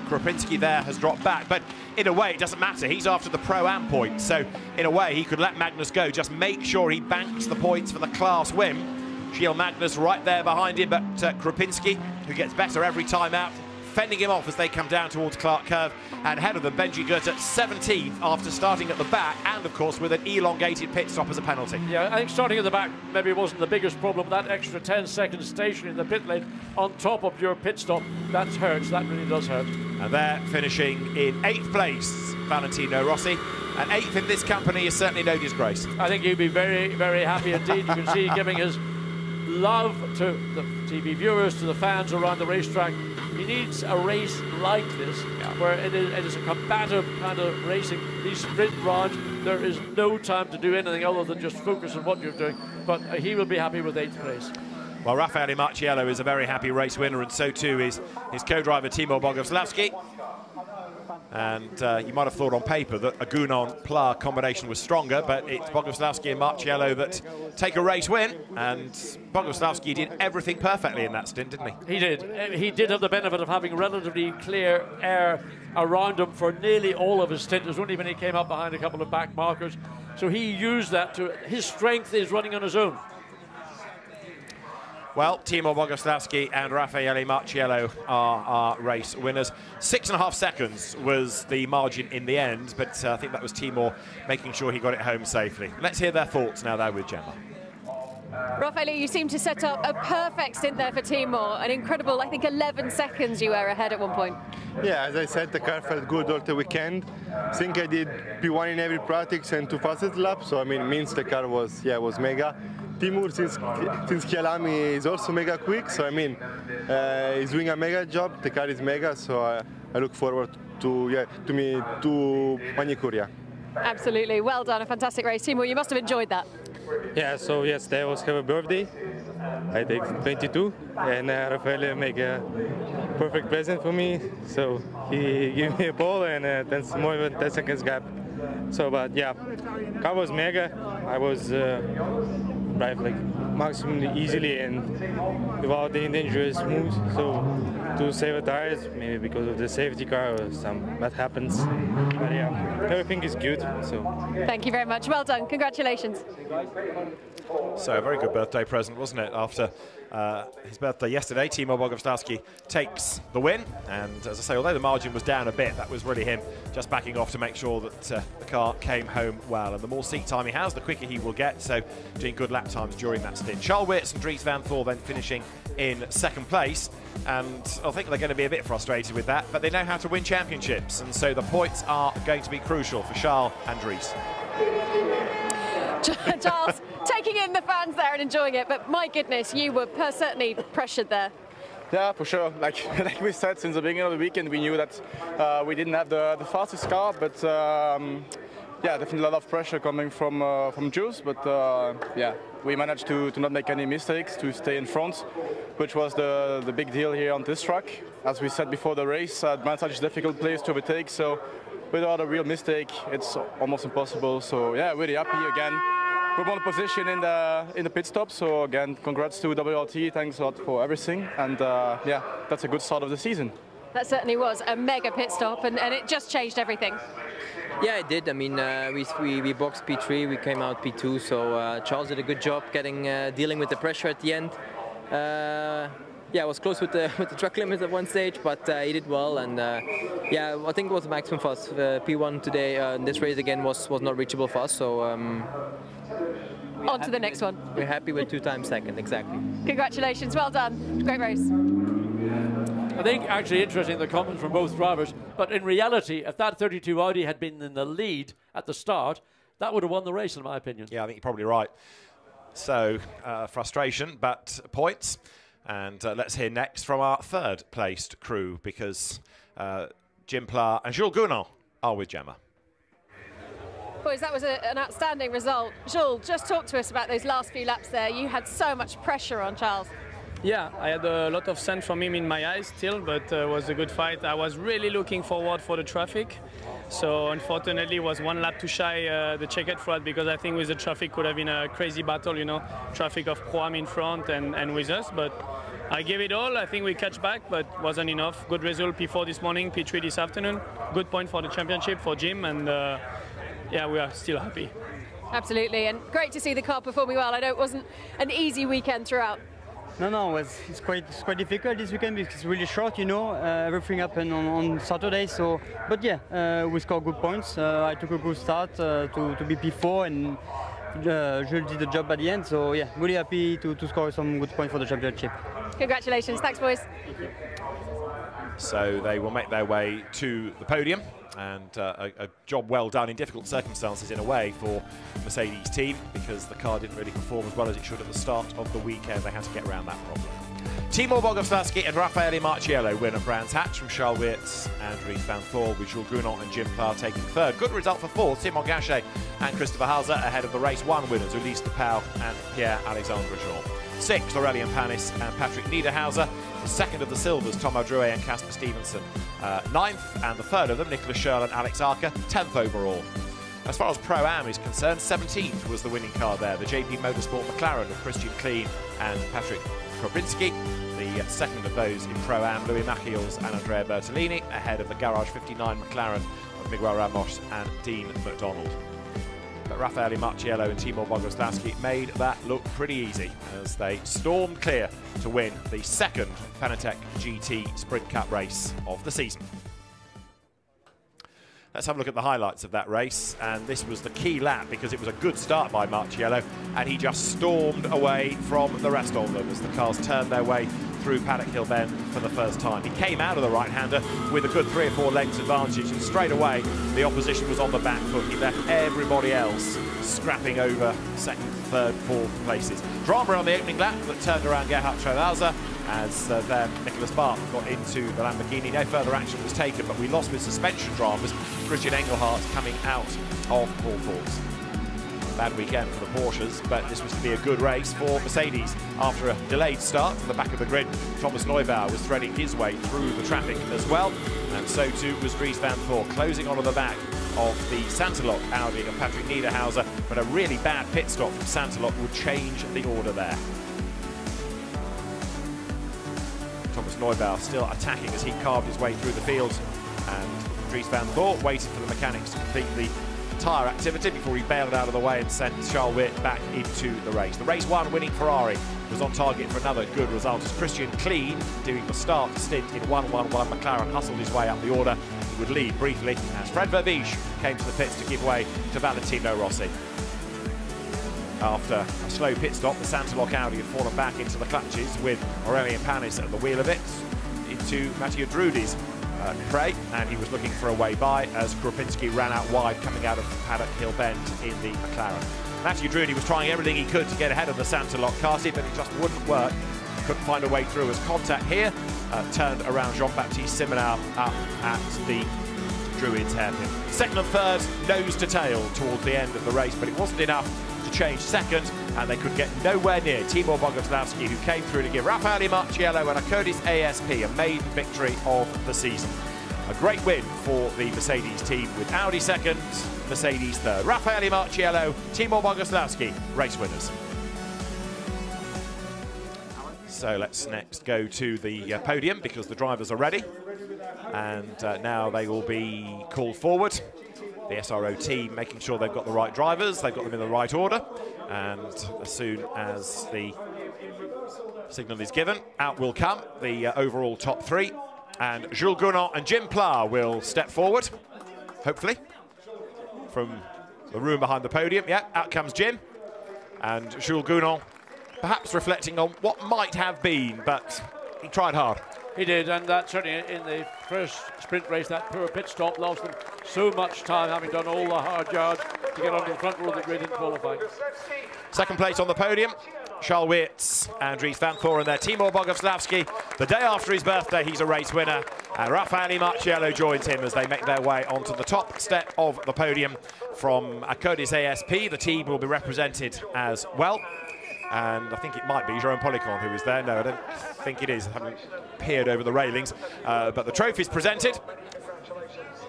Krupinski there has dropped back, but in a way it doesn't matter. He's after the Pro-Am points, so in a way he could let Magnus go. Just make sure he banks the points for the class win. Gilles Magnus right there behind him, but uh, Krupinski, who gets better every time out, fending him off as they come down towards Clark Curve. And ahead of them, Benji Goethe 17th after starting at the back and, of course, with an elongated pit stop as a penalty. Yeah, I think starting at the back maybe wasn't the biggest problem. That extra 10 second station in the pit lane on top of your pit stop, that hurts. That really does hurt. And they're finishing in eighth place, Valentino Rossi. And eighth in this company is certainly no disgrace. I think he'd be very, very happy indeed. You can see giving his love to the TV viewers, to the fans around the racetrack. He needs a race like this, yeah. where it is, it is, a combative kind of racing. These sprint rounds, there is no time to do anything other than just focus on what you're doing. But uh, he will be happy with eighth place. Well, Raffaele Marciello is a very happy race winner, and so too is his co-driver Timur Boguslavskiy. And uh, you might have thought on paper that a Gounon Pla combination was stronger, but it's Boguslavskiy and Marciello that take a race win. And Boguslavskiy did everything perfectly in that stint, didn't he? He did. Uh, He did have the benefit of having relatively clear air around him for nearly all of his stint. It was only when he came up behind a couple of back markers. So he used that to. His strength is running on his own. Well, Timo Boguslavskiy and Raffaele Marciello are our race winners. Six and a half seconds was the margin in the end, but uh, I think that was Timur making sure he got it home safely. Let's hear their thoughts now, though, with Gemma. Raffaele, you seem to set up a perfect stint there for Timur. An incredible, I think, 11 seconds you were ahead at one point. Yeah, as I said, the car felt good all the weekend. I think I did P1 in every practice and two fastest laps, so I mean, it means the car was yeah was mega. Timur, since since Kyalami is also mega quick, so I mean, uh, he's doing a mega job. The car is mega, so I, I look forward to yeah to me to Magny-Cours. Absolutely. Well done. A fantastic race. Timur. you must have enjoyed that. Yeah, so yesterday I was have a birthday. I take 22, and uh, Raffaele make a perfect present for me. So he gave me a ball and uh, 10, more than 10 seconds gap. So, but yeah, car was mega. I was uh, drive like maximum easily and without any dangerous moves. So to save the tires, maybe because of the safety car or some that happens. But yeah, everything is good. So. Thank you very much. Well done. Congratulations. So a very good birthday present, wasn't it? After uh, his birthday yesterday, Timo Boguslavskiy takes the win. And as I say, although the margin was down a bit, that was really him just backing off to make sure that uh, the car came home well. And the more seat time he has, the quicker he will get. So doing good lap times during that stint. Charles Weerts and Dries Vanthoor then finishing in second place. And I think they're going to be a bit frustrated with that, but they know how to win championships. And so the points are going to be crucial for Charles and Dries. Charles, taking in the fans there and enjoying it, but my goodness, you were certainly pressured there. Yeah, for sure. Like like we said since the beginning of the weekend, we knew that uh, we didn't have the, the fastest car, but um, yeah, definitely a lot of pressure coming from uh, from Jules. But uh, yeah, we managed to, to not make any mistakes, to stay in front, which was the the big deal here on this track. As we said before the race, Mansage is a difficult place to overtake, so without a real mistake, it's almost impossible. So yeah, really happy again. We won a position in the in the pit stop. So again, congrats to WRT. Thanks a lot for everything. And uh, yeah, that's a good start of the season. That certainly was a mega pit stop, and, and it just changed everything. Yeah, it did. I mean, uh, we, we, we boxed P3, we came out P2, so uh, Charles did a good job getting uh, dealing with the pressure at the end. Yeah, I was close with the with the truck limits at one stage, but uh, he did well. And uh, yeah, I think it was the maximum for us. Uh, P1 today uh, this race again was was not reachable for us. So um, On to the next one. we're happy with two times second, exactly. Congratulations. Well done. Great race. I think actually interesting the comments from both drivers. But in reality, if that 32 Audi had been in the lead at the start, that would have won the race, in my opinion. Yeah, I think you're probably right. So, uh, frustration, but points. And uh, let's hear next from our third placed crew because uh, Jim Pla and Jules Gounon are with Gemma. Boys, that was a, an outstanding result. Jules, just talk to us about those last few laps there. You had so much pressure on Charles. Yeah, I had a lot of sand from him in my eyes still, but uh, it was a good fight. I was really looking forward for the traffic. So unfortunately, was one lap too shy uh, the checkered flag because I think with the traffic could have been a crazy battle, you know, traffic of Pro-Am in front and, and with us. But I gave it all. I think we catch back, but wasn't enough. Good result P4 this morning, P3 this afternoon. Good point for the championship for Jim, and uh, yeah, we are still happy. Absolutely, and great to see the car performing well. I know it wasn't an easy weekend throughout. No, no, it was, it's quite it's quite difficult this weekend because it's really short, you know. Uh, everything happened on, on Saturday, so but yeah, uh, we scored good points. Uh, I took a good start uh, to, to be P4 and uh, Jules did the job at the end. So yeah, really happy to, to score some good points for the championship. Congratulations. Thanks, boys. So they will make their way to the podium. And uh, a, a job well done in difficult circumstances, in a way, for Mercedes team because the car didn't really perform as well as it should at the start of the weekend. They had to get around that problem. Timur Boguslavskiy and Raffaele Marciello win a Brands Hatch from Charles Weerts and Dries Vanthoor, with Jules Gounon and Jim Pla taking third. Good result for fourth, Simon Gachet and Christopher Haase ahead of the race one winners, Ulysse de Pauw and Pierre-Alexandre Jean. Sixth, Aurelien Panis and Patrick Niederhauser. The second of the silvers, Tom Drouet and Casper Stevenson. Uh, ninth, and the third of them, Nicholas Schöll and Alex Aka, 10th overall. As far as Pro-Am is concerned, 17th was the winning car there. The JP Motorsport McLaren of Christian Klien and Patrick Krupinski. The second of those in Pro-Am, Louis Machiels and Andrea Bertolini, ahead of the Garage 59 McLaren of Miguel Ramos and Dean MacDonald. Raffaele Marciello and Timur Boguslavskiy made that look pretty easy as they stormed clear to win the second Fanatec GT Sprint Cup race of the season. Let's have a look at the highlights of that race. And this was the key lap because it was a good start by Marciello and he just stormed away from the rest of them as the cars turned their way through Paddock Hill Bend for the first time. He came out of the right-hander with a good three or four lengths advantage and straight away the opposition was on the back foot. He left everybody else scrapping over second, third, fourth places. Drama on the opening lap that turned around Gerhard Tweraser as uh, then Nicholas Baert got into the Lamborghini. No further action was taken, but we lost with suspension dramas. Christian Engelhardt coming out of Paul Ford's. Bad weekend for the Porsches, but this was to be a good race for Mercedes. After a delayed start to the back of the grid, Thomas Neubauer was threading his way through the traffic as well, and so too was Dries Vanthoor, closing onto the back of the Saintéloc Audi of Patrick Niederhauser, but a really bad pit stop from Saintéloc would change the order there. Thomas Neubauer still attacking as he carved his way through the field. And Dries Vanthoor waited for the mechanics to complete the tyre activity before he bailed out of the way and sent Charles Weert back into the race. The race one winning Ferrari was on target for another good result as Christian Klien, doing the start stint in 1-1 while McLaren hustled his way up the order. He would lead briefly as Fred Vervisch came to the pits to give way to Valentino Rossi. After a slow pit stop, the Saintéloc Audi had fallen back into the clutches with Aurelien Panis at the wheel of it into Matteo Drudi's uh, prey, and he was looking for a way by as Krupinski ran out wide coming out of Paddock Hill Bend in the McLaren. Matthew Drudi was trying everything he could to get ahead of the Saintéloc car seat, but it just wouldn't work. Couldn't find a way through as contact here uh, turned around Jean-Baptiste Simmenauer up at the Druids hairpin. Second and third, nose to tail towards the end of the race, but it wasn't enough to change second, and they could get nowhere near Timur Boguslavskiy, who came through to give Raffaele Marciello and Akkodis ASP a maiden victory of the season. A great win for the Mercedes team with Audi second, Mercedes third. Raffaele Marciello, Timur Boguslavskiy, race winners. So let's next go to the uh, podium because the drivers are ready. And uh, now they will be called forward the SRO team making sure they've got the right drivers, they've got them in the right order, and as soon as the signal is given, out will come the uh, overall top three, and Jules Gounon and Jim Pla will step forward, hopefully, from the room behind the podium. Yeah, out comes Jim, and Jules Gounon perhaps reflecting on what might have been, but he tried hard. He did, and that certainly in the first sprint race, that poor pit stop lost them so much time, having done all the hard yards to get onto the front row of the grid in qualifying. Second place on the podium, Charles Weerts and Dries Vanthoor and their Timur Boguslavskiy. The day after his birthday, he's a race winner. And Raffaele Marciello joins him as they make their way onto the top step of the podium from Akkodis ASP. The team will be represented as well and I think it might be Jerome Policand who is there. No, I don't think it is. I haven't peered over the railings. Uh, but the trophy's presented.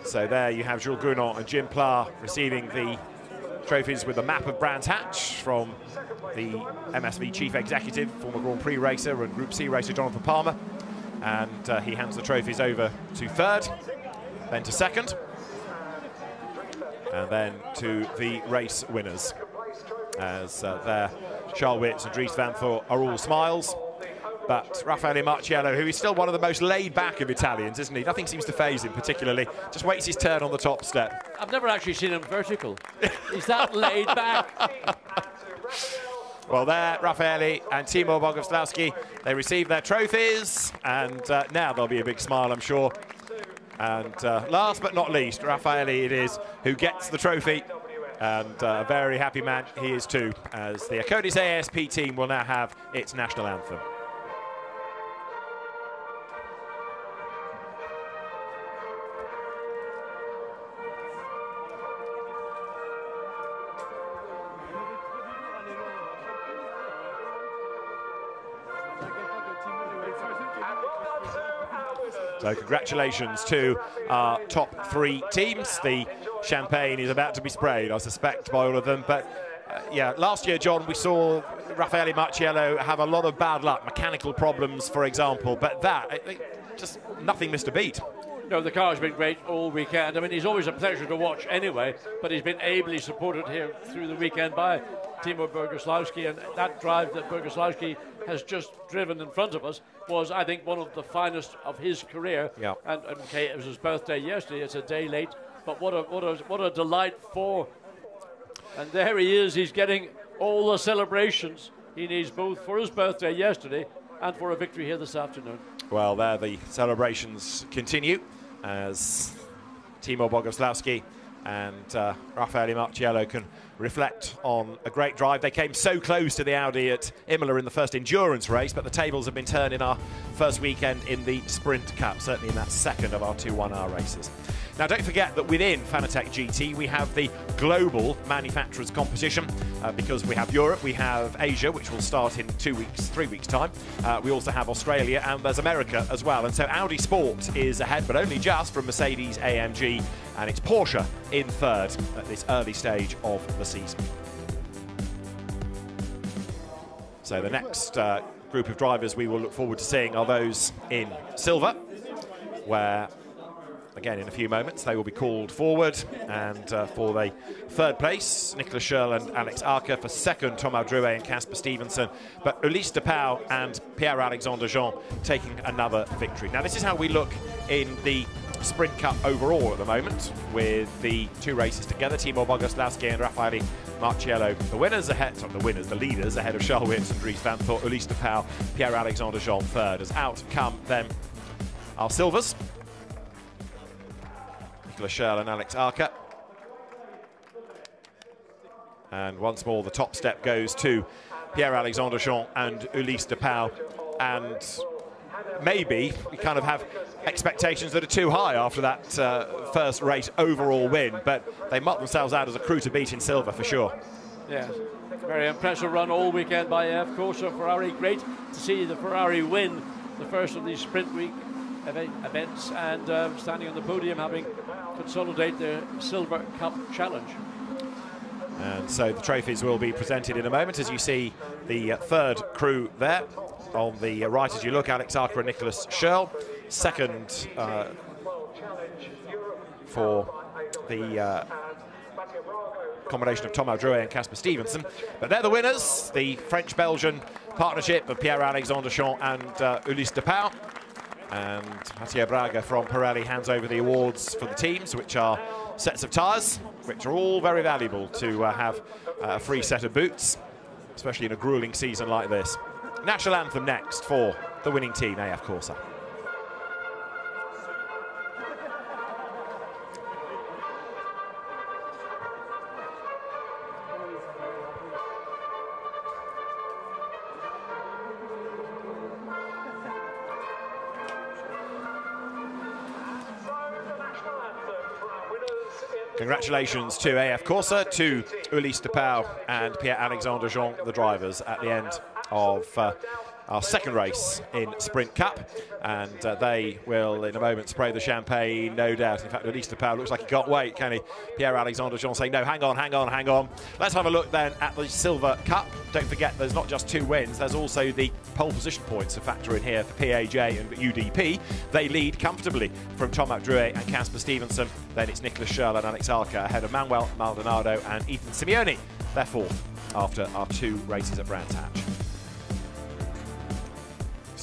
So there you have Jules Gounon and Jim Pla receiving the trophies with a map of Brands Hatch from the MSV chief executive, former Grand Prix racer and Group C racer Jonathan Palmer. And uh, he hands the trophies over to third, then to second, and then to the race winners as uh, there Charles Weerts and Dries Vanthoor are all smiles. But Raffaele Marciello, who is still one of the most laid-back of Italians, isn't he? Nothing seems to phase him particularly. Just waits his turn on the top step. I've never actually seen him vertical. Is that laid back. Well, there, Raffaele and Timur Boguslavskiy, they received their trophies, and uh, now there'll be a big smile, I'm sure. And uh, last but not least, Raffaele it is who gets the trophy and uh, a very happy man he is too, as the Akkodis ASP team will now have its national anthem. So congratulations to our top three teams. The champagne is about to be sprayed, I suspect, by all of them. But uh, yeah, last year, John, we saw Raffaele Marciello have a lot of bad luck, mechanical problems, for example. But that, it, it, just nothing missed a beat. No, the car's been great all weekend. I mean, he's always a pleasure to watch anyway, but he's been ably supported here through the weekend by Timo Boguslavskiy, and that drive that Boguslavskiy has just driven in front of us was, I think, one of the finest of his career. Yeah. And, and okay, it was his birthday yesterday. It's a day late, but what a what a what a delight for. And there he is. He's getting all the celebrations he needs, both for his birthday yesterday and for a victory here this afternoon. Well, there the celebrations continue as Timo Boguslavskiy and uh, Raffaele Marciello can reflect on a great drive. They came so close to the Audi at Imola in the first endurance race, but the tables have been turned in our first weekend in the Sprint Cup, certainly in that second of our two one-hour races. Now, don't forget that within Fanatec GT, we have the global manufacturers competition uh, because we have Europe, we have Asia, which will start in two weeks, three weeks' time. Uh, we also have Australia and there's America as well. And so Audi Sport is ahead, but only just from Mercedes AMG, and it's Porsche in third at this early stage of the season. So the next uh, group of drivers we will look forward to seeing are those in silver, where again in a few moments they will be called forward and uh, for the third place Nicolas Schöll and Alex Aka for second Thomas Drouet and Casper Stevenson. But Ulysse de Pauw and Pierre-Alexandre Jean taking another victory. Now this is how we look in the Sprint Cup overall at the moment with the two races together. Timo Boguslavskiy and Raffaele Marciello the winners ahead sorry, the winners the leaders ahead of Charles Weerts and Dries Vanthoor Ulysse de Pauw Pierre-Alexandre Jean third as out come then our silvers Schöll and Alex Aka. And once more, the top step goes to Pierre-Alexandre Jean and Ulysse de Pauw. And maybe we kind of have expectations that are too high after that uh, first race overall win, but they mark themselves out as a crew to beat in silver for sure. Yeah, very impressive run all weekend by AF Corse Ferrari. Great to see the Ferrari win the first of these sprint week events and um, standing on the podium having consolidated the Silver Cup Challenge. And so the trophies will be presented in a moment as you see the uh, third crew there. On the uh, right as you look, Alex Aka and Nicholas Schöll. Second uh, for the uh, combination of Thomas Drouet and Casper Stevenson. But they're the winners, the French-Belgian partnership of Pierre-Alexandre Jean and uh, Ulysse de Pauw. And Mathieu Braga from Pirelli hands over the awards for the teams, which are sets of tyres, which are all very valuable to uh, have a free set of boots, especially in a grueling season like this. National anthem next for the winning team, AF Corse. Congratulations to AF Corse, to Ulysse de Pauw and Pierre-Alexandre Jean, the drivers, at the end of uh, our second race in Sprint Cup. And uh, they will, in a moment, spray the champagne, no doubt. In fact, Ulysse de Pauw looks like he can't wait, can he? Pierre-Alexandre Jean saying, no, hang on, hang on, hang on. Let's have a look then at the Silver Cup. Don't forget, there's not just two wins, there's also the pole position points to factor in here for PAJ and UDP. They lead comfortably from Tomac Drouet and Casper Stevenson. Then it's Nicholas Schöll and Alex Aka ahead of Manuel Maldonado and Ethan Simioni. They're fourth after our two races at Brands Hatch.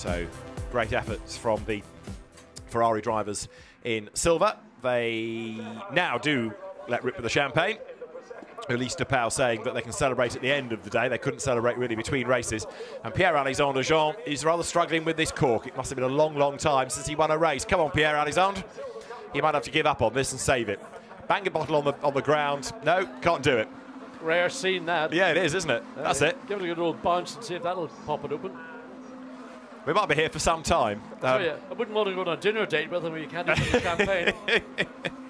So great efforts from the Ferrari drivers in silver. They now do let rip with the champagne. Ulysse de Pauw saying that they can celebrate at the end of the day. They couldn't celebrate really between races. And Pierre-Alexandre Jean is rather struggling with this cork. It must have been a long, long time since he won a race. Come on, Pierre-Alexandre. He might have to give up on this and save it. Bang a bottle on the on the ground. No, can't do it. Rare scene that. Yeah, it is, isn't it? Uh, That's it. Give it a good old bounce and see if that'll pop it open. We might be here for some time. Um, I wouldn't want to go on a dinner date with where you can't even champagne.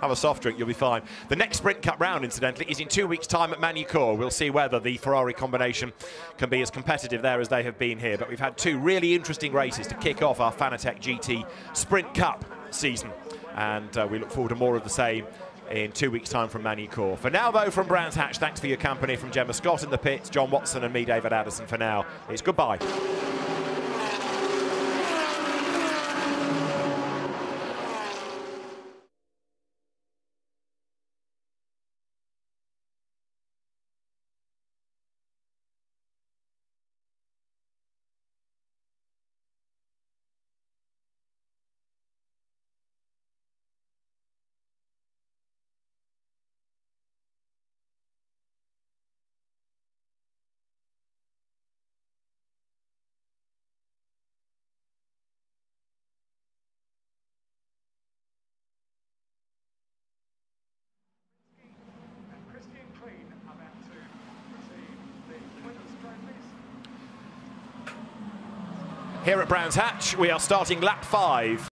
have a soft drink, you'll be fine. The next Sprint Cup round, incidentally, is in two weeks' time at Magny-Cours. We'll see whether the Ferrari combination can be as competitive there as they have been here. But we've had two really interesting races to kick off our Fanatec GT Sprint Cup season. And uh, we look forward to more of the same in two weeks' time from Magny-Cours. For now, though, from Brands Hatch, thanks for your company. From Gemma Scott in the pits, John Watson and me, David Addison, for now, it's goodbye. Here at Brands Hatch, we are starting lap five.